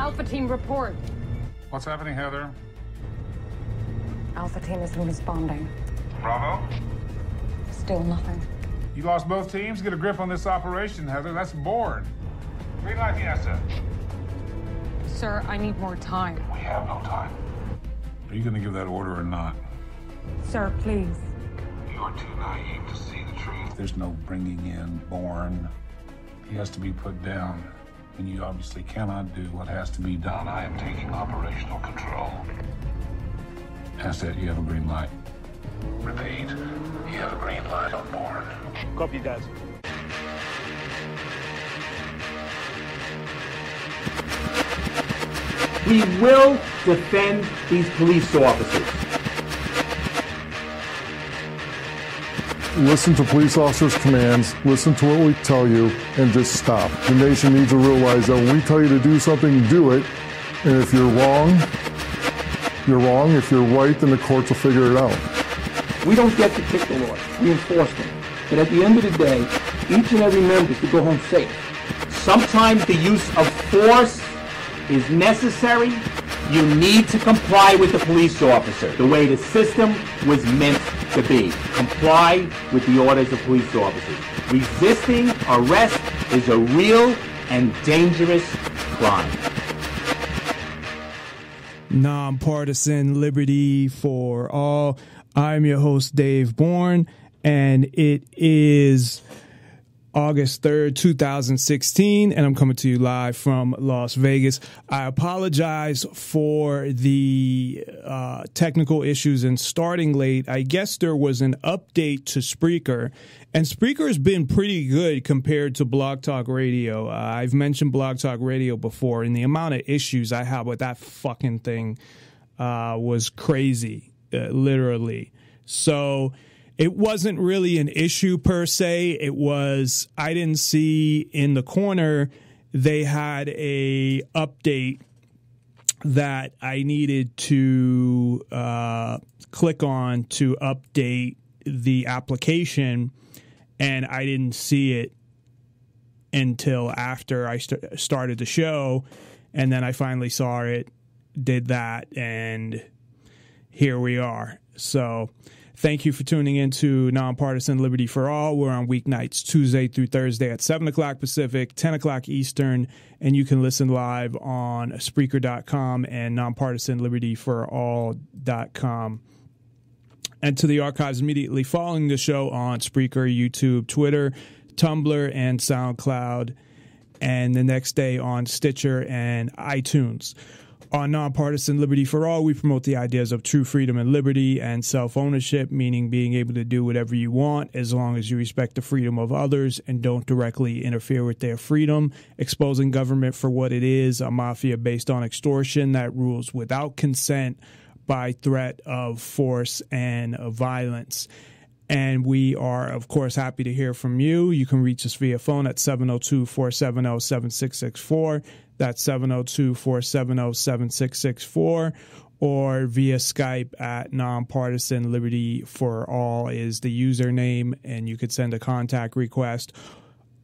Alpha team report. What's happening, Heather? Alpha team isn't responding. Bravo? Still nothing. You lost both teams? Get a grip on this operation, Heather. That's Bourne. Green light the asset. Sir, I need more time. We have no time. Are you going to give that order or not? Sir, please. You're too naive to see the truth. There's no bringing in Bourne. He has to be put down. And you obviously cannot do what has to be done. I am taking operational control. Asset, you have a green light. Repeat, you have a green light on Bourne. Copy, guys. We will defend these police officers. Listen to police officers' commands, listen to what we tell you, and just stop. The nation needs to realize that when we tell you to do something, do it. And if you're wrong, you're wrong. If you're right, then the courts will figure it out. We don't get to pick the laws. We enforce them. But at the end of the day, each and every member should go home safe. Sometimes the use of force is necessary. You need to comply with the police officer the way the system was meant to be. Comply with the orders of police officers. Resisting arrest is a real and dangerous crime. Nonpartisan Liberty for All. I'm your host, Dave Bourne, and it is August 3rd, 2016, and I'm coming to you live from Las Vegas. I apologize for the uh, technical issues and starting late. I guess there was an update to Spreaker, and Spreaker has been pretty good compared to Blog Talk Radio. Uh, I've mentioned Blog Talk Radio before, and the amount of issues I have with that fucking thing uh, was crazy, uh, literally. So, it wasn't really an issue per se. It was I didn't see in the corner they had a update that I needed to uh, click on to update the application, and I didn't see it until after I st- started the show, and then I finally saw it, did that, and here we are. So Thank you for tuning in to Nonpartisan Liberty for All. We're on weeknights, Tuesday through Thursday at 7 o'clock Pacific, 10 o'clock Eastern, and you can listen live on Spreaker.com and nonpartisanlibertyforall.com. And to the archives immediately following the show on Spreaker, YouTube, Twitter, Tumblr, and SoundCloud, and the next day on Stitcher and iTunes. On Nonpartisan Liberty for All, we promote the ideas of true freedom and liberty and self ownership, meaning being able to do whatever you want as long as you respect the freedom of others and don't directly interfere with their freedom. Exposing government for what it is a mafia based on extortion that rules without consent by threat of force and violence. And we are, of course, happy to hear from you. You can reach us via phone at 702 470 7664. That's 702 470 7664 or via Skype at nonpartisan liberty for all is the username, and you could send a contact request.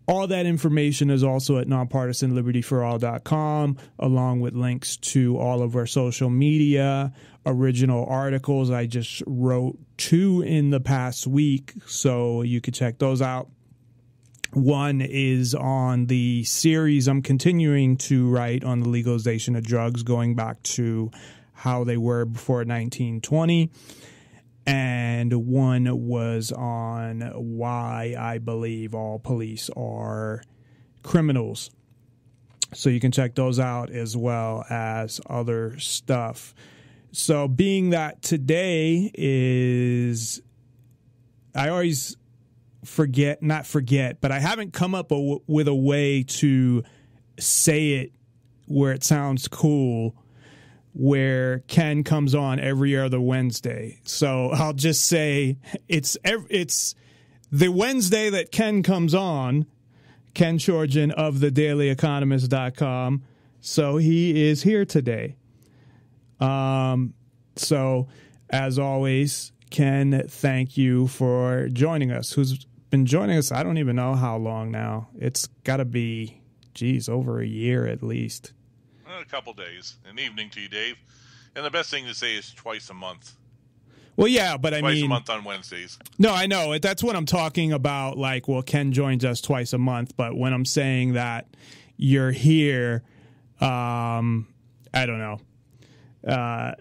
All that information is also at nonpartisanlibertyforall.com, along with links to all of our social media, original articles. I just wrote two in the past week, so you could check those out. One is on the series I'm continuing to write on the legalization of drugs, going back to how they were before 1920. And one was on why I believe all police are criminals. So you can check those out as well as other stuff. So, being that today is, I always forget, not forget, but I haven't come up with a way to say it where it sounds cool. Where Ken comes on every other Wednesday, so I'll just say it's it's the Wednesday that Ken comes on. Ken Schortgen of the DailyEconomist.com. So he is here today. Um, so as always, Ken, thank you for joining us. Who's been joining us? I don't even know how long now. It's got to be, geez, over a year at least. A couple days. An evening to you, Dave. And the best thing to say is twice a month. Well, yeah, but I twice mean, a month on Wednesdays. No, I know that's what I'm talking about. Like, well, Ken joins us twice a month, but when I'm saying that you're here, um, I don't know. Uh,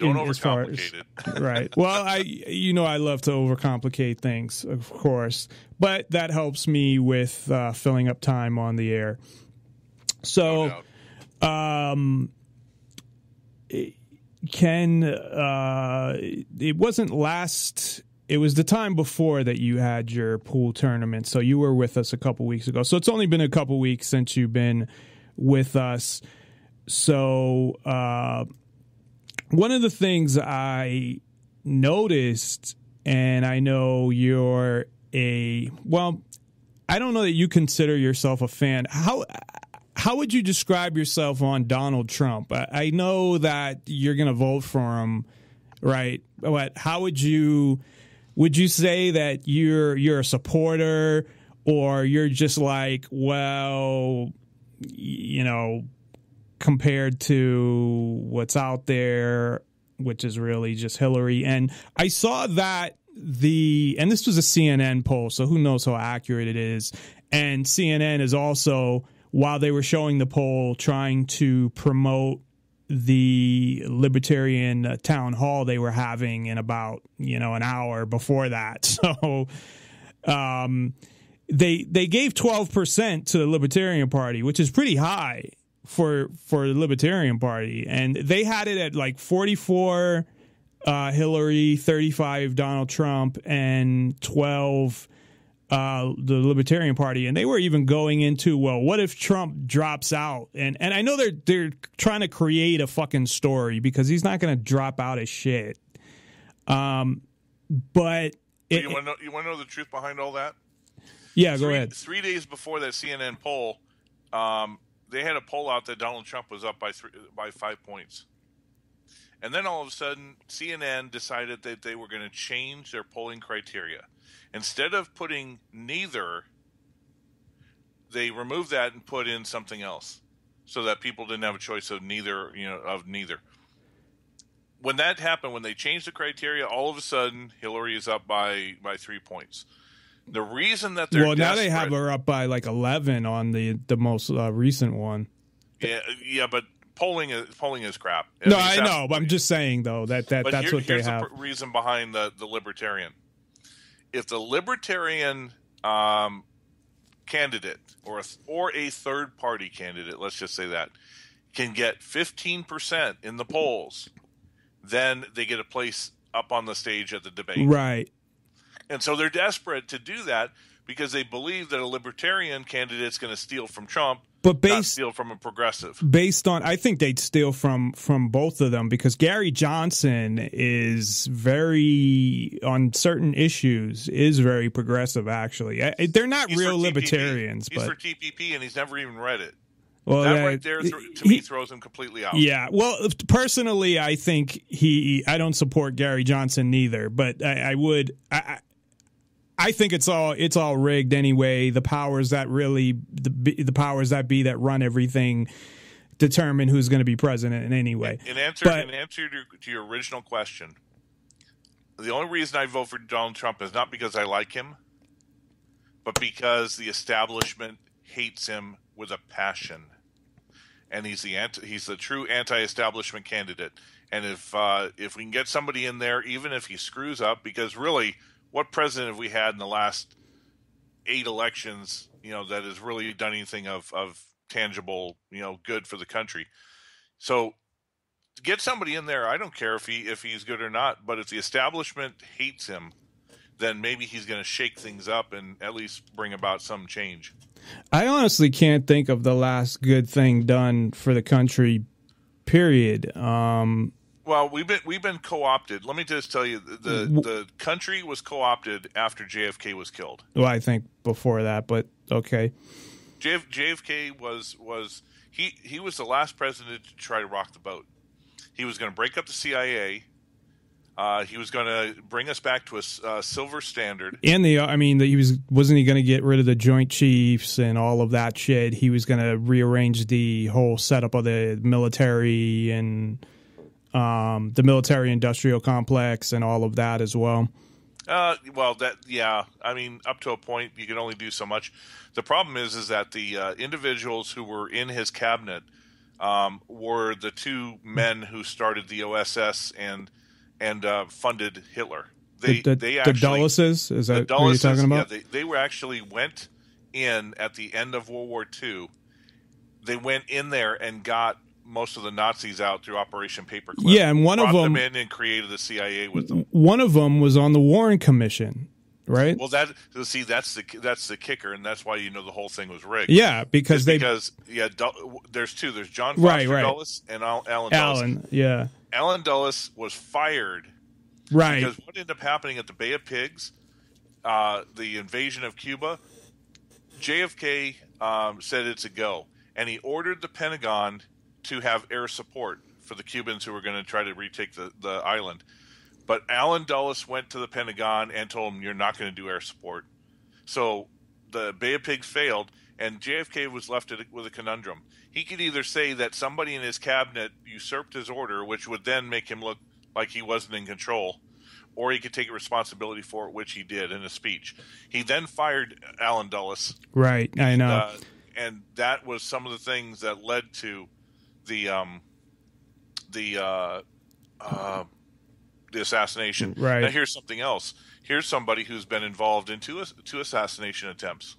Don't in- far as- it. right. Well, I, you know, I love to overcomplicate things, of course, but that helps me with uh, filling up time on the air. So, No um, Ken, uh, it wasn't last. It was the time before that you had your pool tournament. So you were with us a couple weeks ago. So it's only been a couple weeks since you've been with us. So uh, one of the things I noticed, and I know you're a well, I don't know that you consider yourself a fan. How how would you describe yourself on Donald Trump? I, I know that you're going to vote for him, right? But how would you would you say that you're you're a supporter or you're just like, well, you know, compared to what's out there, which is really just Hillary. And I saw that the and this was a CNN poll, so who knows how accurate it is. And CNN is also while they were showing the poll trying to promote the libertarian uh, town hall they were having in about you know an hour before that so um they they gave 12% to the libertarian party which is pretty high for for the libertarian party and they had it at like 44 uh Hillary 35 Donald Trump and 12 uh, the Libertarian Party, and they were even going into, well, what if Trump drops out? And and I know they're they're trying to create a fucking story because he's not going to drop out of shit. Um, but it, you want to know? You want to know the truth behind all that? yeah, go ahead. Three days before that CNN poll, um, they had a poll out that Donald Trump was up by three, by five points, and then all of a sudden, CNN decided that they were going to change their polling criteria. Instead of putting neither, they removed that and put in something else, so that people didn't have a choice of neither. You know, of neither. When that happened, when they changed the criteria, all of a sudden Hillary is up by by three points. The reason that they're Well, now they have her up by like eleven on the the most uh, recent one. Yeah, yeah, but polling is polling is crap. no, I know, but I'm just saying though that that But that's here- what they here's have. the reason behind the the libertarian. If the libertarian um, candidate or a, or a third party candidate, let's just say that, can get 15 percent in the polls, then they get a place up on the stage at the debate. right. And so they're desperate to do that because they believe that a libertarian candidate's going to steal from Trump, But based steal from a progressive. based on I think they'd steal from from both of them because Gary Johnson is very on certain issues is very progressive actually. I, they're not He's real libertarians, He's but for TPP, and he's never even read it. well, that right there, th- to he- me, throws him completely out. Yeah, well, personally, I think he. I don't support Gary Johnson neither, but I, I would. I, I think it's all it's all rigged anyway. The powers that really the the powers that be that run everything determine who's going to be president in anyway. In answer, But- in answer to, to your original question, the only reason I vote for Donald Trump is not because I like him, but because the establishment hates him with a passion, and he's the anti, he's the true anti-establishment candidate. And if uh, if we can get somebody in there, even if he screws up, because really, what president have we had in the last eight elections? You know that has really done anything of of tangible, you know, good for the country. So get somebody in there. I don't care if he if he's good or not, but if the establishment hates him, then maybe he's going to shake things up and at least bring about some change. I honestly can't think of the last good thing done for the country. Period. Um, Well, we've been we've been co-opted. Let me just tell you, the the, country was co-opted after JFK was killed. well, I think before that, but okay. JF, JFK was was he he was the last president to try to rock the boat. He was going to break up the CIA. Uh, he was going to bring us back to a uh, silver standard. And the, I mean, the, he was wasn't he going to get rid of the Joint Chiefs and all of that shit? He was going to rearrange the whole setup of the military and um, the military industrial complex and all of that as well. Uh, well, that yeah. I mean, up to a point, you can only do so much. The problem is, is that the uh, individuals who were in his cabinet um, were the two men who started the OSS and and uh, funded Hitler. They the, the, they the Dulleses, is that what you're talking about? Yeah, they, they were actually went in at the end of World War II. They went in there and got most of the Nazis out through Operation Paperclip. Yeah, and one of brought them- in and created the CIA with them. One of them was on the Warren Commission, right? Well, that see that's the that's the kicker, and that's why you know the whole thing was rigged. yeah, because they because yeah, there's two. There's John Foster Right, right. Dulles and Al- Allen Dulles. Yeah, Allen Dulles was fired right. because what ended up happening at the Bay of Pigs, uh, the invasion of Cuba, JFK um, said it's a go, and he ordered the Pentagon to have air support for the Cubans who were going to try to retake the, the island. But Allen Dulles went to the Pentagon and told him, "You're not going to do air support." So the Bay of Pigs failed, and JFK was left with a conundrum. He could either say that somebody in his cabinet usurped his order, which would then make him look like he wasn't in control, or he could take responsibility for it, which he did in a speech. He then fired Allen Dulles, right, I know. uh, and that was some of the things that led to the um, the uh, uh, the assassination. Right. Now here's something else. Here's somebody who's been involved in two two assassination attempts.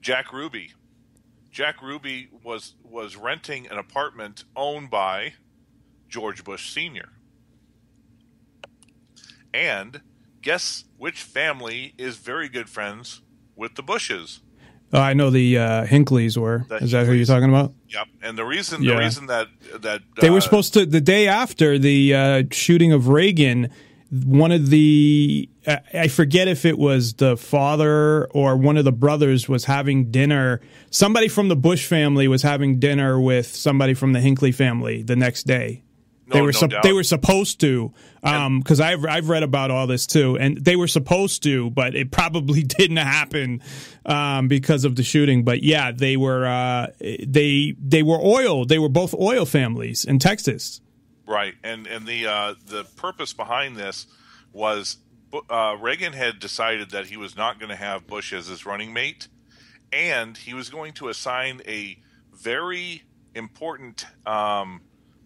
Jack Ruby. Jack Ruby was was renting an apartment owned by George Bush Sr. And guess which family is very good friends with the Bushes? Oh, I know the uh, Hinckleys were. The Is that who you're talking about? Yep. And the reason Yeah. the reason that that They uh, were supposed to the day after the uh, shooting of Reagan. One of the I I forget if it was the father or one of the brothers was having dinner. Somebody from the Bush family was having dinner with somebody from the Hinckley family the next day. They were no doubt. they were supposed to because I've I've read about all this too, and they were supposed to, but it probably didn't happen um, because of the shooting. But yeah, they were uh, they they were oil. They were both oil families in Texas. Right, and and the uh, the purpose behind this was uh, Reagan had decided that he was not going to have Bush as his running mate, and he was going to assign a very important um,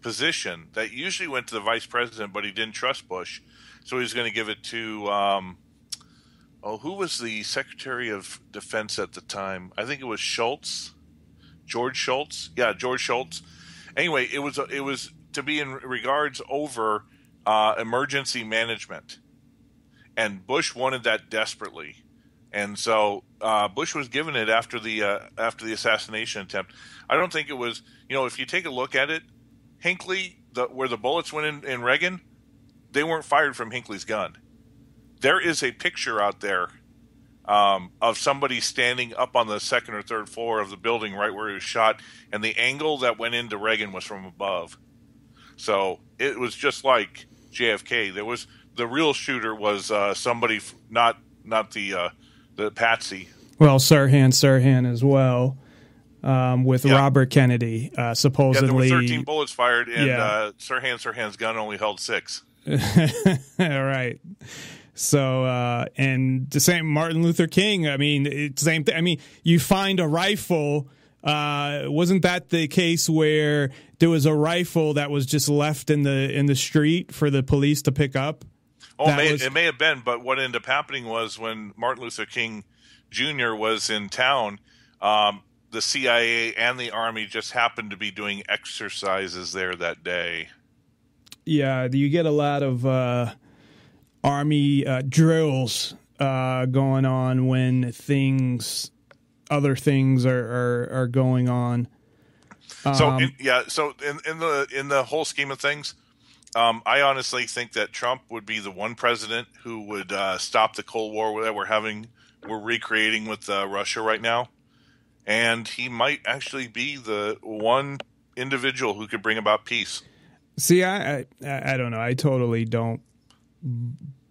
position that usually went to the vice president, but he didn't trust Bush, so he was going to give it to. Um, Oh, who was the Secretary of Defense at the time? I think it was Shultz, George Shultz. Yeah, George Shultz. Anyway, it was it was to be in regards over uh, emergency management, and Bush wanted that desperately, and so uh, Bush was given it after the uh, after the assassination attempt. I don't think it was you know if you take a look at it, Hinckley the, where the bullets went in, in Reagan, they weren't fired from Hinckley's gun. There is a picture out there um, of somebody standing up on the second or third floor of the building right where he was shot, and the angle that went into Reagan was from above. So it was just like JFK. There was the real shooter was uh, somebody not not the uh, the patsy. Well, Sirhan Sirhan as well um, with Yeah. Robert Kennedy uh, Yeah, there supposedly. were 13 bullets fired, and Yeah. uh, Sirhan Sirhan's gun only held six. All right. So uh, and the same Martin Luther King. I mean, it's the same thing. I mean, you find a rifle. Uh, wasn't that the case where there was a rifle that was just left in the in the street for the police to pick up? Oh, it may, was- it may have been, but what ended up happening was when Martin Luther King Jr. was in town, um, the CIA and the Army just happened to be doing exercises there that day. Yeah, you get a lot of uh, army uh, drills uh, going on when things, other things are are, are going on. So Um, in, yeah, so in, in the in the whole scheme of things, um, I honestly think that Trump would be the one president who would uh, stop the Cold War that we're having, we're recreating with uh, Russia right now, and he might actually be the one individual who could bring about peace. See, I, I I don't know. I totally don't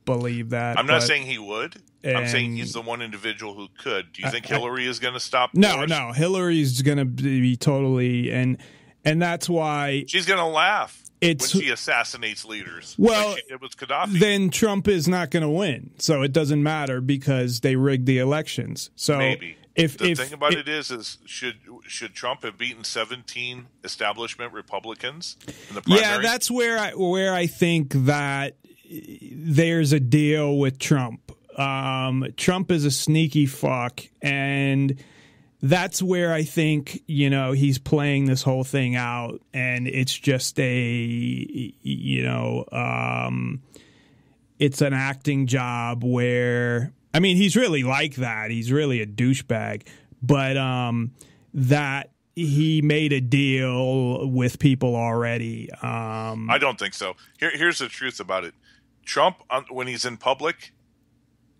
believe that. I'm not saying he would. I'm saying he's the one individual who could. Do you think Hillary is going to stop? No, Boris? no. Hillary's going to be totally and and that's why She's going to laugh It's- when she assassinates leaders. Well, like she did Gaddafi. then Trump is not going to win. So it doesn't matter because they rigged the elections. So Maybe. If the if thing about if- it is, is should should Trump have beaten 17 establishment Republicans in the primary? Yeah, that's where I where I think that there's a deal with Trump. Um, Trump is a sneaky fuck, and that's where I think you know he's playing this whole thing out, and it's just a you know um, it's an acting job where I mean he's really like that. He's really a douchebag, but um, that he made a deal with people already. Um, I don't think so. Here, here's the truth about it: Trump, um, when he's in public,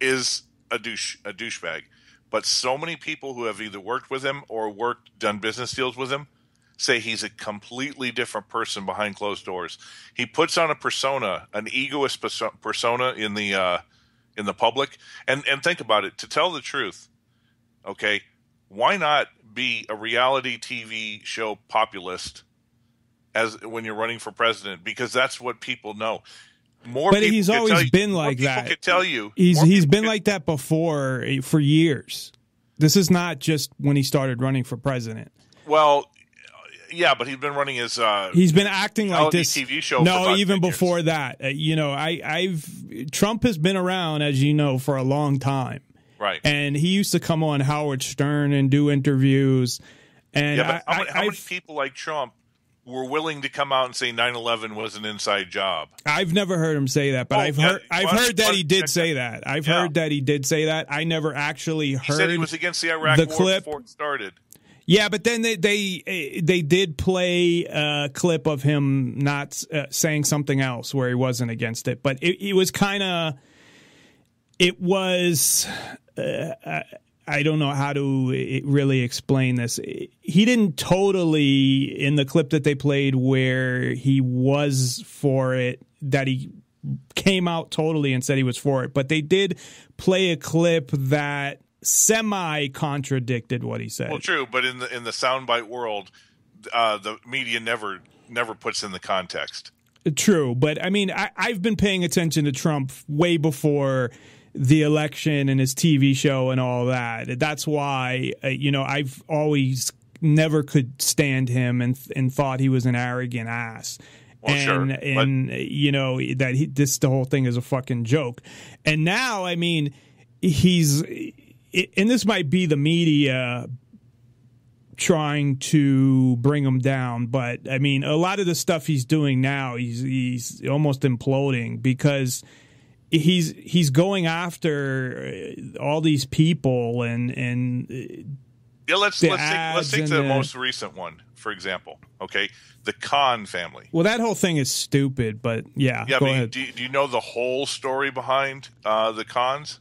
is a douche, a douchebag. But so many people who have either worked with him or worked, done business deals with him, say he's a completely different person behind closed doors. He puts on a persona, an egoist persona in the uh, in the public. And and think about it. To tell the truth, okay, why not be a reality TV show populist as when you're running for president? Because that's what people know. More, But he's always you- been like people that. Could tell you he's he's been could- like that before eh, for years. This is not just when he started running for president. Well, yeah, but he's been running his. Uh, He's been acting like this TV show No, even 10 years. before that. Uh, you know, I I've Trump has been around as you know for a long time. right. And he used to come on Howard Stern and do interviews. And yeah, but I, how, many, I, how many people like Trump were willing to come out and say 9/11 was an inside job? I've never heard him say that, but Oh, I've yeah, heard I've well, heard that he did say that. I've Yeah. heard that he did say that. I never actually He heard said he was against the Iraq the War clip. before it started. Yeah, but then they they eh, they did play a clip of him not uh, saying something else where he wasn't against it, but it, it was kind of it was uh, I- I don't know how to eh, really explain this. He didn't totally in the clip that they played where he was for it that he came out totally and said he was for it, but they did play a clip that semi contradicted what he said. Well, true, but in the in the soundbite world, uh, the media never never puts in the context. True, but I mean, I, I've been paying attention to Trump way before the election and his TV show and all that. That's why, uh, you know, I've always never could stand him and and thought he was an arrogant ass. Well, and sure, but- and you know that he, this the whole thing is a fucking joke. And now, I mean, he's and this might be the media trying to bring him down. But I mean, a lot of the stuff he's doing now, he's he's almost imploding because he's he's going after uh, all these people and and Yeah, let's let's take, let's take the, the- most recent one for example. Okay, the Khan family. well, that whole thing is stupid. But yeah, Yeah, go but you- ahead. do, you- do you know the whole story behind uh, the Khans?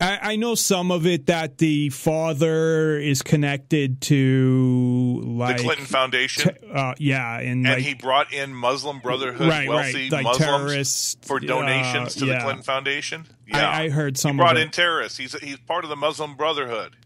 I, I know some of it that the father is connected to like The Clinton Foundation, uh, yeah, and, and like he brought in Muslim Brotherhood Right, right, wealthy like Muslims terrorists, for donations uh, to the. Clinton Foundation. Yeah, I heard some He brought in terrorists. He's he's part of the Muslim Brotherhood,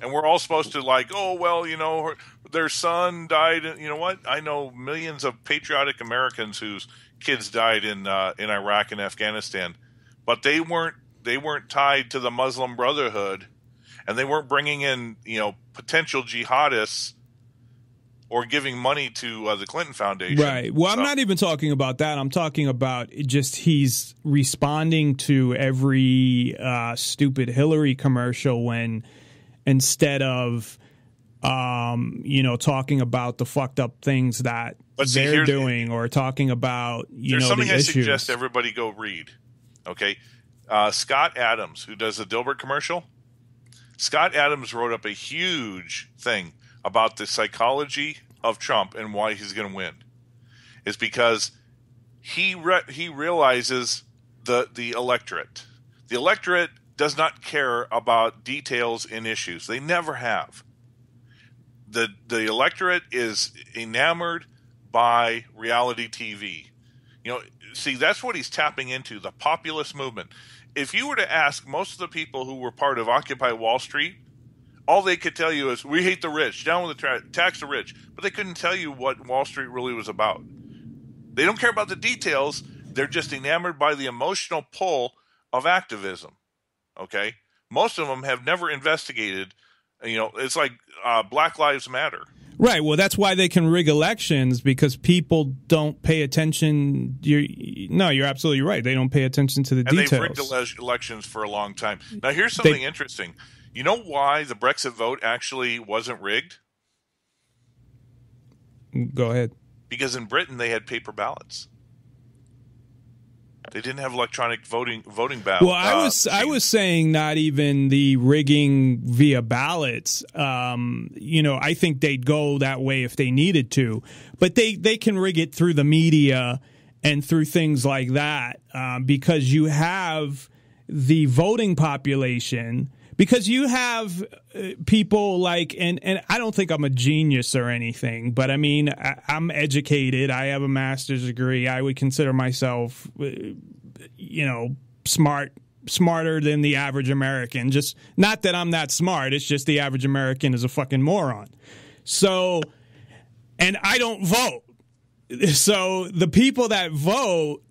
and we're all supposed to like, oh well, you know, her, their son died. You know what? I know millions of patriotic Americans whose kids died in uh, in Iraq and Afghanistan, but they weren't they weren't tied to the Muslim Brotherhood, and they weren't bringing in you know potential jihadists or giving money to uh, the Clinton Foundation. Right. Well, I'm not even talking about that. I'm talking about just he's responding to every uh, stupid Hillary commercial when instead of um, you know talking about the fucked up things that But see, they're doing or talking about you There's know something the I issues. suggest everybody go read. Okay, uh, Scott Adams, who does the Dilbert commercial, Scott Adams wrote up a huge thing about the psychology of Trump and why he's going to win. Is because he re- he realizes the the electorate. The electorate does not care about details in issues. They never have. The the electorate is enamored by reality TV. You know, see, that's what he's tapping into the populist movement. If you were to ask most of the people who were part of Occupy Wall Street, all they could tell you is we hate the rich, down with the tra- tax the rich, but they couldn't tell you what Wall Street really was about. They don't care about the details. They're just enamored by the emotional pull of activism. Okay, most of them have never investigated. You know, it's like uh, Black Lives Matter. Right. Well, that's why they can rig elections because people don't pay attention. You're, no, you're absolutely right. They don't pay attention to the and details. they've rigged elections for a long time. Mm. Now, here's something They- interesting. You know why the Brexit vote actually wasn't rigged? Go ahead. Because in Britain they had paper ballots. They didn't have electronic voting voting ballots. Well, I was I was saying not even the rigging via ballots. Um, you know, I think they'd go that way if they needed to, but they they can rig it through the media and through things like that um, because you have the voting population because you have uh, people like and and I don't think I'm a genius or anything, but I mean I, I'm educated. I have a master's degree. I would consider myself, uh, you know, smart smarter than the average American. Just not that I'm that smart. It's just the average American is a fucking moron. So, and I don't vote. So the people that vote,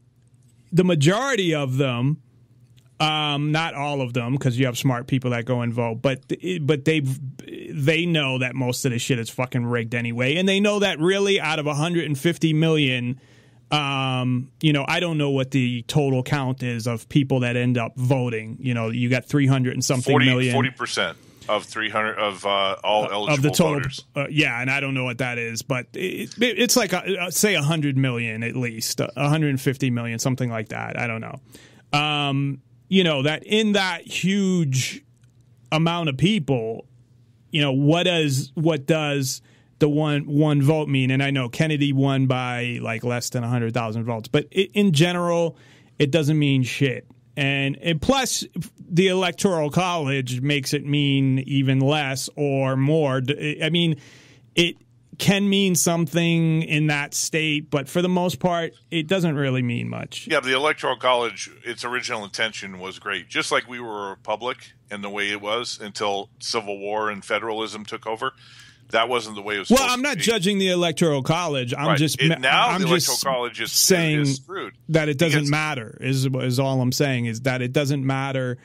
the majority of them um, not all of them, because you have smart people that go and vote, but but they they know that most of this shit is fucking rigged anyway, and they know that really out of 150 million, um, you know, I don't know what the total count is of people that end up voting. You know, you got 300 and something million 40 percent of three hundred of uh, all eligible of the total. voters. Uh, yeah, and I don't know what that is, but it, it, it's like a, uh, say 100 million at least, uh, 150 million, something like that. I don't know. Um, you know that in that huge amount of people, you know what does what does the one one vote mean? And I know Kennedy won by like less than 100,000 votes, but it, in general, it doesn't mean shit. And, and plus, the electoral college makes it mean even less or more. I mean, it can mean something in that state, but for the most part, it doesn't really mean much. Yeah, the electoral college, its original intention was great. Just like we were a republic in the way it was until civil war and federalism took over. That wasn't the way it was. Well, I'm not judging the electoral college. I'm Right. just It- now I'm the just electoral college is saying is screwed that it doesn't matter. Is is all I'm saying is that it doesn't matter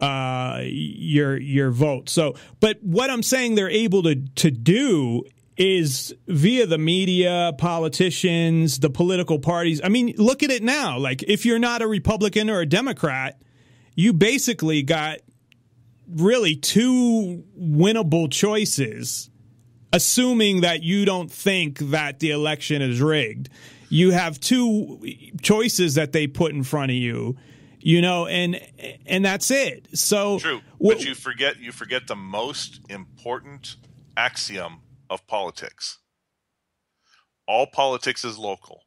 uh, your your vote. So, but what I'm saying they're able to to do is via the media, politicians, the political parties. I mean, look at it now. Like if you're not a Republican or a Democrat, you basically got really two winnable choices assuming that you don't think that the election is rigged. You have two choices that they put in front of you, you know, and and that's it. So True, but you forget you forget the most important axiom of politics. All politics is local.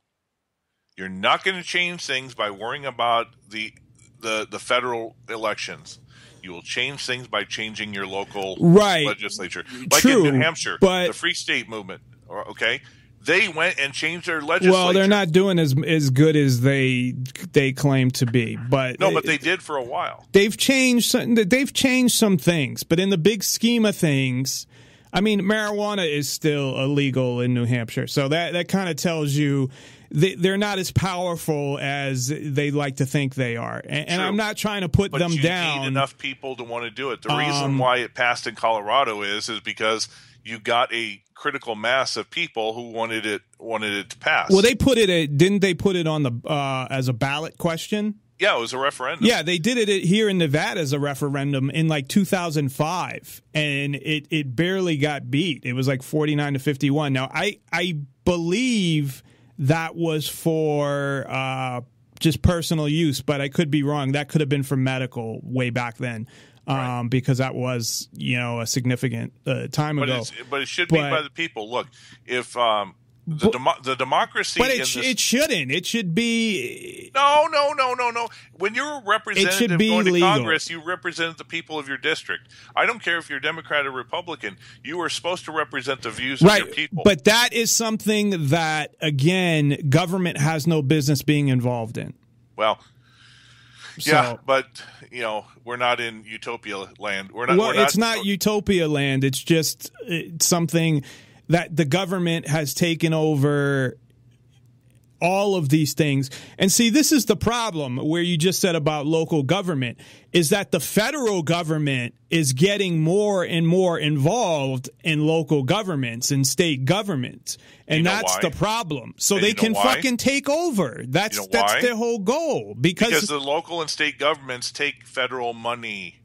You're not going to change things by worrying about the the the federal elections. You will change things by changing your local Right. legislature, like True, in New Hampshire, but- the Free State Movement. Okay, they went and changed their legislature. well, they're not doing as as good as they they claim to be, but No, but they did for a while. they've changed some, they've changed some things but in the big scheme of things i mean marijuana is still illegal in new hampshire. So that that kind of tells you they, they're not as powerful as they like to think they are. And, and i'm not trying to put but them down Um, need enough people to want to do it. The reason why it passed in Colorado is is because you got a critical mass of people who wanted it wanted it to pass. well they put it at, didn't they put it on the uh, as a ballot question yeah, it was a referendum. Yeah, they did it here in Nevada as a referendum in like 2005, and it it barely got beat. It was like 49 to 51. Now, I I believe that was for uh, just personal use, but I could be wrong. That could have been for medical way back then, um, because that was you know a significant uh, time but ago. it's, but it should be by the people. Look, if um, the demo- the democracy. But it, this- it shouldn't. It should be. no, no, no, no, no. When you're a representative be going to legal. Congress, you represent the people of your district. I don't care if you're Democrat or Republican. You are supposed to represent the views of Right. your people. But that is something that, again, government has no business being involved in. well, yeah, but you know, we're not in utopia land. We're not. well, we're not, it's not utopia land. It's just it's something that the government has taken over all of these things. And see, this is the problem where you just said about local government is that the federal government is getting more and more involved in local governments and state governments. And You know that's why? the problem. So And they you know can why? fucking take over. That's You know that's their whole goal because, because the local and state governments take federal money.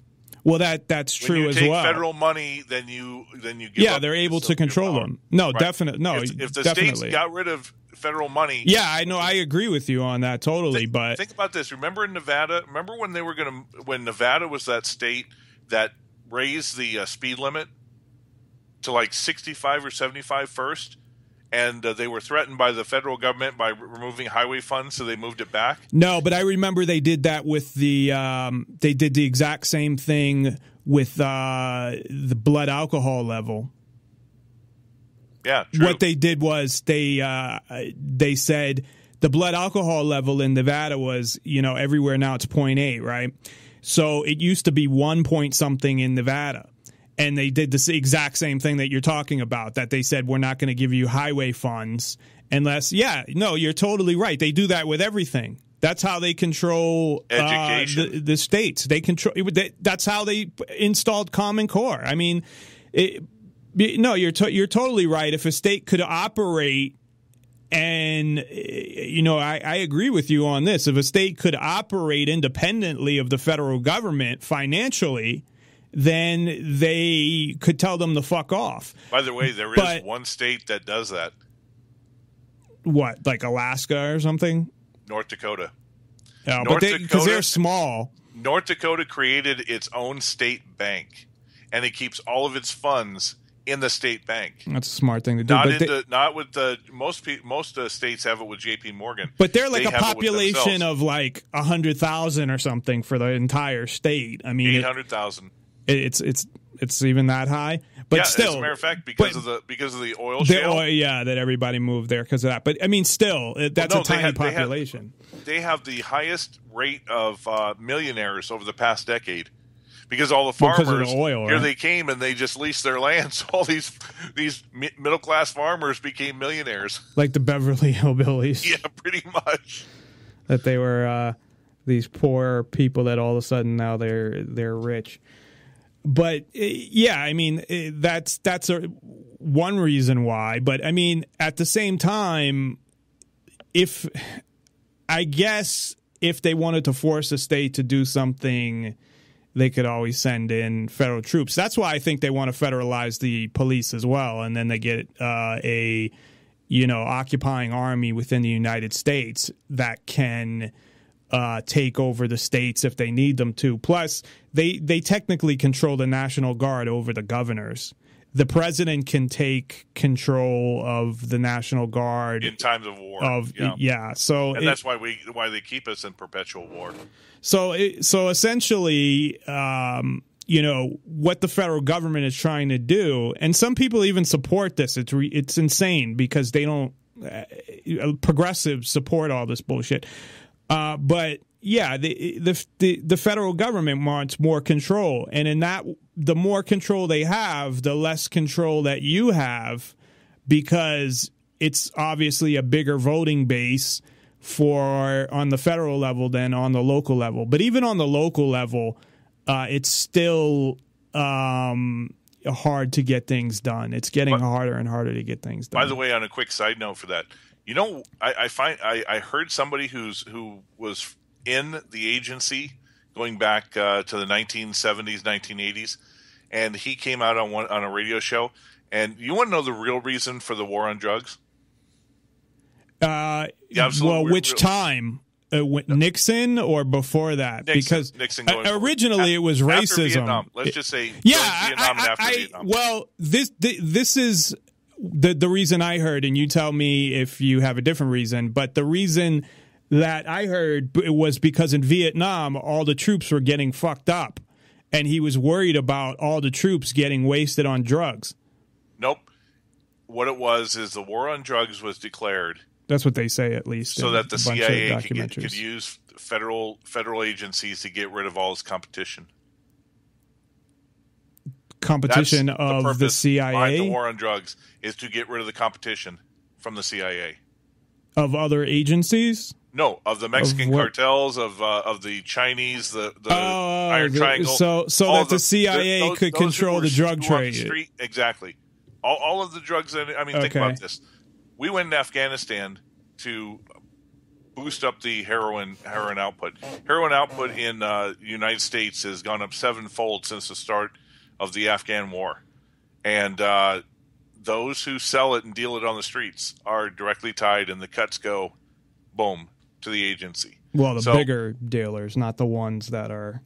Well that that's true as take well. federal money, then you then you yeah, they're able to control them. No, Right. definitely. No, if, if the definitely. states got rid of federal money, Yeah, I know. I agree with you on that totally. Think, but think about this. Remember in Nevada? Remember when they were going to when Nevada was that state that raised the uh, speed limit to like 65 or 75 first and uh, they were threatened by the federal government by re- removing highway funds so they moved it back. no, but I remember they did that with the. Um, they did the exact same thing with uh, the blood alcohol level. Yeah, true. What they did was they uh, they said the blood alcohol level in Nevada was you know everywhere now it's 0.8, right? So it used to be one point something in Nevada. And they did the exact same thing that you're talking about. That they said we're not going to give you highway funds unless, yeah, no, you're totally right. They do that with everything. That's how they control uh, the, the states. They control. They, that's how they installed Common Core. I mean, it, no, you're to, you're totally right. If a state could operate, and eh, you know, I, I agree with you on this. If a state could operate independently of the federal government financially, then they could tell them to fuck off. By the way, there is But- one state that does that, What, like Alaska or something? North Dakota. Yeah, North but they because they're small. North Dakota created its own state bank and it keeps all of its funds in the state bank. That's a smart thing to do. Not but they- the, not with the most pe- most uh, states have it with J.P. Morgan, But they're like They a have it with population of like a hundred thousand or something for the entire state. I mean, eight hundred thousand. It- it's it's it's even that high. But Yeah, still, as a matter of fact, because but of the because of the oil the shale, oil- yeah, that everybody moved there because of that. But I mean, still, it, that's no, a tiny they had- population. they have the highest rate of uh, millionaires over the past decade. Because all the Well, farmers of the oil, here right? they came and they just leased their land. So all these these mi- middle class farmers became millionaires. like the Beverly Hillbillies, Yeah, pretty much. that they were uh, these poor people that all of a sudden now they're they're rich. But uh, yeah, I mean uh, that's that's a one reason why. But I mean at the same time, if I guess if they wanted to force a state to do something, they could always send in federal troops. That's why I think they want to federalize the police as well, and then they get uh, a you know occupying army within the United States that can uh, take over the states if they need them to. Plus, they they technically control the National Guard over the governors. The president can take control of the National Guard In times of war. of yeah. yeah. So And it- that's why we why they keep us in perpetual war. so, it, so essentially, um, you know what the federal government is trying to do, and some people even support this. It's re, it's insane because they don't uh, progressives support all this bullshit. Uh, but yeah, the, the the the federal government wants more control, and in that, the more control they have, the less control that you have, because it's obviously a bigger voting base for on the federal level than on the local level. But even on the local level, uh, it's still um, hard to get things done. It's getting But- harder and harder to get things done. By the way, on a quick side note for that, you know, I, I find I, I heard somebody who's who was in the agency going back uh, to the 1970s, 1980s, and he came out on one on a radio show. And you want to know the real reason for the war on drugs? Uh, Yeah, absolutely. well, which time? Uh, w- Nixon or before that? Nixon, because Nixon originally it was racism. Vietnam. Let's just say yeah, I- Vietnam and I- after I- Vietnam. well, this thi- this is the the reason I heard, and you tell me if you have a different reason, but the reason that I heard was because in Vietnam all the troops were getting fucked up, and he was worried about all the troops getting wasted on drugs. Nope. What it was is the war on drugs was declared That's what they say, at least. so that the CIA could, get, could use federal federal agencies to get rid of all its competition. Competition That's of the, behind CIA The war on drugs is to get rid of the competition from the CIA. of other agencies. No, of the Mexican what? cartels, of uh, of the Chinese, the the Oh, Iron the- Triangle. so- so that the CIA could who control the drug trade. exactly. All, all of the drugs. That, I mean, think about this. We went to Afghanistan to boost up the heroin heroin output. Heroin output in uh, the United States has gone up sevenfold since the start of the Afghan war, and uh, those who sell it and deal it on the streets are directly tied, and the cuts go, boom, to the agency. Well, the So- bigger dealers, not the ones that are,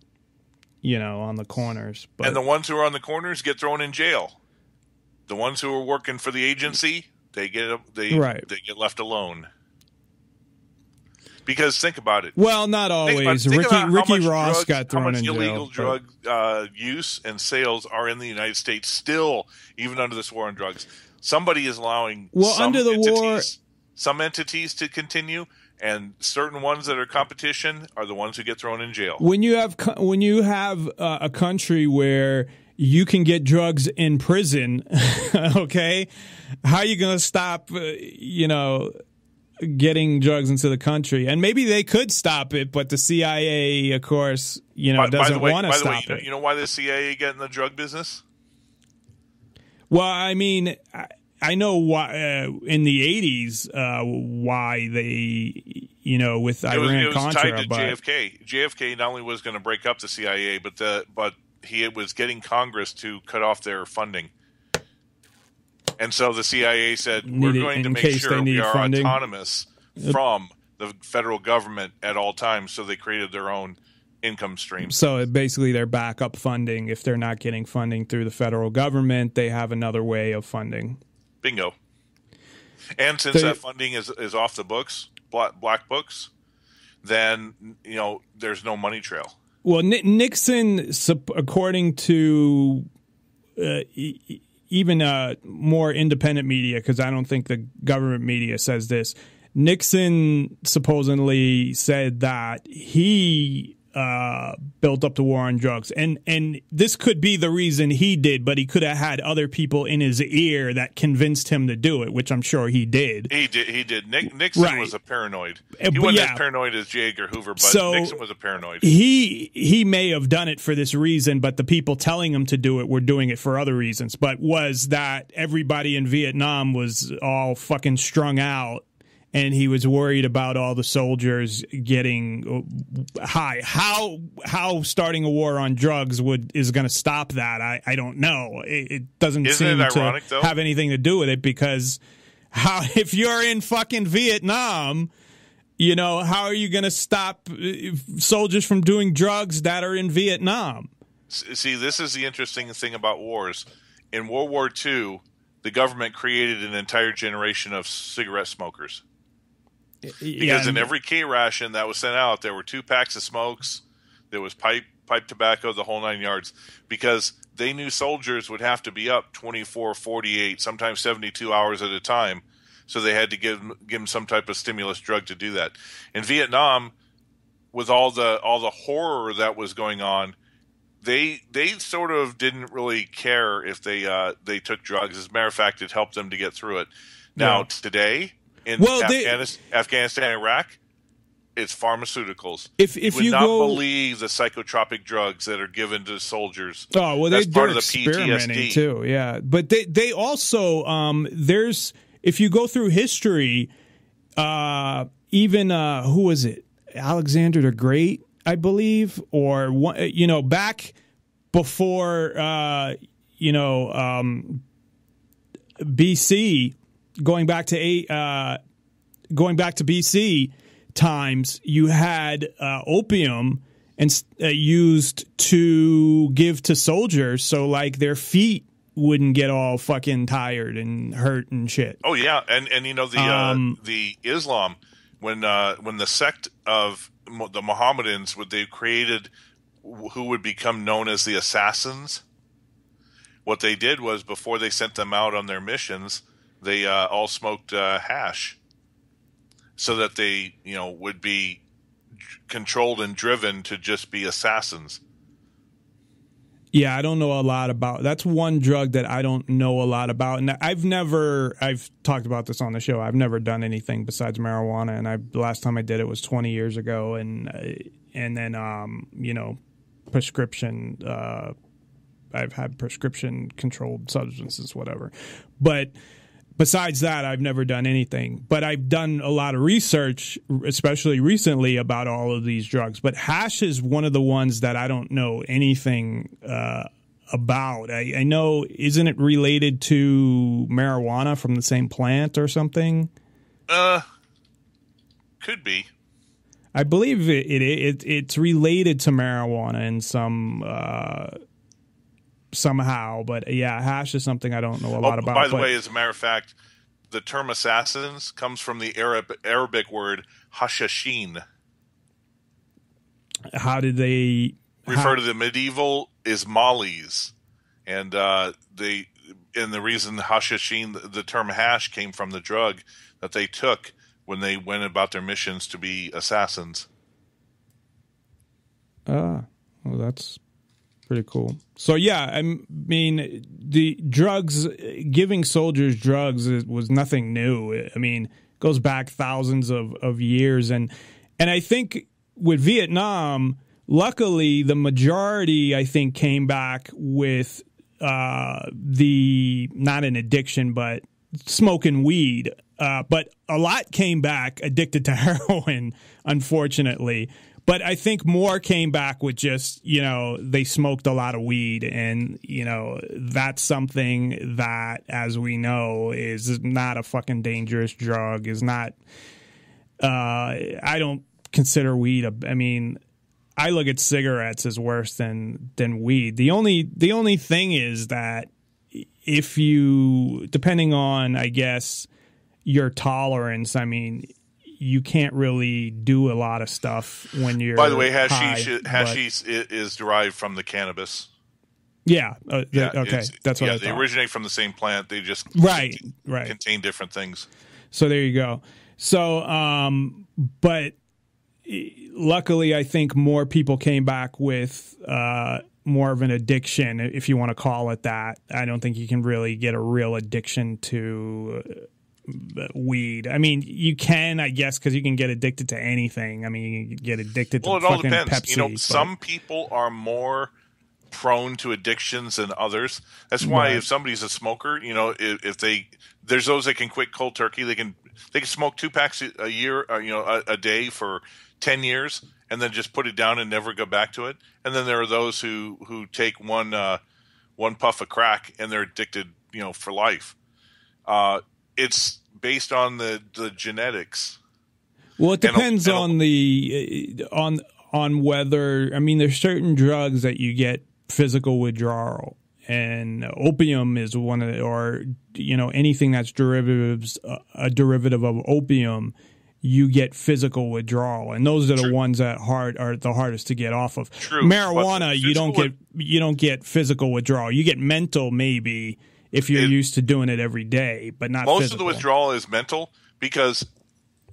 you know, on the corners. But and the ones who are on the corners get thrown in jail. The ones who are working for the agency, they get they Right. they get left alone. Because think about it. well, not Think about- always. think Ricky about Ricky much Ross drugs- got thrown how much in jail. illegal but- drug uh, use and sales are in the United States still, even under this war on drugs. Somebody is allowing Well, some under the war- some entities to continue, and certain ones that are competition are the ones who get thrown in jail. when you have when you have uh, a country where you can get drugs in prison, okay, how are you going to stop? Uh, you know. Getting drugs into the country, and maybe they could stop it, but the CIA, of course, you know, By, doesn't want to the way, stop you know, it. you know why the CIA get in the drug business? Well, I mean, I, I know why uh, in the '80s uh, why they, you know, with it was, Iran it was Contra, tied to but JFK. JFK not only was going to break up the CIA, but the but he was getting Congress to cut off their funding. And so the CIA said, "We're going to make sure they we need are funding." autonomous from the federal government at all times." So they created their own income stream. so basically their backup funding. If they're not getting funding through the federal government, they have another way of funding. Bingo. And since So- that funding is is off the books, black, black books, then you know there's no money trail. Well, Nixon, according to uh, even uh, more independent media, because I don't think the government media says this, Nixon supposedly said that he uh, built up the war on drugs, and and this could be the reason he did, but he could have had other people in his ear that convinced him to do it, which I'm sure he did. He did. He did. Nick, Nixon Right. was a paranoid. Uh, He but wasn't yeah. as paranoid as J. Edgar Hoover, but So- Nixon was a paranoid. he he may have done it for this reason, but the people telling him to do it were doing it for other reasons. But was that everybody in Vietnam was all fucking strung out, and he was worried about all the soldiers getting uh, high? How how starting a war on drugs would is going to stop that? I I don't know. It, it doesn't Isn't seem it to though? have anything to do with it because how if you're in fucking Vietnam. You know, how are you going to stop uh, soldiers from doing drugs that are in Vietnam? See, this is the interesting thing about wars. In World War II, the government created an entire generation of cigarette smokers. Because in every K ration that was sent out, there were two packs of smokes, there was pipe pipe tobacco, the whole nine yards. Because they knew soldiers would have to be up 24, 48, sometimes 72 hours at a time. So they had to give them, give them some type of stimulus drug to do that. In Vietnam, with all the all the horror that was going on, they they sort of didn't really care if they uh, they took drugs. As a matter of fact, it helped them to get through it. Now Yeah. today in Well, they- Afghanistan, Afghanistan, Iraq, it's pharmaceuticals. If- you if would you not go- believe the psychotropic drugs that are given to soldiers. Oh well, they, That's part they're of the experimenting PTSD. too. Yeah, but they they also um, there's if you go through history, uh, even uh, who was it? Alexander the Great, I believe, or you know back before uh, you know um, BC, going back to eight. Uh, going back to BC times, you had uh, opium and uh, used to give to soldiers, so like their feet wouldn't get all fucking tired and hurt and shit. Oh yeah, and and you know the Um, uh, the Islam when uh, when the sect of the Mohammedans what they created who would become known as the assassins. What they did was before they sent them out on their missions, they uh, all smoked uh, hash, so that they you know would be controlled and driven to just be assassins. Yeah, I don't know a lot about. That's one drug that I don't know a lot about, and I've never. I've talked about this on the show. I've never done anything besides marijuana, and I last time I did it was 20 years ago, and uh, and then um, you know, prescription. Uh, I've had prescription controlled substances, whatever, but besides that, I've never done anything. But I've done a lot of research, especially recently, about all of these drugs. But hash is one of the ones that I don't know anything uh, about. I, I know, isn't it related to marijuana from the same plant or something? Uh, could be. I believe it, it, it it's related to marijuana in some uh, somehow. But yeah, hash is something I don't know a lot Oh, about. By the but- way, as a matter of fact, the term assassins comes from the Arab, Arabic word hashashin, how did they refer how- to the medieval Ismailis, and uh, they and the reason hashashin, the, the term hash, came from the drug that they took when they went about their missions to be assassins. Ah, well, that's pretty cool. So yeah, I mean, the drugs, giving soldiers drugs was nothing new. I mean, goes back thousands of, of years, and and I think with Vietnam, luckily the majority, I think, came back with uh, the not an addiction, but smoking weed. Uh, but a lot came back addicted to heroin, unfortunately. But I think more came back with just, you know, they smoked a lot of weed. And, you know, that's something that, as we know, is not a fucking dangerous drug, is not, uh, I don't consider weed a, I mean, I look at cigarettes as worse than than weed. The only the only thing is that if you depending on I guess your tolerance, I mean you can't really do a lot of stuff when you're By the way, high, hashish but- hashish is derived from the cannabis. yeah, uh, th- okay, that's what yeah, I they thought. originate from the same plant. They just Right, contain, right. contain different things. So there you go. So, um, but luckily, I think more people came back with uh, more of an addiction, if you want to call it that. I don't think you can really get a real addiction to uh, weed. I mean, you can, I guess, because you can get addicted to anything. I mean, you can get addicted to Well, it all fucking depends. Pepsi. you know, but- some people are more prone to addictions than others. That's why Right. if somebody's a smoker, you know, if, if they there's those that can quit cold turkey. They can they can smoke two packs a- a year, uh, you know, a, a day for ten years, and then just put it down and never go back to it. And then there are those who who take one uh, one puff of crack and they're addicted, you know, for life. Uh, it's based on the the genetics. Well, it And a- depends and a- on the uh, on on whether I mean there's certain drugs that you get physical withdrawal, and opium is one of the, or you know anything that's derivatives uh, a derivative of opium. You get physical withdrawal, and those are the ones that hard are the hardest to get off of. True, Marijuana, you don't get you don't get physical withdrawal. You get mental maybe if you're It- used to doing it every day, but not most physical. of the withdrawal is mental because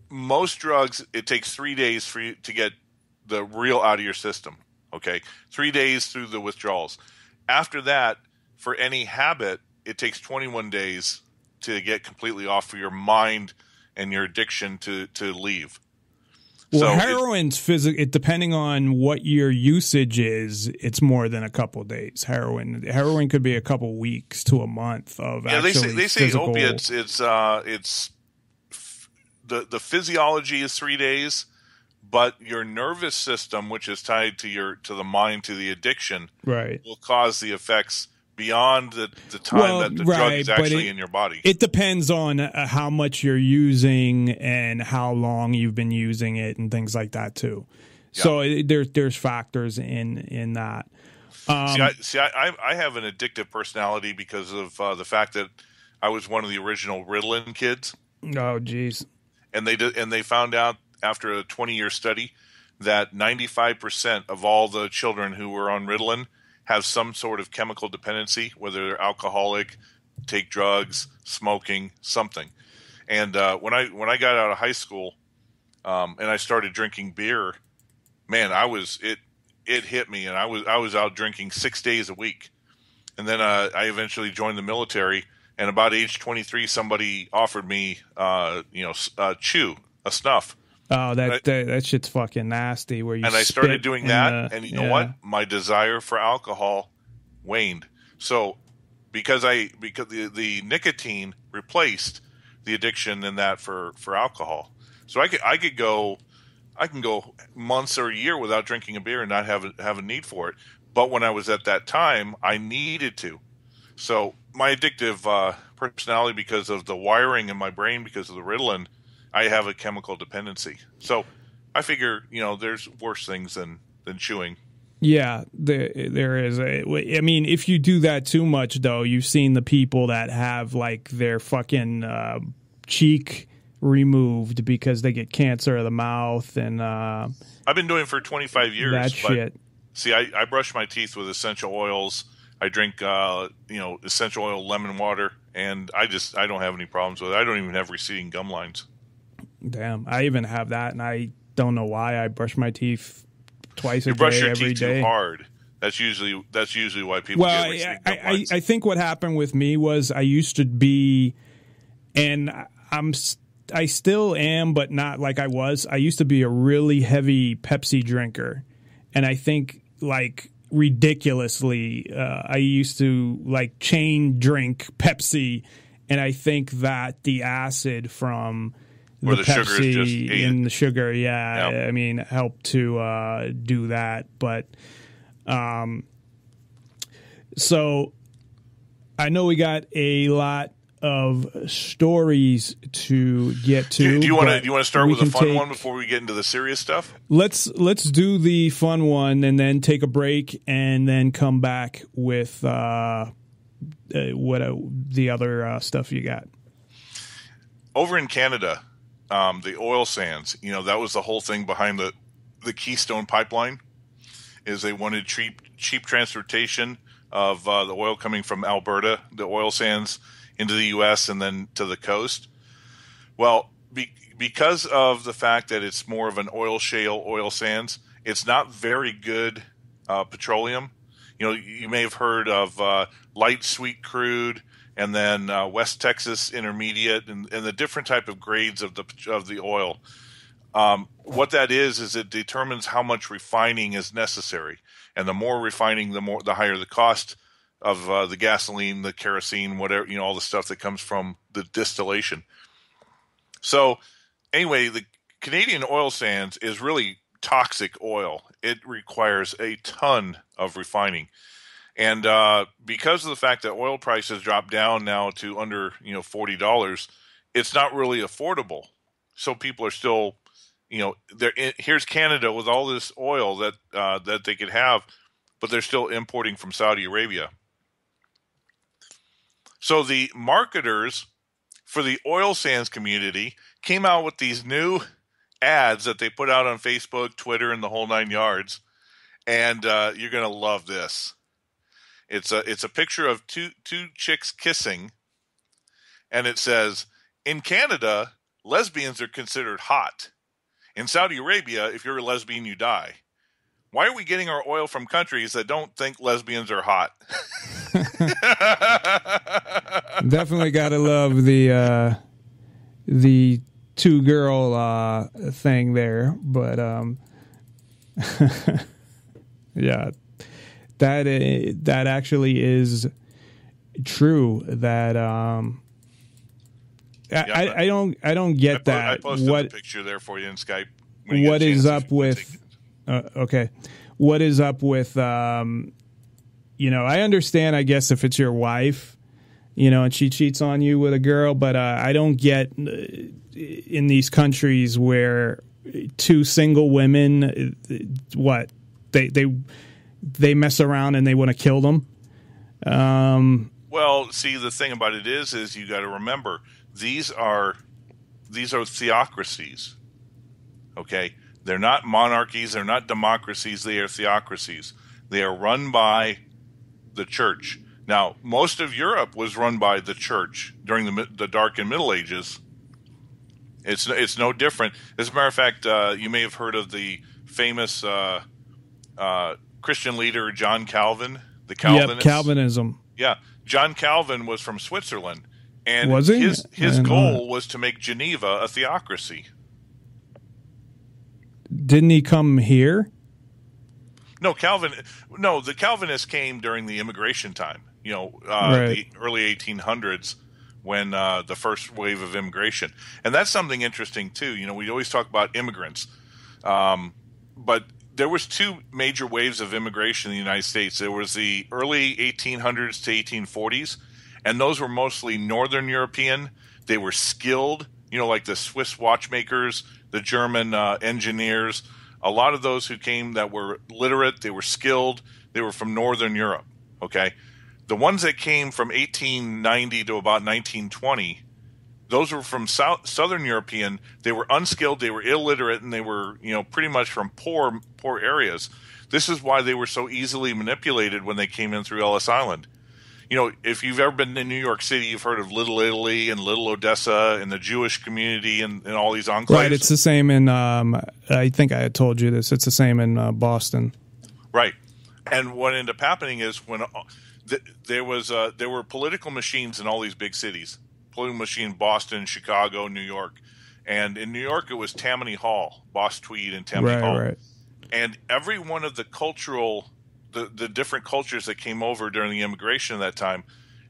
most drugs it takes three days for you to get the real out of your system okay? Three days through the withdrawals. After that for any habit it takes 21 days to get completely off for your mind and your addiction to to leave Well, So heroin's physical. It depending on what your usage is, it's more than a couple days. Heroin, heroin could be a couple weeks to a month of yeah they say they say opiates it's uh it's the the physiology is three days but your nervous system which is tied to your to the mind to the addiction right? will cause the effects beyond the, the time Well, that the drug is actually it- in your body. It depends on uh, how much you're using and how long you've been using it and things like that too. So it, there, there's factors in in that. Um, see, I, see, I, I- have an addictive personality because of uh, the fact that I was one of the original Ritalin kids, oh, jeez. and they did, and they found out after a 20 year study that 95 percent of all the children who were on Ritalin have some sort of chemical dependency, whether they're alcoholic, take drugs, smoking, something. And uh, when I when I got out of high school, um, and I started drinking beer, man, I was it it hit me, and I was I was out drinking six days a week, and then uh, I eventually joined the military. And about age twenty three, somebody offered me, uh, you know, uh, chew a snuff, Oh, that, Right. that that shit's fucking nasty. Where you and I started doing that, the- and you know yeah. what? My desire for alcohol waned. So because I because the the nicotine replaced the addiction in that for for alcohol. So I could I could go I can go months or a year without drinking a beer and not have a, have a need for it. But when I was at that time, I needed to. So my addictive uh, personality, because of the wiring in my brain, because of the Ritalin, I have a chemical dependency. So I figure, you know, there's worse things than than chewing. Yeah, there there is. A, I mean, if you do that too much, though, you've seen the people that have like their fucking uh, cheek removed because they get cancer of the mouth and uh, I've been doing it for 25 years. that but shit. See, I, I brush my teeth with essential oils. I drink, uh, you know, essential oil lemon water, and I just I don't have any problems with it. I don't even have receding gum lines. Damn, I even have that, and I don't know why I brush my teeth twice a day. You brush day your every teeth day. too hard. That's usually that's usually why people well, get I, I, I. I think what happened with me was I used to be, and I'm I still am, but not like I was. I used to be a really heavy Pepsi drinker, and I think like ridiculously, uh, I used to like chain drink Pepsi, and I think that the acid from the Or the sugar is Pepsi just in the sugar, yeah, Yeah. I mean, help to uh, do that, but. Um, so I know we got a lot of stories to get to. do, you- want to do you want to start with a fun take- one before we get into the serious stuff? Let's let's do the fun one and then take a break and then come back with uh, uh, what uh, the other uh, stuff you got. Over in Canada, um, the oil sands. You know that was the whole thing behind the the Keystone pipeline. Is they wanted cheap cheap transportation of uh, the oil coming from Alberta, the oil sands, into the U.S. and then to the coast. Well, be, because of the fact that it's more of an oil shale, oil sands, it's not very good uh, petroleum. You know, you may have heard of uh, light sweet crude, and then uh, West Texas Intermediate, and, and the different type of grades of the of the oil. Um, what that is is it determines how much refining is necessary, and the more refining, the more the higher the cost of uh, the gasoline, the kerosene, whatever you know, all the stuff that comes from the distillation. So, anyway, the Canadian oil sands is really toxic oil. It requires a ton of refining, and uh, because of the fact that oil prices dropped down now to under you know forty dollars, it's not really affordable. So people are still, you know, they're in, here's Canada with all this oil that uh, that they could have, but they're still importing from Saudi Arabia. So the marketers for the oil sands community came out with these new ads that they put out on Facebook, Twitter, and the whole nine yards. And uh, you're gonna love this. It's a it's a picture of two two chicks kissing, and it says, "In Canada, lesbians are considered hot. In Saudi Arabia, if you're a lesbian, you die." Why are we getting our oil from countries that don't think lesbians are hot? Definitely gotta love the uh, the two girl uh, thing there, but um, yeah, that i- that actually is true. That um, I, Yeah, I, I don't I don't I, get po- that. I posted what the picture there for you in Skype. you what a is up you wanna take with uh, okay what is up with um you know i understand i guess if it's your wife you know and she cheats on you with a girl but uh, i don't get uh, in these countries where two single women uh, what they they they mess around and they want to kill them. Um, Well, see, the thing about it is, is you got to remember these are these are theocracies. Okay, they're not monarchies. They're not democracies. They are theocracies. They are run by the church. Now, most of Europe was run by the church during the the Dark and Middle Ages. It's it's no different. As a matter of fact, uh, you may have heard of the famous uh, uh, Christian leader John Calvin, the yep, Calvinist. Calvinism. Yeah, John Calvin was from Switzerland, and Was he? his his know goal was to make Geneva a theocracy. Didn't he come here? No, Calvin. No, the Calvinists came during the immigration time. You know, uh, Right. the early 1800s when uh, the first wave of immigration, and that's something interesting too. You know, we always talk about immigrants, um, but there was two major waves of immigration in the United States. There was the early 1800s to 1840s, and those were mostly Northern European. They were skilled, you know, like the Swiss watchmakers, the German uh, engineers. A lot of those who came that were literate, they were skilled, they were from Northern Europe. Okay, the ones that came from 1890 to about 1920 those were from South, Southern European. They were unskilled, they were illiterate, and they were, you know, pretty much from poor, poor areas. This is why they were so easily manipulated when they came in through Ellis Island. You know, if you've ever been in New York City, you've heard of Little Italy and Little Odessa and the Jewish community and, and all these enclaves. Right. It's the same in. Um, I think I had told you this. It's the same in uh, Boston. Right. And what ended up happening is when uh, th- there was uh, there were political machines in all these big cities. Political machine Boston, Chicago, New York. And in New York it was Tammany Hall, Boss Tweed and Tammany Right. Hall. Right. And every one of the cultural the, the different cultures that came over during the immigration of that time,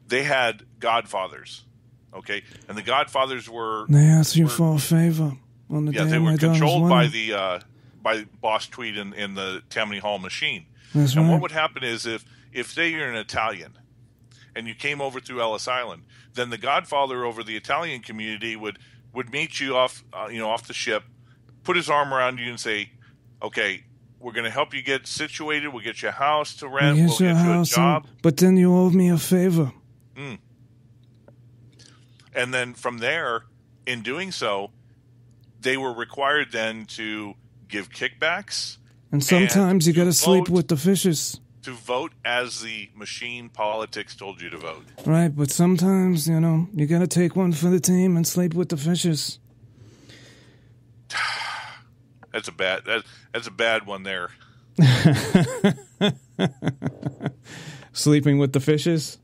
they had godfathers. Okay? And the godfathers were They asked you were- for a favor on the yeah, they were controlled by the uh, by Boss Tweed and, and the Tammany Hall machine. That's and right. what would happen is if if say you're an Italian and you came over through Ellis Island, then the Godfather over the Italian community would would meet you off uh, you know off the ship, put his arm around you and say, "Okay, we're going to help you get situated. We'll get you a house to rent. We'll get you a job." and- but then you owe me a favor. Hmm. and then from there, in doing so, they were required then to give kickbacks And sometimes you got to sleep with the fishes, to vote as the machine politics told you to vote. right? But sometimes, you know, you got to take one for the team and sleep with the fishes. That's a bad that, that's a bad one there. Sleeping with the fishes.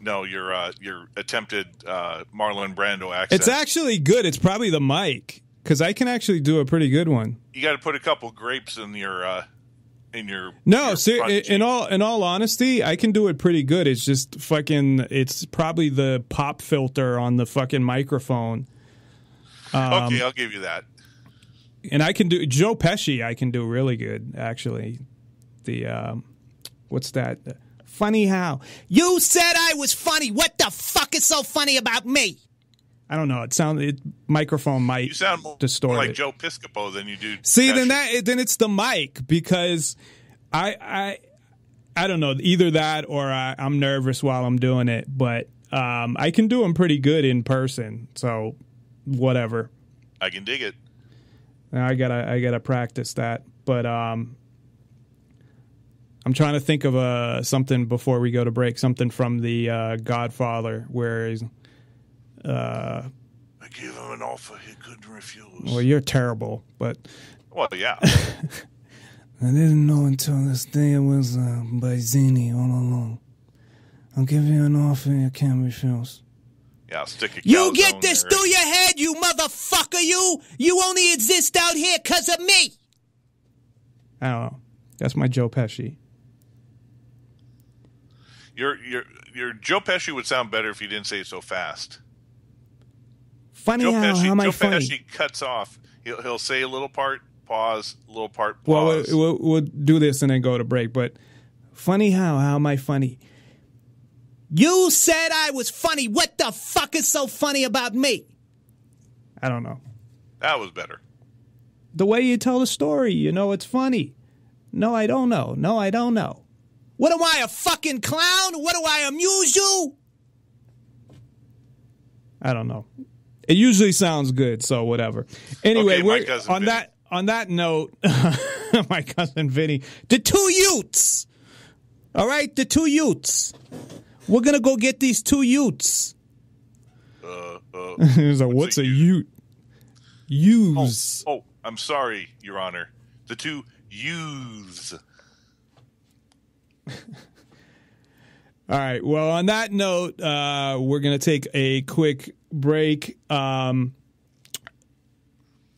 No, your uh, your attempted uh, Marlon Brando accent. It's actually good. It's probably the mic because I can actually do a pretty good one. you got to put a couple grapes in your uh, in your No, your ser- in, in all in all honesty, I can do it pretty good. It's just fucking. It's probably the pop filter on the fucking microphone, um, okay, I'll give you that. And I can do Joe Pesci. I can do really good actually. The um, what's that? Funny how You said I was funny. What the fuck is so funny about me? I don't know. It sounds it microphone might You sound more distort like. Joe Piscopo than you do. See, then that then it's the mic because I I I don't know either that or I, I'm nervous while I'm doing it, but um, I can do them pretty good in person. So whatever. I can dig it. I gotta I gotta practice that, but um, I'm trying to think of uh, something before we go to break. Something from the uh, Godfather where he's I gave him an offer he couldn't refuse. well, you're terrible, but Well, yeah. I didn't know until this day it was uh, Barzini all along. I'll give you an offer you can't refuse. Yeah, I'll stick a You get this there. through your head, you motherfucker, you! You only exist out here because of me! I don't know. That's my Joe Pesci. Your your your Joe Pesci would sound better if you didn't say it so fast. Funny Joe how, Pesci how am I Joe funny? Pesci cuts off. He'll he'll say a little part, pause, a little part, Well, we'll, pause. we'll, we'll do this and then go to break. But funny how? How am I funny? You said I was funny. What the fuck is so funny about me? I don't know. that was better. The way you tell the story, you know it's funny. No, I don't know. No, I don't know. What am I, a fucking clown? What do I amuse you? I don't know. It usually sounds good, so whatever. Anyway, Okay, we're, on Vinny. that on that note, my cousin Vinny, the two Utes. All right, the two Utes. We're gonna go get these two Utes. Uh, uh, He's like, what's, a a Ute? Use. oh, I'm sorry, Your Honor. The two youths. All right. Well, on that note, uh, we're going to take a quick break. Um,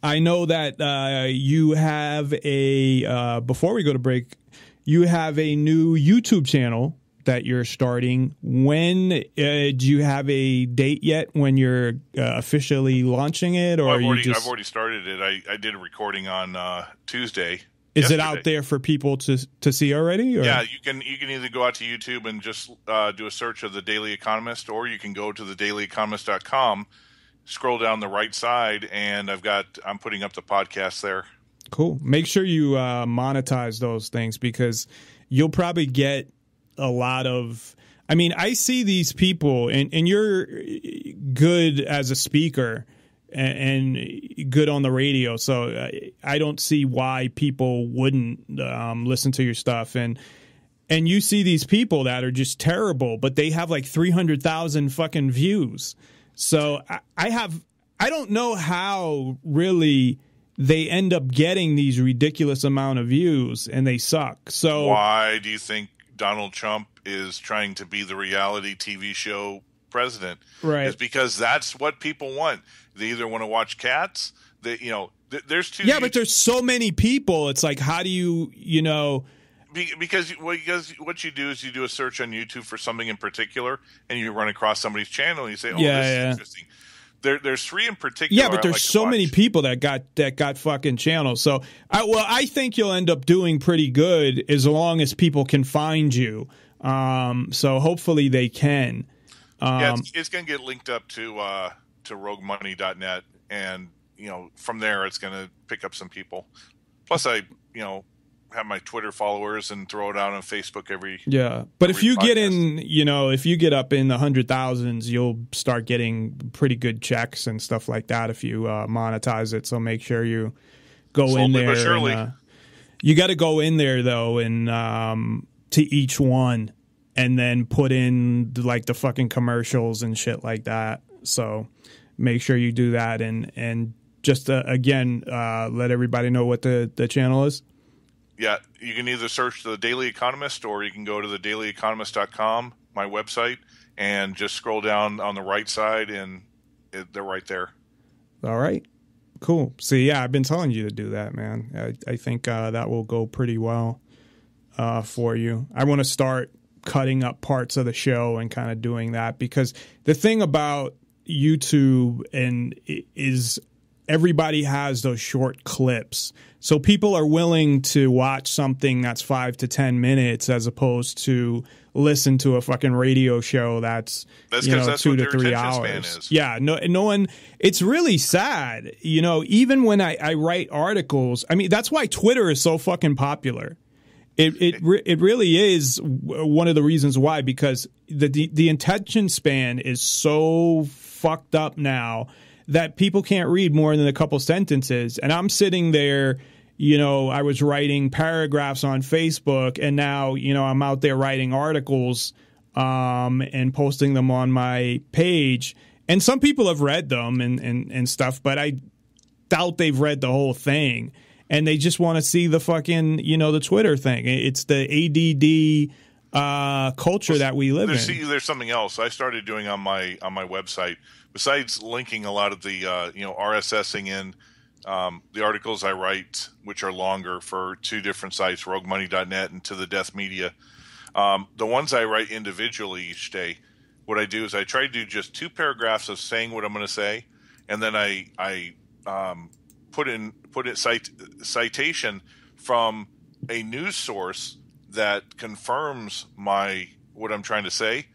I know that uh, you have a, uh, before we go to break, you have a new YouTube channel that you're starting. When uh, do you have a date yet when you're uh, officially launching it? Or Well, I've, you already, just, I've already started it. I, I did a recording on uh, Tuesday. is it out there for people to to see already? Or? Yeah, you can you can either go out to YouTube and just uh, do a search of the Daily Economist, or you can go to the dailyeconomist.com, scroll down the right side, and I've got I'm putting up the podcast there. Cool. Make sure you uh, monetize those things because you'll probably get a lot of. I mean, I see these people, and, and you're good as a speaker and, and good on the radio. So I, I don't see why people wouldn't um, listen to your stuff. And and you see these people that are just terrible, but they have like three hundred thousand fucking views. So I, I have I don't know how really they end up getting these ridiculous amount of views and they suck. So Why do you think Donald Trump is trying to be the reality TV show president? Right. It's because that's what people want. They either want to watch cats. that you know, th- there's two. yeah, but there's so many people. It's like how do you you know Be- because what because what you do is you do a search on YouTube for something in particular, and you run across somebody's channel, and you say, "Oh, Yeah, this yeah. is interesting." There, there's three in particular. Yeah, but there's like so many people that got that got fucking channels. So, I, well, I think you'll end up doing pretty good as long as people can find you. Um, so hopefully they can. yeah, Um, it's, it's going to get linked up to uh, to RogueMoney.net, and you know from there it's going to pick up some people. Plus, I you know have my Twitter followers and throw it out on Facebook every. Yeah, but if every you get in, you know, if you get up in the hundred thousands, you'll start getting pretty good checks and stuff like that if you uh, monetize it. So make sure you go in there. but and, uh, you got to go in there though, and um, to each one, and then put in like the fucking commercials and shit like that. So make sure you do that, and and just uh, again, uh, let everybody know what the the channel is. Yeah, you can either search the Daily Economist or you can go to the dailyeconomist.com, my website, and just scroll down on the right side, and it, they're right there. All right. Cool. See, yeah, I've been telling you to do that, man. I, I think uh, that will go pretty well uh, for you. I want to start cutting up parts of the show and kind of doing that because the thing about YouTube and is everybody has those short clips. So people are willing to watch something that's five to 10 minutes as opposed to listen to a fucking radio show that's, That's you know, two to three hours. Yeah, no, no one. It's really sad, you know. Even when I, I write articles, I mean, that's why Twitter is so fucking popular. It it re- it really is one of the reasons why because the, the the attention span is so fucked up now that people can't read more than a couple sentences, and I'm sitting there. You know, I was writing paragraphs on Facebook, and now you know I'm out there writing articles um, and posting them on my page. And some people have read them and, and, and stuff, but I doubt they've read the whole thing. And they just want to see the fucking, you know, the Twitter thing. It's the ADD uh, culture that we live There's, in. see, there's something else I started doing on my on my website besides linking a lot of the uh, you know RSSing in um, the articles I write, which are longer for two different sites, RogueMoney.net and To the Death Media. Um, the ones I write individually each day, what I do is I try to do just two paragraphs of saying what I'm going to say, and then I I um, put in put in cite, citation from a news source that confirms my what I'm trying to say.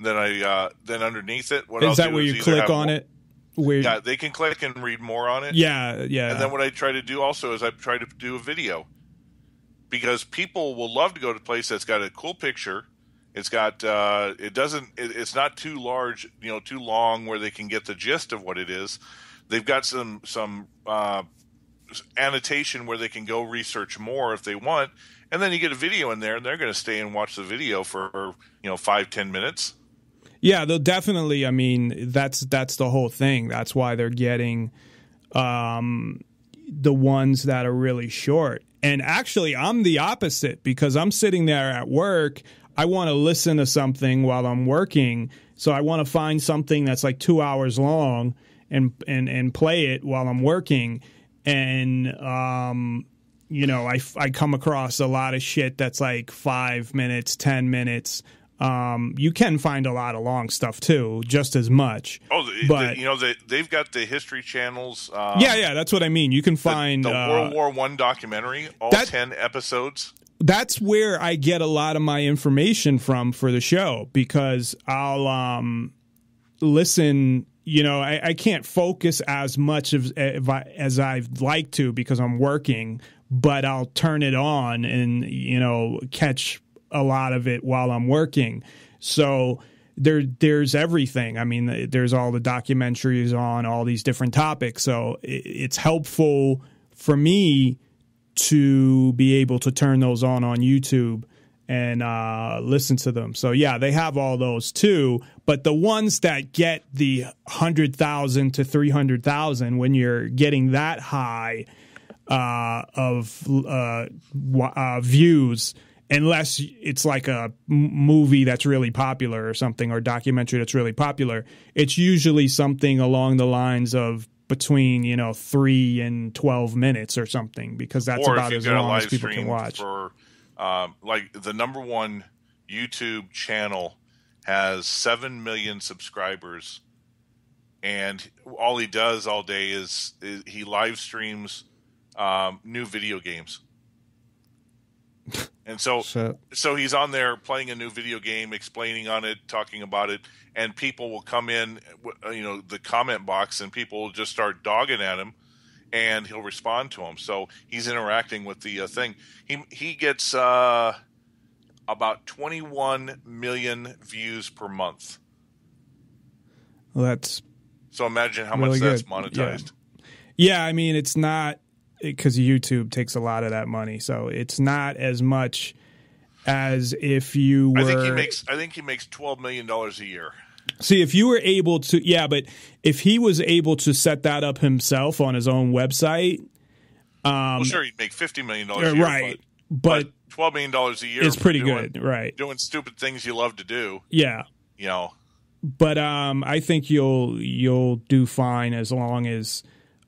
Then I uh, then underneath it, what I'll that do where is you click on more- it? Where, Yeah, they can click and read more on it. yeah, yeah. And then what I try to do also is I try to do a video because people will love to go to a place that's got a cool picture. It's got uh, it doesn't it, it's not too large, you know, too long where they can get the gist of what it is. They've got some some uh, annotation where they can go research more if they want, and then you get a video in there, and they're going to stay and watch the video for you know five ten minutes. Yeah, they'll definitely. I mean, that's that's the whole thing. That's why they're getting um, the ones that are really short. And actually, I'm the opposite because I'm sitting there at work. I want to listen to something while I'm working, so I want to find something that's like two hours long and and and play it while I'm working. And um, you know, I I come across a lot of shit that's like five minutes, ten minutes um, you can find a lot of long stuff too, just as much. Oh, the, but the, you know they they've got the history channels. Um, yeah, yeah, that's what I mean. You can find the, the uh, World War One documentary, all that- ten episodes. that's where I get a lot of my information from for the show because I'll um, listen. You know, I, I can't focus as much as as I'd like to because I'm working, but I'll turn it on and you know catch a lot of it while I'm working. So there there's everything. I mean, there's all the documentaries on all these different topics. So it's helpful for me to be able to turn those on on YouTube and uh, listen to them. So yeah, they have all those too. But the ones that get the hundred thousand to three hundred thousand, when you're getting that high uh, of uh, uh views, unless it's like a movie that's really popular or something or documentary that's really popular it's usually something along the lines of between you know three and 12 minutes or something because that's or about as long as people can watch. for um, like the number one youtube channel has 7 million subscribers and all he does all day is, is he live streams um, new video games and so, Shit. so he's on there playing a new video game, explaining on it, talking about it, and people will come in, uh, you know, the comment box, and people will just start dogging at him, and he'll respond to them. So he's interacting with the uh, thing. He he gets uh, about 21 million views per month. well, that's So imagine how Really much that's good. monetized. yeah i mean it's not because youtube takes a lot of that money so it's not as much as if you were I think he makes I think he makes 12 million dollars a year. See, if you were able to, yeah, but if he was able to set that up himself on his own website, um, well, sure, he'd make 50 million dollars a year, right, but, but, 12 million dollars a year is pretty doing- good, right? doing stupid things you love to do. Yeah, You know, but um, I think you'll you'll do fine as long as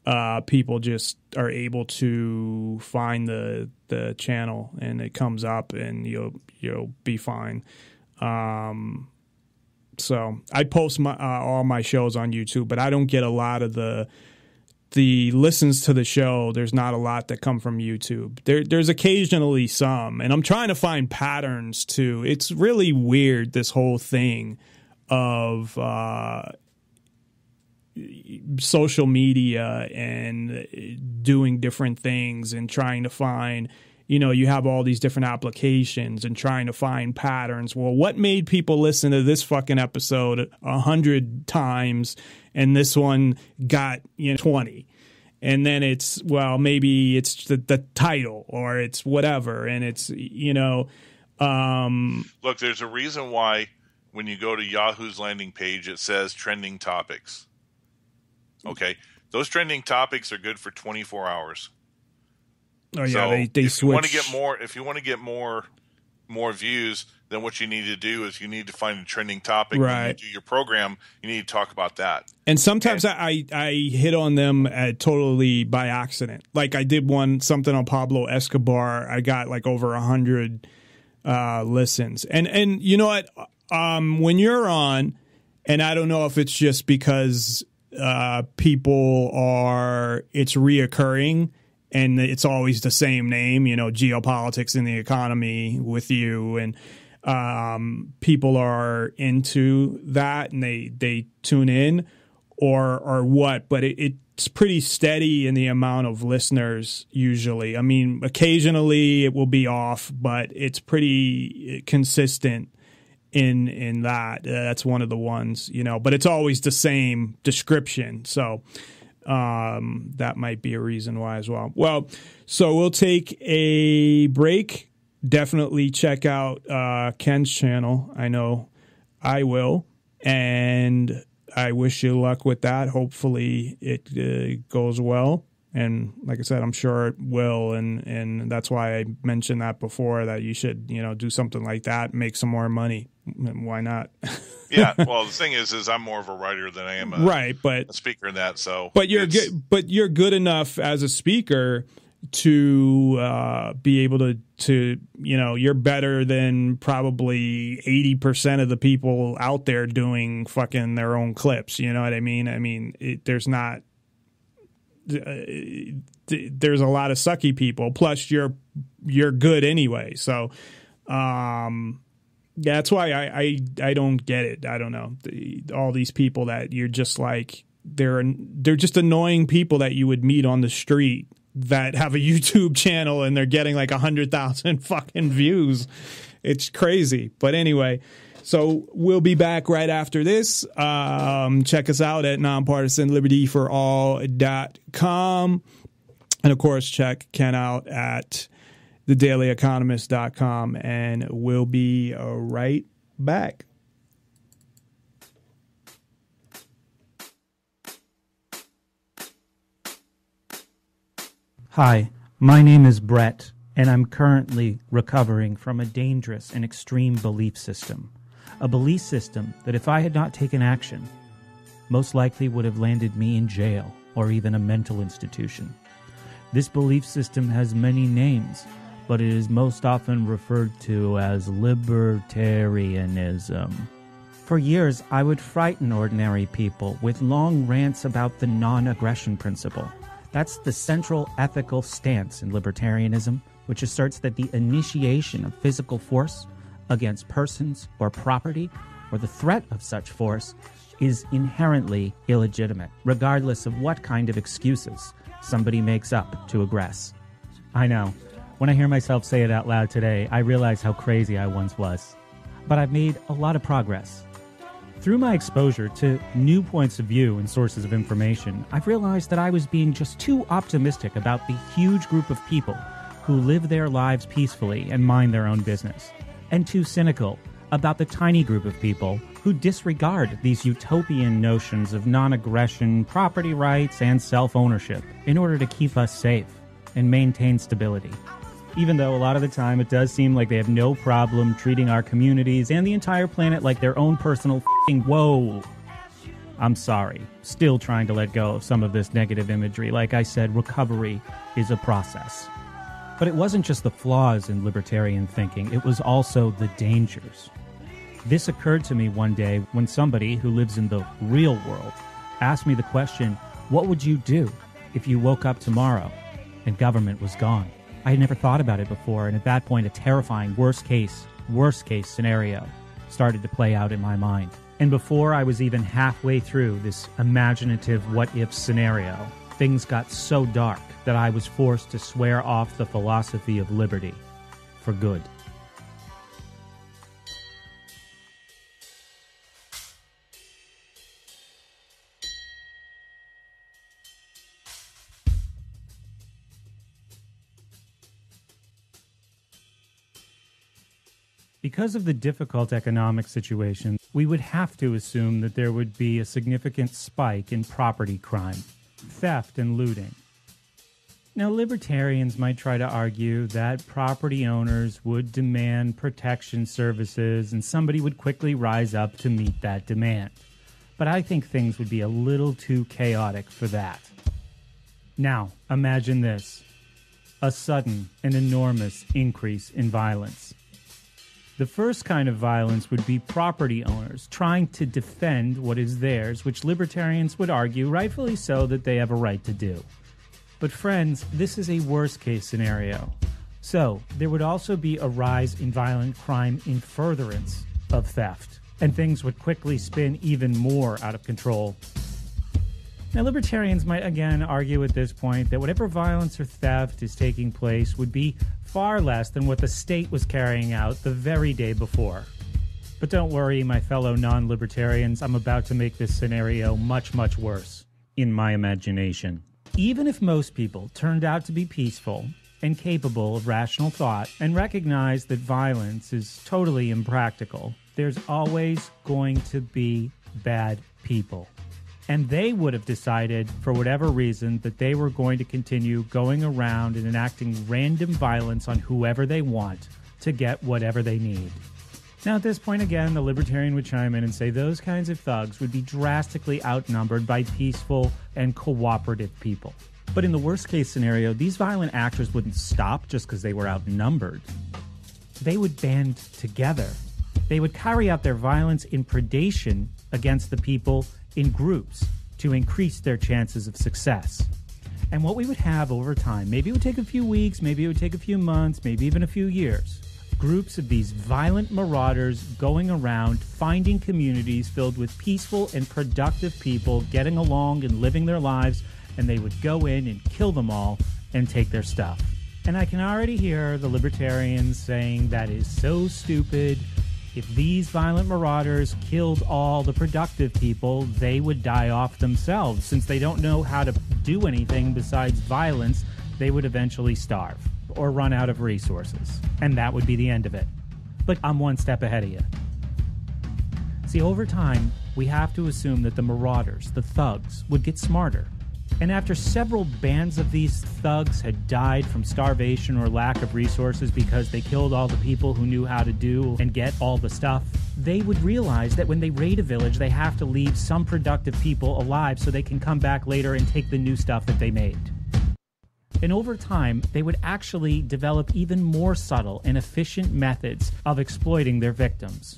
uh, people just are able to find the the channel and it comes up and you'll you'll be fine. Um, so I post my uh, all my shows on YouTube, but I don't get a lot of the the listens to the show. There's not a lot that come from YouTube. There there's occasionally some, and I'm trying to find patterns too. It's really weird this whole thing of uh, social media and doing different things and trying to find you know you have all these different applications and trying to find patterns. Well what made people listen to this fucking episode a hundred times and this one got you know 20 and then it's well maybe it's the, the title or it's whatever. And it's you know um look, there's a reason why when you go to Yahoo's landing page, it says trending topics. Okay, those trending topics are good for 24 hours. oh yeah so they, they if you want to get more, if you want to get more, more views, then what you need to do is you need to find a trending topic. When you Right. do your program, you need to talk about that. And sometimes I, I hit on them at totally by accident. Like I did one something on Pablo Escobar. I got like over a hundred uh, listens. And and you know what? Um, when you're on, and I don't know if it's just because uh, people are it's reoccurring and it's always the same name. You know, geopolitics and the economy with you and um, people are into that and they they tune in or or what, but it, it's pretty steady in the amount of listeners usually. I mean, occasionally it will be off, but it's pretty consistent in in that. Uh, that's one of the ones, you know, but it's always the same description. So um, that might be a reason why as well. Well, so we'll take a break. Definitely check out uh, Ken's channel. I know I will. And I wish you luck with that. Hopefully it uh, goes well. And like I said, I'm sure it will. And, and that's why I mentioned that before that you should, you know, do something like that, make some more money. Why not? yeah. Well, the thing is, is I'm more of a writer than I am a, right, but a speaker in that. So, but you're good, but you're good enough as a speaker to uh, be able to to you know you're better than probably 80% of the people out there doing fucking their own clips you know what i mean i mean it, there's not there's a lot of sucky people plus you're you're good anyway so um that's why I, I I don't get it. I don't know all these people that you're just like they're they're just annoying people that you would meet on the street that have a YouTube channel and they're getting like a hundred thousand fucking views. It's crazy. But anyway, so we'll be back right after this. Um, check us out at nonpartisanlibertyforall.com. And of course, check Ken out at thedailyeconomist.com, and we'll be uh, right back. Hi, my name is Brett, and I'm currently recovering from a dangerous and extreme belief system. A belief system that, if I had not taken action, most likely would have landed me in jail or even a mental institution. This belief system has many names, but it is most often referred to as libertarianism. For years, I would frighten ordinary people with long rants about the non aggression principle. That's the central ethical stance in libertarianism, which asserts that the initiation of physical force against persons or property, or the threat of such force, is inherently illegitimate, regardless of what kind of excuses somebody makes up to aggress. I know. When I hear myself say it out loud today, I realize how crazy I once was. But I've made a lot of progress. Through my exposure to new points of view and sources of information, I've realized that I was being just too optimistic about the huge group of people who live their lives peacefully and mind their own business, and too cynical about the tiny group of people who disregard these utopian notions of non aggression, property rights, and self ownership in order to keep us safe and maintain stability. Even though a lot of the time it does seem like they have no problem treating our communities and the entire planet like their own personal fing whoa. I'm sorry. Still trying to let go of some of this negative imagery. Like I said, recovery is a process. But it wasn't just the flaws in libertarian thinking, it was also the dangers. This occurred to me one day when somebody who lives in the real world asked me the question what would you do if you woke up tomorrow and government was gone? I had never thought about it before, and at that point, a terrifying worst case, worst case scenario started to play out in my mind. And before I was even halfway through this imaginative what if scenario, things got so dark that I was forced to swear off the philosophy of liberty for good. Because of the difficult economic situation, we would have to assume that there would be a significant spike in property crime, theft, and looting. Now, libertarians might try to argue that property owners would demand protection services and somebody would quickly rise up to meet that demand. But I think things would be a little too chaotic for that. Now, imagine this a sudden and enormous increase in violence. The first kind of violence would be property owners trying to defend what is theirs, which libertarians would argue, rightfully so, that they have a right to do. But, friends, this is a worst case scenario. So, there would also be a rise in violent crime in furtherance of theft, and things would quickly spin even more out of control. Now, libertarians might again argue at this point that whatever violence or theft is taking place would be far less than what the state was carrying out the very day before. But don't worry, my fellow non libertarians, I'm about to make this scenario much, much worse in my imagination. Even if most people turned out to be peaceful and capable of rational thought and recognize that violence is totally impractical, there's always going to be bad people. And they would have decided, for whatever reason, that they were going to continue going around and enacting random violence on whoever they want to get whatever they need. Now, at this point, again, the libertarian would chime in and say those kinds of thugs would be drastically outnumbered by peaceful and cooperative people. But in the worst case scenario, these violent actors wouldn't stop just because they were outnumbered. They would band together. They would carry out their violence in predation against the people in groups to increase their chances of success. And what we would have over time, maybe it would take a few weeks, maybe it would take a few months, maybe even a few years. Groups of these violent marauders going around finding communities filled with peaceful and productive people getting along and living their lives, and they would go in and kill them all and take their stuff. And I can already hear the libertarians saying that is so stupid. If these violent marauders killed all the productive people, they would die off themselves. Since they don't know how to do anything besides violence, they would eventually starve or run out of resources. And that would be the end of it. But I'm one step ahead of you. See, over time, we have to assume that the marauders, the thugs, would get smarter. And after several bands of these thugs had died from starvation or lack of resources because they killed all the people who knew how to do and get all the stuff, they would realize that when they raid a village, they have to leave some productive people alive so they can come back later and take the new stuff that they made. And over time, they would actually develop even more subtle and efficient methods of exploiting their victims.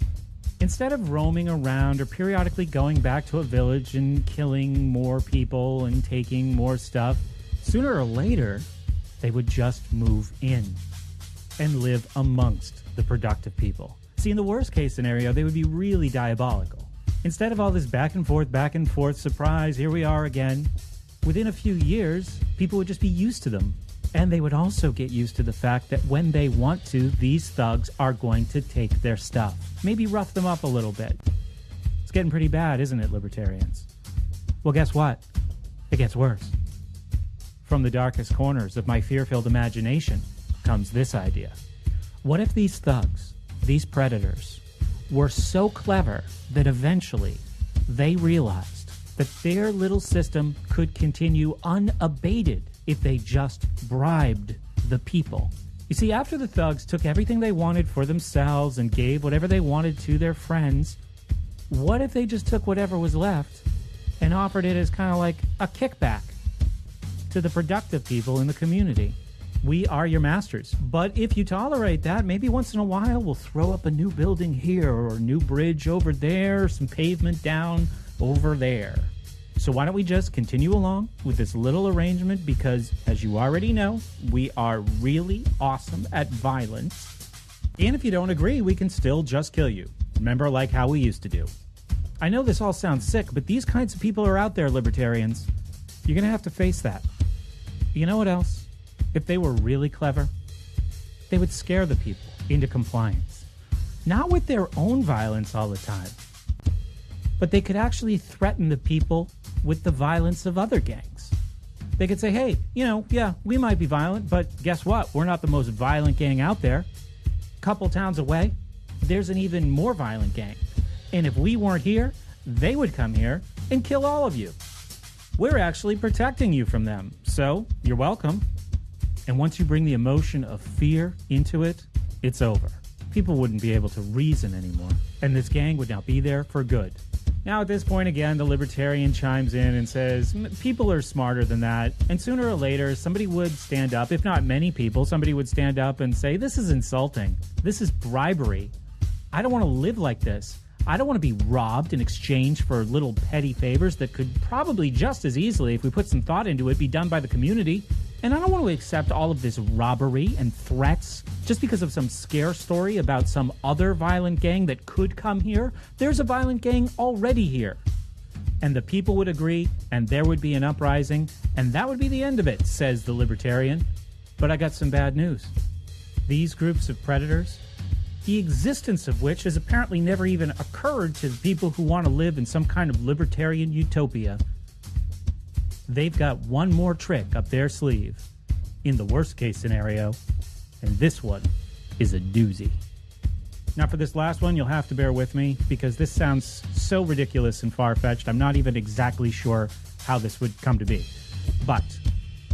Instead of roaming around or periodically going back to a village and killing more people and taking more stuff, sooner or later, they would just move in and live amongst the productive people. See, in the worst case scenario, they would be really diabolical. Instead of all this back and forth, back and forth, surprise, here we are again, within a few years, people would just be used to them. And they would also get used to the fact that when they want to, these thugs are going to take their stuff. Maybe rough them up a little bit. It's getting pretty bad, isn't it, libertarians? Well, guess what? It gets worse. From the darkest corners of my fear filled imagination comes this idea. What if these thugs, these predators, were so clever that eventually they realized that their little system could continue unabated if they just bribed the people. You see, after the thugs took everything they wanted for themselves and gave whatever they wanted to their friends, what if they just took whatever was left and offered it as kind of like a kickback to the productive people in the community? We are your masters. But if you tolerate that, maybe once in a while we'll throw up a new building here or a new bridge over there, some pavement down over there. So why don't we just continue along with this little arrangement because as you already know, we are really awesome at violence. And if you don't agree, we can still just kill you. Remember like how we used to do. I know this all sounds sick, but these kinds of people are out there, libertarians. You're going to have to face that. You know what else? If they were really clever, they would scare the people into compliance. Not with their own violence all the time, but they could actually threaten the people with the violence of other gangs. They could say, hey, you know, yeah, we might be violent, but guess what? We're not the most violent gang out there. A Couple towns away, there's an even more violent gang. And if we weren't here, they would come here and kill all of you. We're actually protecting you from them. So you're welcome. And once you bring the emotion of fear into it, it's over. People wouldn't be able to reason anymore. And this gang would now be there for good. Now, at this point, again, the libertarian chimes in and says, People are smarter than that. And sooner or later, somebody would stand up, if not many people, somebody would stand up and say, This is insulting. This is bribery. I don't want to live like this. I don't want to be robbed in exchange for little petty favors that could probably just as easily, if we put some thought into it, be done by the community. And I don't want to accept all of this robbery and threats just because of some scare story about some other violent gang that could come here. There's a violent gang already here. and the people would agree, and there would be an uprising, and that would be the end of it, says the libertarian. But I got some bad news. These groups of predators, the existence of which has apparently never even occurred to the people who want to live in some kind of libertarian utopia, they've got one more trick up their sleeve in the worst case scenario, and this one is a doozy. Now, for this last one, you'll have to bear with me because this sounds so ridiculous and far fetched. I'm not even exactly sure how this would come to be. But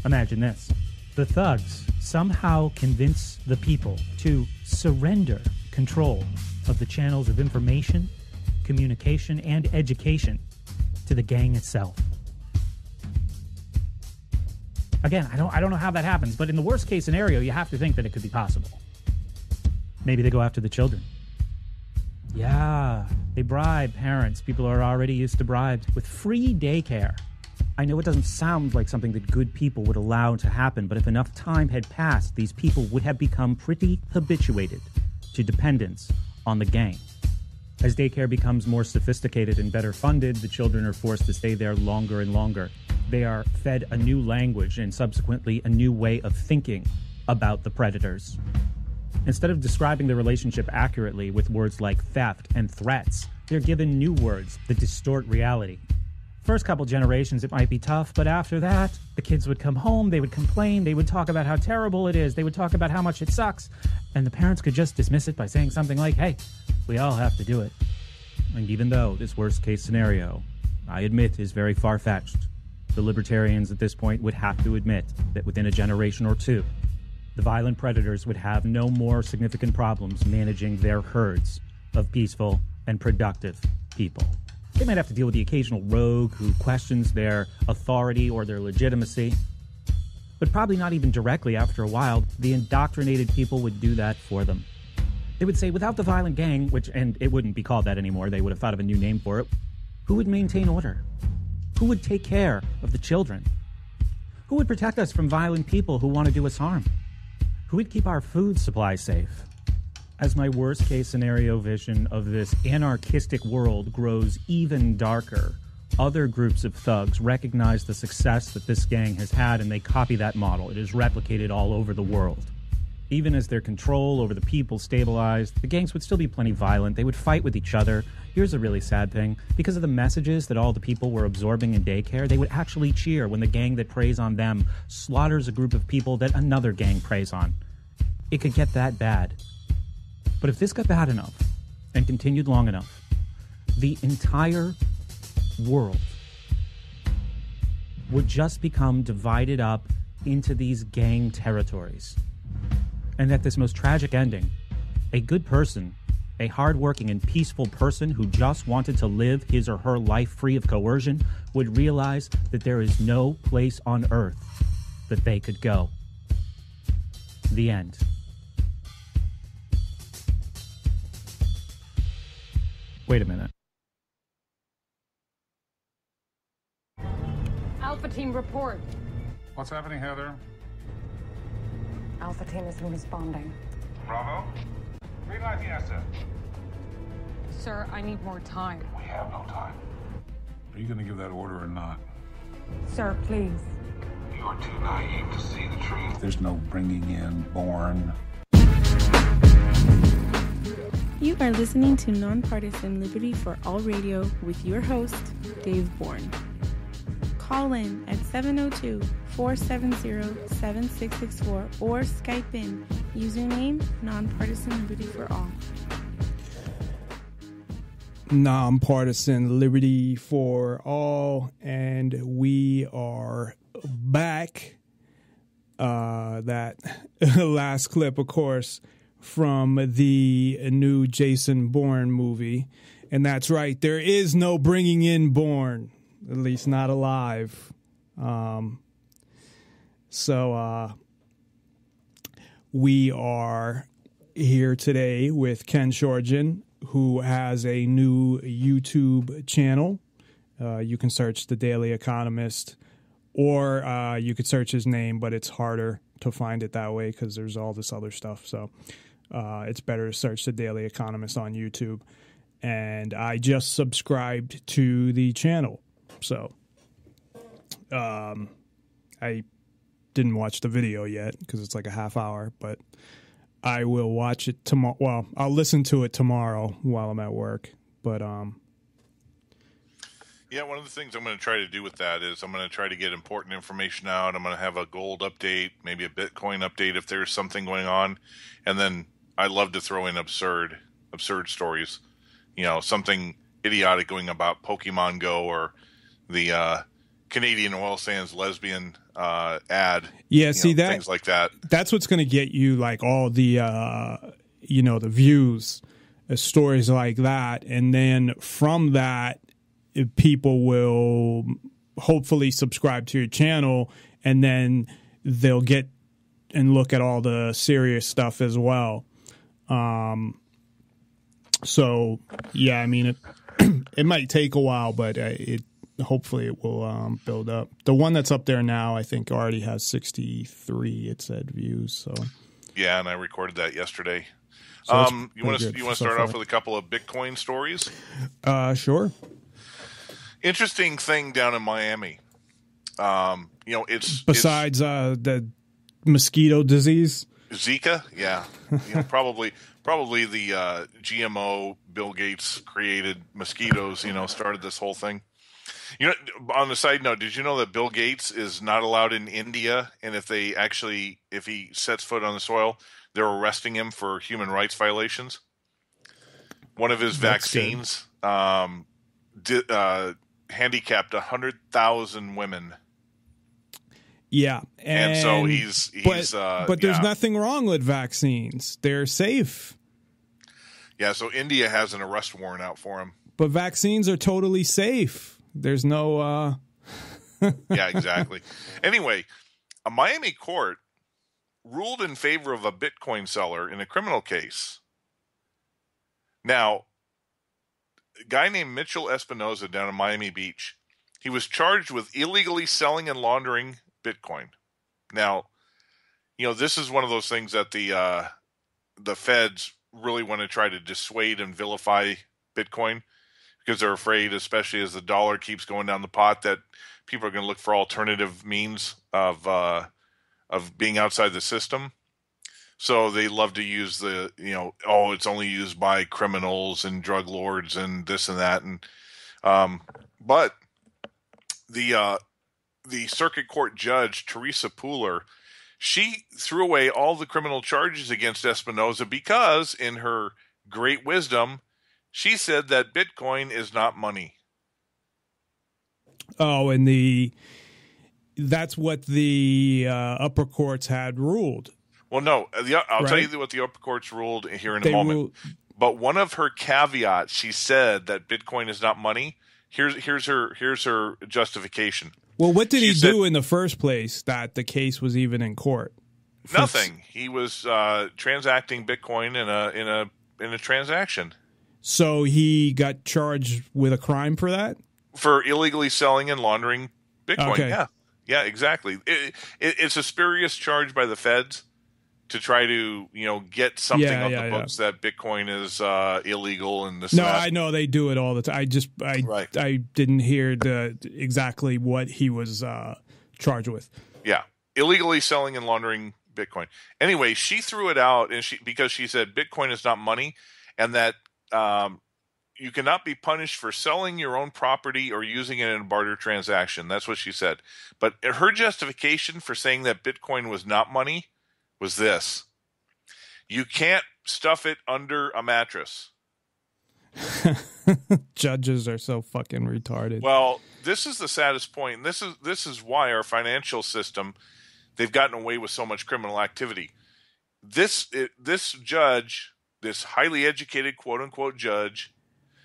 imagine this the thugs somehow convince the people to surrender control of the channels of information, communication, and education to the gang itself. Again, I don't I don't know how that happens, but in the worst case scenario, you have to think that it could be possible. Maybe they go after the children. Yeah, they bribe parents. People are already used to bribes with free daycare. I know it doesn't sound like something that good people would allow to happen, but if enough time had passed, these people would have become pretty habituated to dependence on the gang. As daycare becomes more sophisticated and better funded, the children are forced to stay there longer and longer. They are fed a new language and subsequently a new way of thinking about the predators. Instead of describing the relationship accurately with words like theft and threats, they're given new words that distort reality. First couple generations, it might be tough, but after that, the kids would come home, they would complain, they would talk about how terrible it is, they would talk about how much it sucks, and the parents could just dismiss it by saying something like, hey, we all have to do it. And even though this worst case scenario, I admit, is very far fetched, the libertarians at this point would have to admit that within a generation or two, the violent predators would have no more significant problems managing their herds of peaceful and productive people. They might have to deal with the occasional rogue who questions their authority or their legitimacy. But probably not even directly after a while, the indoctrinated people would do that for them. They would say, without the violent gang, which, and it wouldn't be called that anymore, they would have thought of a new name for it, who would maintain order? Who would take care of the children? Who would protect us from violent people who want to do us harm? Who would keep our food supply safe? as my worst case scenario vision of this anarchistic world grows even darker, other groups of thugs recognize the success that this gang has had and they copy that model. It is replicated all over the world. Even as their control over the people stabilized, the gangs would still be plenty violent. They would fight with each other. Here's a really sad thing because of the messages that all the people were absorbing in daycare, they would actually cheer when the gang that preys on them slaughters a group of people that another gang preys on. It could get that bad. But if this got bad enough and continued long enough, the entire world would just become divided up into these gang territories. And at this most tragic ending, a good person, a hardworking and peaceful person who just wanted to live his or her life free of coercion, would realize that there is no place on earth that they could go. The end. Wait a minute. Alpha team report. What's happening, Heather? Alpha team isn't responding. Bravo? Sir, I need more time. We have no time. Are you going to give that order or not? Sir, please. You're too naive to see the truth. There's no bringing in Bourne. You are listening to Nonpartisan Liberty for All Radio with your host, Dave Bourne. Call in at 702 470 7664 or Skype in username Nonpartisan Liberty for All. Nonpartisan Liberty for All, and we are back. Uh, that last clip, of course, from the new Jason Bourne movie. And that's right, there is no bringing in Bourne, at least not alive. Um, so uh, we are here today with Ken Schortgen, who has a new YouTube channel. Uh, you can search The Daily Economist, or uh, you could search his name, but it's harder to find it that way because there's all this other stuff. So uh, it's better to search the Daily Economist on YouTube. And I just subscribed to the channel. So, um, I didn't watch the video yet because it's like a half hour, but I will watch it tomorrow. Well, I'll listen to it tomorrow while I'm at work. But um, Yeah, one of the things I'm going to try to do with that is I'm going to try to get important information out. I'm going to have a gold update, maybe a Bitcoin update if there's something going on, and then I love to throw in absurd, absurd stories. You know, something idiotic going about Pokemon Go or the uh, Canadian oil sands lesbian uh, ad. Yeah, see know, that- things like that. that's what's going to get you like all the uh you know the views uh, stories like that and then from that people will hopefully subscribe to your channel and then they'll get and look at all the serious stuff as well um so yeah i mean it it might take a while but uh, it hopefully it will um, build up the one that's up there now i think already has 63 it said views so Yeah, and I recorded that yesterday. So um, you want to you want to so start off with a couple of Bitcoin stories? uh sure Interesting thing down in Miami. Um, you know, it's besides uh the mosquito disease Zika. Yeah, you know, probably probably the uh, GMO Bill Gates created mosquitoes. You know, started this whole thing. You know, on the side note, did you know that Bill Gates is not allowed in India, and if they actually, if he sets foot on the soil, they're arresting him for human rights violations. One of his That's vaccines um, di- uh, handicapped hundred thousand women, yeah and, so he's he's but, uh, but there's yeah. nothing wrong with vaccines they're safe yeah. So India has an arrest warrant out for him. but vaccines are totally safe there's no uh yeah, exactly. anyway, a Miami court ruled in favor of a Bitcoin seller in a criminal case. Now, a guy named Mitchell Espinoza down in Miami Beach, he was charged with illegally selling and laundering Bitcoin. Now, you know, this is one of those things that the uh, the feds really want to try to dissuade and vilify Bitcoin because they're afraid, especially as the dollar keeps going down the pot, that people are going to look for alternative means of uh, of being outside the system. So they love to use the you know oh it's only used by criminals and drug lords and this and that and um, but the uh, the circuit court judge Teresa Pooler she threw away all the criminal charges against Espinoza because in her great wisdom she said that Bitcoin is not money. oh and the that's what the uh, upper courts had ruled Well, no, the, I'll tell you what the upper courts ruled here in They a moment. ruled- But one of her caveats, she said that Bitcoin is not money. Here's here's her here's her justification. well what did She he said- do in the first place that the case was even in court Nothing. He was uh, transacting Bitcoin in a in a in a transaction so he got charged with a crime for that for illegally selling and laundering Bitcoin. Okay. Yeah, yeah, exactly. It, it, it's a spurious charge by the feds to try to you know get something Yeah, on yeah, the yeah. books that Bitcoin is uh, illegal and this. No, that. I know they do it all the time. I just I Right. I didn't hear the exactly what he was uh, charged with. Yeah, illegally selling and laundering Bitcoin. Anyway, she threw it out, and she because she said Bitcoin is not money, and that um, you cannot be punished for selling your own property or using it in a barter transaction. That's what she said. But her justification for saying that Bitcoin was not money was this: you can't stuff it under a mattress. Judges are so fucking retarded. Well, this is the saddest point. This is this is why our financial system they've gotten away with so much criminal activity. This it, this judge, this highly educated quote unquote judge,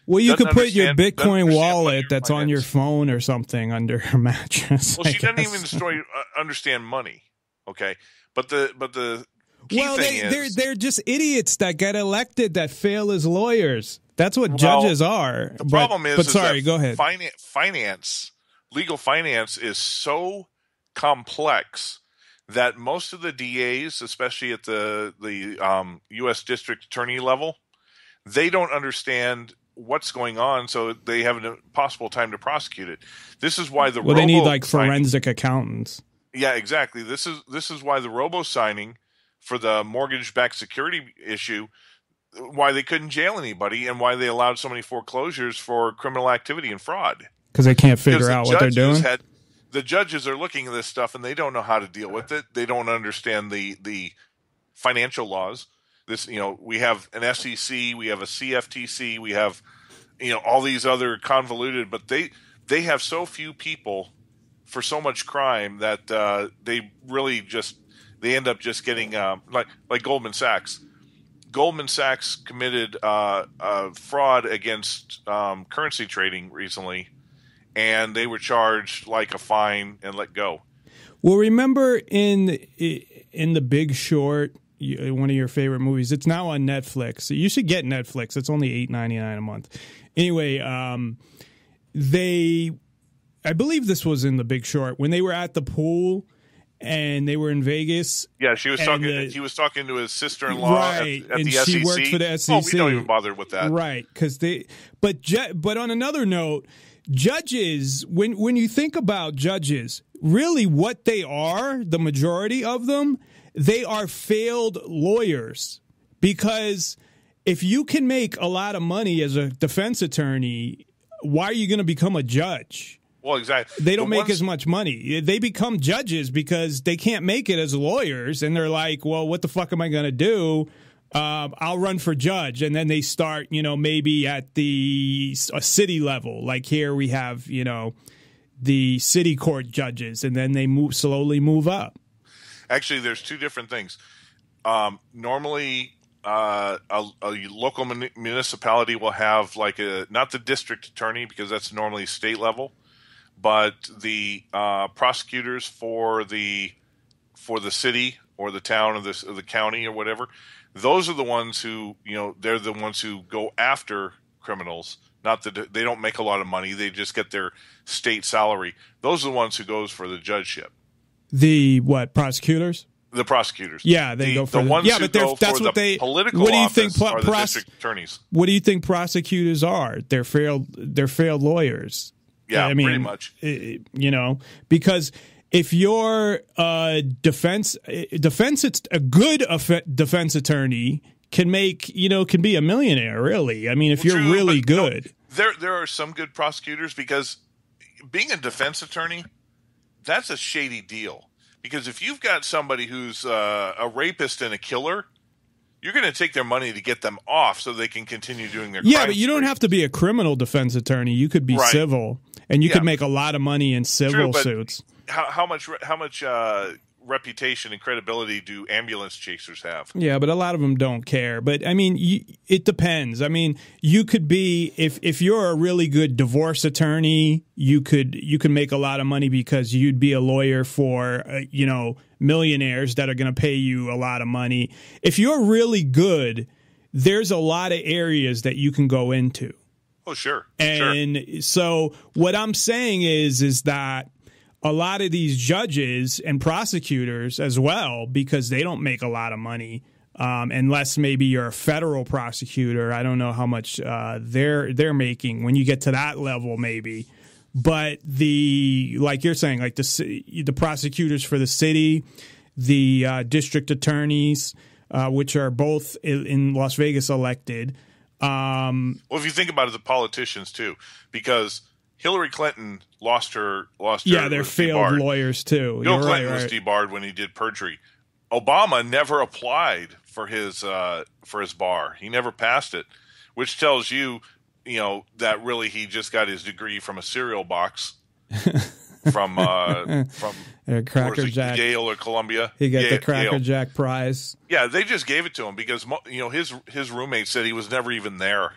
Well, you could put your Bitcoin wallet that's on your phone or something under a mattress. well, I she doesn't even story, uh, understand money. Okay, but the but the Well, they, is they're they're just idiots that get elected that fail as lawyers. That's what Well, judges are. The But- problem is, but is sorry, that go ahead. Finance, finance, legal finance is so complex that most of the DAs, especially at the the um, U.S. District Attorney level, they don't understand what's going on, so they have an impossible time to prosecute it. This is why the well, they need like signing- forensic accountants. Yeah, exactly. This is this is why the robo signing for the mortgage-backed security issue, why they couldn't jail anybody, and why they allowed so many foreclosures for criminal activity and fraud. because they can't Because figure the out what they're doing. Had, the judges are looking at this stuff and they don't know how to deal with it. They don't understand the the financial laws. This, you know, we have an SEC, we have a CFTC, we have, you know, all these other convoluted, but they they have so few people for so much crime that uh, they really just they end up just getting um, like like Goldman Sachs. Goldman Sachs committed uh, uh, fraud against um, currency trading recently, and they were charged like a fine and let go. Well, remember in in the Big Short, one of your favorite movies. It's now on Netflix. You should get Netflix. It's only eight ninety nine a month. Anyway, um, they, I believe this was in the Big Short when they were at the pool and they were in Vegas. Yeah, she was talking. the- he was talking to his sister-in-law Right, at, at and the she SEC. worked for the Oh, we don't even bother with that. Right, because they. But but on another note, judges. When when you think about judges, really, what they are, the majority of them, they are failed lawyers. Because if you can make a lot of money as a defense attorney, why are you going to become a judge? Well, exactly. They don't The make ones- as much money. They become judges because they can't make it as lawyers, and they're like, "Well, what the fuck am I going to do? Um, I'll run for judge." And then they start, you know, maybe at the a city level. Like here, we have, you know, the city court judges, and then they move slowly move up. Actually, there's two different things. Um, normally, uh, a, a local muni- municipality will have like a not the district attorney because that's normally state level, but the uh, prosecutors for the for the city or the town or the, or the county or whatever. Those are the ones who you know they're the ones who go after criminals. Not that they don't make a lot of money; they just get their state salary. Those are the ones who goes for the judgeship. The what prosecutors? The prosecutors. Yeah, they the, go for the ones yeah, who but go that's for what the they. political what do you think? pro- the district attorneys. what do you think prosecutors are? They're failed. They're failed lawyers. Yeah, I mean, pretty much. eh, You know, because if you're a defense defense, it's a good defense attorney can make you know can be a millionaire. Really, I mean, if Well, you're true, really but no, good. there there are some good prosecutors because being a defense attorney, that's a shady deal. Because if you've got somebody who's uh, a rapist and a killer, you're going to take their money to get them off so they can continue doing their Yeah, but you don't have to be a criminal defense attorney. You could be Right. civil, and you Yeah. could make a lot of money in civil True, suits. How, how much how much uh, reputation and credibility do ambulance chasers have? Yeah, but a lot of them don't care. But I mean, you, it depends. I mean, you could be if if you're a really good divorce attorney, you could you could make a lot of money because you'd be a lawyer for uh, you know millionaires that are going to pay you a lot of money. If you're really good, there's a lot of areas that you can go into. Oh, sure, sure. And so what I'm saying is is that a lot of these judges and prosecutors as well, because they don't make a lot of money, um, unless maybe you're a federal prosecutor. I don't know how much uh, they're they're making when you get to that level, maybe. But the like you're saying, like the the prosecutors for the city, the uh, district attorneys, uh, which are both in, Las Vegas elected. Um, Well, if you think about it, the politicians too, because Hillary Clinton lost her lost her. yeah, they're failed debarred. lawyers too. Bill You're right, Clinton was right. debarred when he did perjury. Obama never applied for his uh, for his bar. He never passed it, which tells you, you know, that really he just got his degree from a cereal box from uh, from where Cracker Jack. Yale or Columbia. He got Yeah, the Cracker Yale. Jack prize. Yeah, they just gave it to him because you know his his roommate said he was never even there